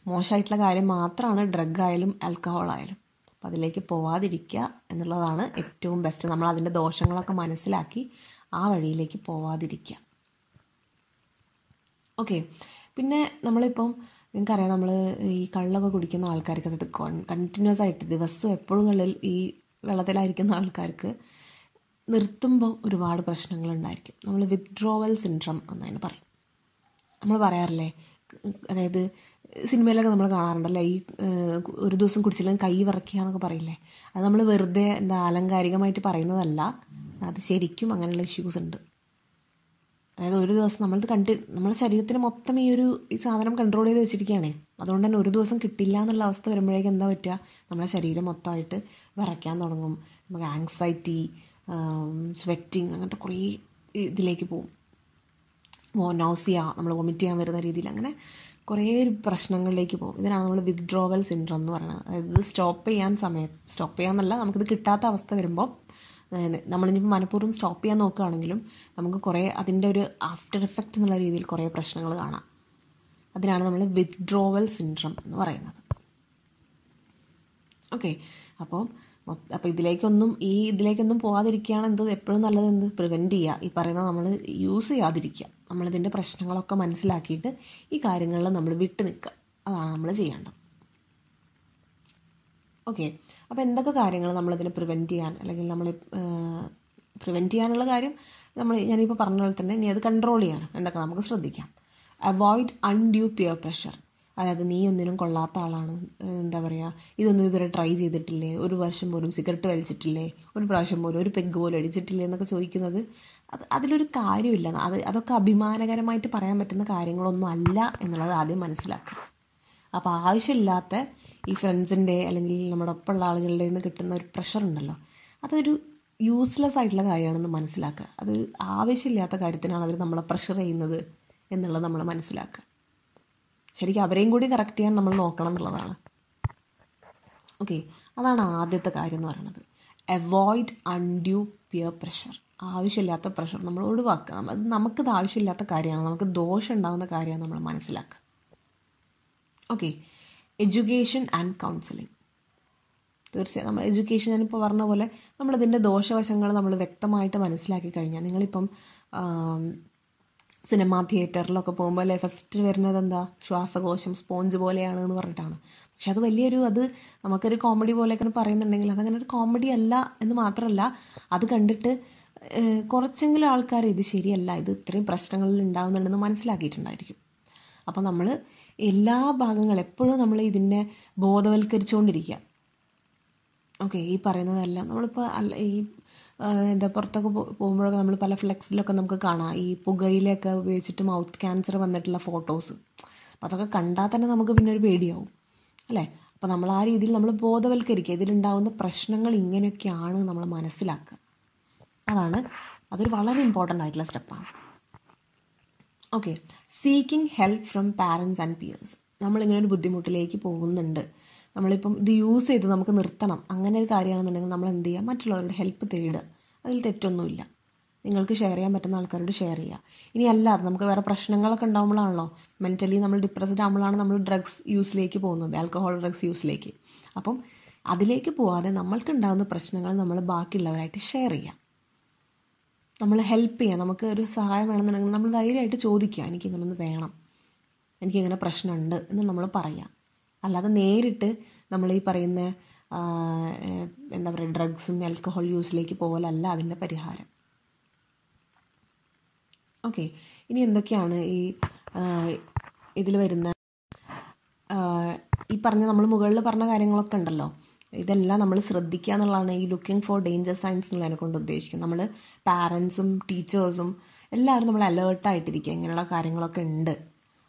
മോശമായിട്ടുള്ള കാര്യം മാത്രമാണ് ഡ്രഗ് ആയാലും ആൽക്കഹോൾ ആയാലും. അപ്പം അതിലേക്ക് പോവാതിരിക്കുക എന്നുള്ളതാണ് ഏറ്റവും ബെസ്റ്റ് നമ്മൾ അതിന്റെ ദോഷങ്ങളൊക്കെ മനസ്സിലാക്കി ആ വഴിയിലേക്ക് പോവാതിരിക്കുക. ഓക്കെ പിന്നെ നമ്മളിപ്പം നിങ്ങൾക്കറിയാം നമ്മൾ ഈ കള്ളൊക്കെ കുടിക്കുന്ന ആൾക്കാർക്ക് അത് കണ്ടിന്യൂസ് ആയിട്ട് ദിവസവും എപ്പോഴും കള്ളിൽ ഈ വെള്ളത്തിലായിരിക്കുന്ന ആൾക്കാർക്ക് നിർത്തുമ്പോൾ ഒരുപാട് പ്രശ്നങ്ങളുണ്ടായിരിക്കും. നമ്മൾ വിത്ഡ്രോവൽ സിൻഡ്രം എന്നതിന് പറയും. നമ്മൾ പറയാറില്ലേ അതായത് സിനിമയിലൊക്കെ നമ്മൾ കാണാറുണ്ടല്ലേ ഈ ഒരു ദിവസം കുടിച്ചില്ലെങ്കിൽ കൈ വിറയ്ക്കുക എന്നൊക്കെ പറയില്ലേ? അത് നമ്മൾ വെറുതെ എന്താ ആലങ്കാരികമായിട്ട് പറയുന്നതല്ല. അത് ശരിക്കും അങ്ങനെയുള്ള ഇഷ്യൂസ് ഉണ്ട്. അതായത് ഒരു ദിവസം നമ്മൾ കണ്ടി നമ്മുടെ ശരീരത്തിന് മൊത്തം ഈ ഒരു ഈ സാധനം കൺട്രോൾ ചെയ്ത് വെച്ചിരിക്കുകയാണ്. അതുകൊണ്ട് തന്നെ ഒരു ദിവസം കിട്ടില്ല എന്നുള്ള അവസ്ഥ വരുമ്പോഴേക്കും എന്താ പറ്റുക? നമ്മുടെ ശരീരം മൊത്തമായിട്ട് വിറയ്ക്കാൻ തുടങ്ങും. നമുക്ക് ആങ്സൈറ്റി സ്വെറ്റിങ് അങ്ങനത്തെ കുറേ ഇതിലേക്ക് പോകും. നൗസിയ നമ്മൾ വൊമിറ്റ് ചെയ്യാൻ വരുന്ന രീതിയിൽ അങ്ങനെ കുറേ പ്രശ്നങ്ങളിലേക്ക് പോകും. ഇതിനാണ് നമ്മൾ വിത്ഡ്രോവൽ സിൻഡ്രം എന്ന് പറയുന്നത്. അതായത് ഇത് സ്റ്റോപ്പ് ചെയ്യാൻ സമയത്ത് സ്റ്റോപ്പ് ചെയ്യാന്നല്ല നമുക്കിത് കിട്ടാത്ത അവസ്ഥ വരുമ്പോൾ നമ്മളിനിപ്പോൾ മനഃപൂർവം സ്റ്റോപ്പ് ചെയ്യാൻ നോക്കുകയാണെങ്കിലും നമുക്ക് കുറേ അതിന്റെ ഒരു ആഫ്റ്റർ എഫക്റ്റ് എന്നുള്ള രീതിയിൽ കുറേ പ്രശ്നങ്ങൾ കാണാം. അതിനാണ് നമ്മൾ വിത്ഡ്രോവൽ സിൻഡ്രം എന്ന് പറയുന്നത്. ഓക്കെ അപ്പോൾ അപ്പോൾ ഇതിലേക്കൊന്നും ഈ ഇതിലേക്കൊന്നും പോകാതിരിക്കുകയാണ് എന്തോ എപ്പോഴും നല്ലത് എന്ത് പ്രിവെന്റ് ചെയ്യുക. ഈ പറയുന്ന നമ്മൾ യൂസ് ചെയ്യാതിരിക്കുക. നമ്മളിതിന്റെ പ്രശ്നങ്ങളൊക്കെ മനസ്സിലാക്കിയിട്ട് ഈ കാര്യങ്ങളിൽ നമ്മൾ വിട്ടു നിൽക്കുക. അതാണ് നമ്മൾ ചെയ്യേണ്ടത്. ഓക്കെ അപ്പോൾ എന്തൊക്കെ കാര്യങ്ങൾ നമ്മളിതിനെ പ്രിവെന്റ് ചെയ്യാൻ അല്ലെങ്കിൽ നമ്മൾ പ്രിവെന്റ് ചെയ്യാനുള്ള കാര്യം നമ്മൾ ഞാനിപ്പോൾ പറഞ്ഞ പോലെ തന്നെ ഇനി അത് കൺട്രോൾ ചെയ്യാനും എന്തൊക്കെ നമുക്ക് ശ്രദ്ധിക്കാം. അവോയ്ഡ് അൺഡ്യൂ പിയർ പ്രഷർ അതായത് നീ ഒന്നിനും കൊള്ളാത്ത ആളാണ്. എന്താ പറയുക ഇതൊന്നും ഇതുവരെ ട്രൈ ചെയ്തിട്ടില്ലേ? ഒരു വർഷം പോലും സിഗരറ്റ് വലിച്ചിട്ടില്ലേ? ഒരു പ്രാവശ്യം പോലും ഒരു പെഗ് പോലും അടിച്ചിട്ടില്ലേ എന്നൊക്കെ ചോദിക്കുന്നത് അത് അതിലൊരു കാര്യമില്ല. അത് അതൊക്കെ അഭിമാനകരമായിട്ട് പറയാൻ പറ്റുന്ന കാര്യങ്ങളൊന്നും അല്ല എന്നുള്ളത് ആദ്യം മനസ്സിലാക്കുക. അപ്പോൾ ആവശ്യമില്ലാത്ത ഈ ഫ്രണ്ട്സിന്റെ അല്ലെങ്കിൽ നമ്മുടെ ഒപ്പമുള്ള ആളുകളുടെ നിന്ന് കിട്ടുന്ന ഒരു പ്രഷർ ഉണ്ടല്ലോ. അതൊരു യൂസ്ലെസ് ആയിട്ടുള്ള കാര്യമാണെന്ന് മനസ്സിലാക്കുക. അത് ആവശ്യമില്ലാത്ത കാര്യത്തിനാണ് അവർ നമ്മളെ പ്രഷർ ചെയ്യുന്നത് എന്നുള്ളത് നമ്മൾ മനസ്സിലാക്കുക. ശരിക്കും അവരെയും കൂടി കറക്റ്റ് ചെയ്യാൻ നമ്മൾ നോക്കണം എന്നുള്ളതാണ്. ഓക്കെ അതാണ് ആദ്യത്തെ കാര്യം എന്ന് പറയുന്നത്. അവോയ്ഡ് അൺഡ്യൂ പിയർ പ്രഷർ ആവശ്യമില്ലാത്ത പ്രഷർ നമ്മൾ ഒഴിവാക്കുക. അത് നമുക്കത് ആവശ്യമില്ലാത്ത കാര്യമാണ്. നമുക്ക് ദോഷം ഉണ്ടാകുന്ന കാര്യമാണ് നമ്മൾ മനസ്സിലാക്കുക. ഓക്കെ എഡ്യൂക്കേഷൻ ആൻഡ് കൗൺസിലിംഗ് തീർച്ചയായും നമ്മൾ എഡ്യൂക്കേഷൻ ഞാനിപ്പോൾ പറഞ്ഞ പോലെ നമ്മളിതിന്റെ ദോഷവശങ്ങൾ നമ്മൾ വ്യക്തമായിട്ട് മനസ്സിലാക്കി കഴിഞ്ഞാൽ നിങ്ങളിപ്പം സിനിമാ തിയേറ്ററിലൊക്കെ പോകുമ്പോൾ അല്ലേ ഫസ്റ്റ് വരുന്നത് എന്താ? ശ്വാസകോശം സ്പോഞ്ച് പോലെയാണ് എന്ന് പറഞ്ഞിട്ടാണ്. പക്ഷെ അത് വലിയൊരു അത് നമുക്കൊരു കോമഡി പോലെയൊക്കെ പറയുന്നുണ്ടെങ്കിൽ അതങ്ങനെ ഒരു കോമഡി അല്ല എന്ന് മാത്രമല്ല അത് കണ്ടിട്ട് കുറച്ചെങ്കിലും ആൾക്കാർ ഇത് ശരിയല്ല ഇത് ഇത്രയും പ്രശ്നങ്ങളിൽ ഉണ്ടാകുന്നുണ്ടെന്ന് മനസ്സിലാക്കിയിട്ടുണ്ടായിരിക്കും. അപ്പോൾ നമ്മൾ എല്ലാ ഭാഗങ്ങളും എപ്പോഴും നമ്മൾ ഇതിനെ ബോധവൽക്കരിച്ചുകൊണ്ടിരിക്കുക. ഓക്കെ ഈ പറയുന്നതെല്ലാം നമ്മളിപ്പോൾ അല്ല ഈ എന്താ പുറത്തൊക്കെ പോകുമ്പോഴൊക്കെ നമ്മൾ പല ഫ്ലെക്സിലൊക്കെ നമുക്ക് കാണാം. ഈ പുകയിലൊക്കെ ഉപയോഗിച്ചിട്ട് മൗത്ത് ക്യാൻസർ വന്നിട്ടുള്ള ഫോട്ടോസ്. അപ്പോൾ അതൊക്കെ കണ്ടാൽ തന്നെ നമുക്ക് പിന്നെ ഒരു പേടിയാവും. അല്ലേ? അപ്പോൾ നമ്മൾ ആ രീതിയിൽ നമ്മൾ ബോധവൽക്കരിക്കുക. ഇതിലുണ്ടാകുന്ന പ്രശ്നങ്ങൾ ഇങ്ങനെയൊക്കെയാണ് നമ്മൾ മനസ്സിലാക്കുക. അതാണ്. അതൊരു വളരെ ഇമ്പോർട്ടന്റ് ആയിട്ടുള്ള സ്റ്റെപ്പാണ്. Okay seeking help from parents and peers നമ്മളിങ്ങനെ ഒരു ബുദ്ധിമുട്ടിലേക്ക് പോകുന്നുണ്ട്. നമ്മളിപ്പം ഇത് യൂസ് ചെയ്ത് നമുക്ക് നിർത്തണം. അങ്ങനെ ഒരു കാര്യമാണെന്നുണ്ടെങ്കിൽ നമ്മൾ എന്ത് ചെയ്യുക മറ്റുള്ളവരുടെ ഹെൽപ്പ് തേടുക. അതിൽ തെറ്റൊന്നുമില്ല. നിങ്ങൾക്ക് ഷെയർ ചെയ്യാൻ പറ്റുന്ന ആൾക്കാരോട് ഷെയർ ചെയ്യുക ഇനി അല്ലാതെ നമുക്ക് വേറെ പ്രശ്നങ്ങളൊക്കെ ഉണ്ടാകുമ്പോഴാണല്ലോ മെന്റലി നമ്മൾ ഡിപ്രസ്ഡ് ആകുമ്പോഴാണ് നമ്മൾ ഡ്രഗ്സ് യൂസിലേക്ക് പോകുന്നത്. ആൽക്കഹോൾ ഡ്രഗ്സ് യൂസിലേക്ക് അപ്പം അതിലേക്ക് പോവാതെ നമ്മൾക്ക് ഉണ്ടാകുന്ന പ്രശ്നങ്ങൾ നമ്മൾ ബാക്കിയുള്ളവരായിട്ട് ഷെയർ ചെയ്യാം. നമ്മൾ ഹെൽപ്പ് ചെയ്യാം. നമുക്ക് ഒരു സഹായം വേണമെന്നുണ്ടെങ്കിൽ നമ്മൾ ധൈര്യമായിട്ട് ചോദിക്കുക എനിക്കിങ്ങനെ ഒന്ന് വേണം. എനിക്കിങ്ങനെ പ്രശ്നമുണ്ട് എന്ന് നമ്മൾ പറയാം. അല്ലാതെ നേരിട്ട് നമ്മൾ ഈ പറയുന്ന എന്താ പറയുക ഡ്രഗ്സും ആൽക്കഹോൾ യൂസിലേക്ക് പോകലല്ല അതിന്റെ പരിഹാരം. ഓക്കെ ഇനി എന്തൊക്കെയാണ് ഈ ഇതിൽ വരുന്ന ഈ പറഞ്ഞ നമ്മൾ മുകളിൽ പറഞ്ഞ കാര്യങ്ങളൊക്കെ ഉണ്ടല്ലോ. ഇതെല്ലാം നമ്മൾ ശ്രദ്ധിക്കുക എന്നുള്ളതാണ് ഈ ലുക്കിംഗ് ഫോർ ഡേഞ്ചർ സയൻസ് എന്നുള്ളതിനെ കൊണ്ട് ഉദ്ദേശിക്കുന്നത്. നമ്മൾ പാരൻസും ടീച്ചേഴ്സും എല്ലാവരും നമ്മൾ അലേർട്ടായിട്ടിരിക്കുക ഇങ്ങനെയുള്ള കാര്യങ്ങളൊക്കെ ഉണ്ട്.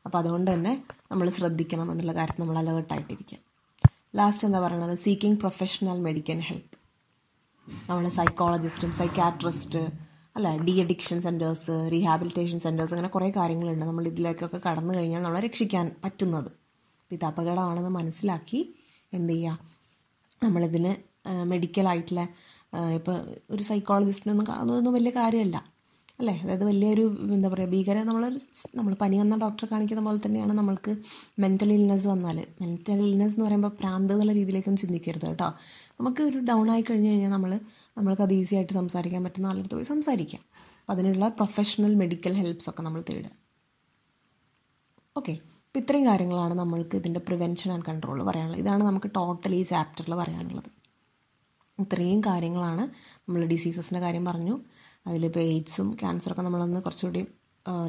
അപ്പോൾ അതുകൊണ്ട് തന്നെ നമ്മൾ ശ്രദ്ധിക്കണം എന്നുള്ള കാര്യത്തിൽ നമ്മൾ അലേർട്ടായിട്ടിരിക്കുക ലാസ്റ്റ് എന്താ പറയുന്നത് സീക്കിംഗ് പ്രൊഫഷണൽ മെഡിക്കൽ ഹെൽപ്പ് നമ്മൾ സൈക്കോളജിസ്റ്റും സൈക്കാട്രിസ്റ്റ് അല്ല de addiction centres rehabilitation centres അങ്ങനെ കുറേ കാര്യങ്ങളുണ്ട്. നമ്മൾ ഇതിലേക്കൊക്കെ കടന്നു കഴിഞ്ഞാൽ നമ്മളെ രക്ഷിക്കാൻ പറ്റുന്നത്. ഇത് അപകടമാണെന്ന് മനസ്സിലാക്കി എന്ത് ചെയ്യുക നമ്മളിതിന് മെഡിക്കലായിട്ടുള്ള ഇപ്പോൾ ഒരു സൈക്കോളജിസ്റ്റിനൊന്നും കാണുന്നതൊന്നും വലിയ കാര്യമല്ല. അല്ലേ? അതായത് വലിയൊരു എന്താ പറയുക ഭീകര നമ്മൾ നമ്മൾ പനി വന്ന ഡോക്ടറെ കാണിക്കുന്ന പോലെ തന്നെയാണ് നമ്മൾക്ക് മെന്റൽ ഇൽനെസ് വന്നാൽ. മെന്റൽ ഇൽനെസ് എന്ന് പറയുമ്പോൾ പ്രാന്ത് എന്നുള്ള രീതിയിലേക്കൊന്നും ചിന്തിക്കരുത് കേട്ടോ. നമുക്ക് ഒരു ഡൗൺ ആയി കഴിഞ്ഞ് കഴിഞ്ഞാൽ നമ്മൾ നമ്മൾക്ക് അത് ഈസി ആയിട്ട് സംസാരിക്കാൻ പറ്റുന്ന ആളടുത്ത് പോയി സംസാരിക്കാം. അപ്പോൾ അതിനുള്ള പ്രൊഫഷണൽ മെഡിക്കൽ ഹെൽപ്സ് ഒക്കെ നമ്മൾ തേടുക. ഓക്കെ അപ്പോൾ ഇത്രയും കാര്യങ്ങളാണ് നമ്മൾക്ക് ഇതിന്റെ പ്രിവെൻഷൻ ആൻഡ് കൺട്രോൾ പറയാനുള്ളത്. ഇതാണ് നമുക്ക് ടോട്ടലി ചാപ്റ്ററിൽ പറയാനുള്ളത്. ഇത്രയും കാര്യങ്ങളാണ് നമ്മൾ ഡിസീസസിന്റെ കാര്യം പറഞ്ഞു. അതിലിപ്പോൾ എയ്ഡ്സും ക്യാൻസറൊക്കെ നമ്മളൊന്ന് കുറച്ചുകൂടി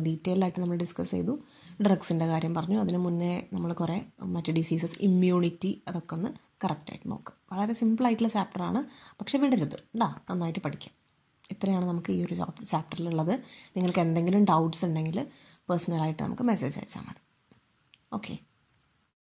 ഡീറ്റെയിൽ ആയിട്ട് നമ്മൾ ഡിസ്കസ് ചെയ്തു. ഡ്രഗ്സിന്റെ കാര്യം പറഞ്ഞു. അതിന് മുന്നേ നമ്മൾ കുറേ മറ്റ് ഡിസീസസ് ഇമ്മ്യൂണിറ്റി അതൊക്കെ ഒന്ന് കറക്റ്റായിട്ട് നോക്കുക വളരെ സിമ്പിളായിട്ടുള്ള ചാപ്റ്ററാണ്. പക്ഷേ വിടരുത്. ഡാ നന്നായിട്ട് പഠിക്കാം. ഇത്രയാണ് നമുക്ക് ഈ ഒരു ചാപ്റ്ററിലുള്ളത്. നിങ്ങൾക്ക് എന്തെങ്കിലും ഡൗട്ട്സ് ഉണ്ടെങ്കിൽ പേഴ്സണലായിട്ട് നമുക്ക് മെസ്സേജ് അയച്ചാൽ മതി. ഓക്കെ.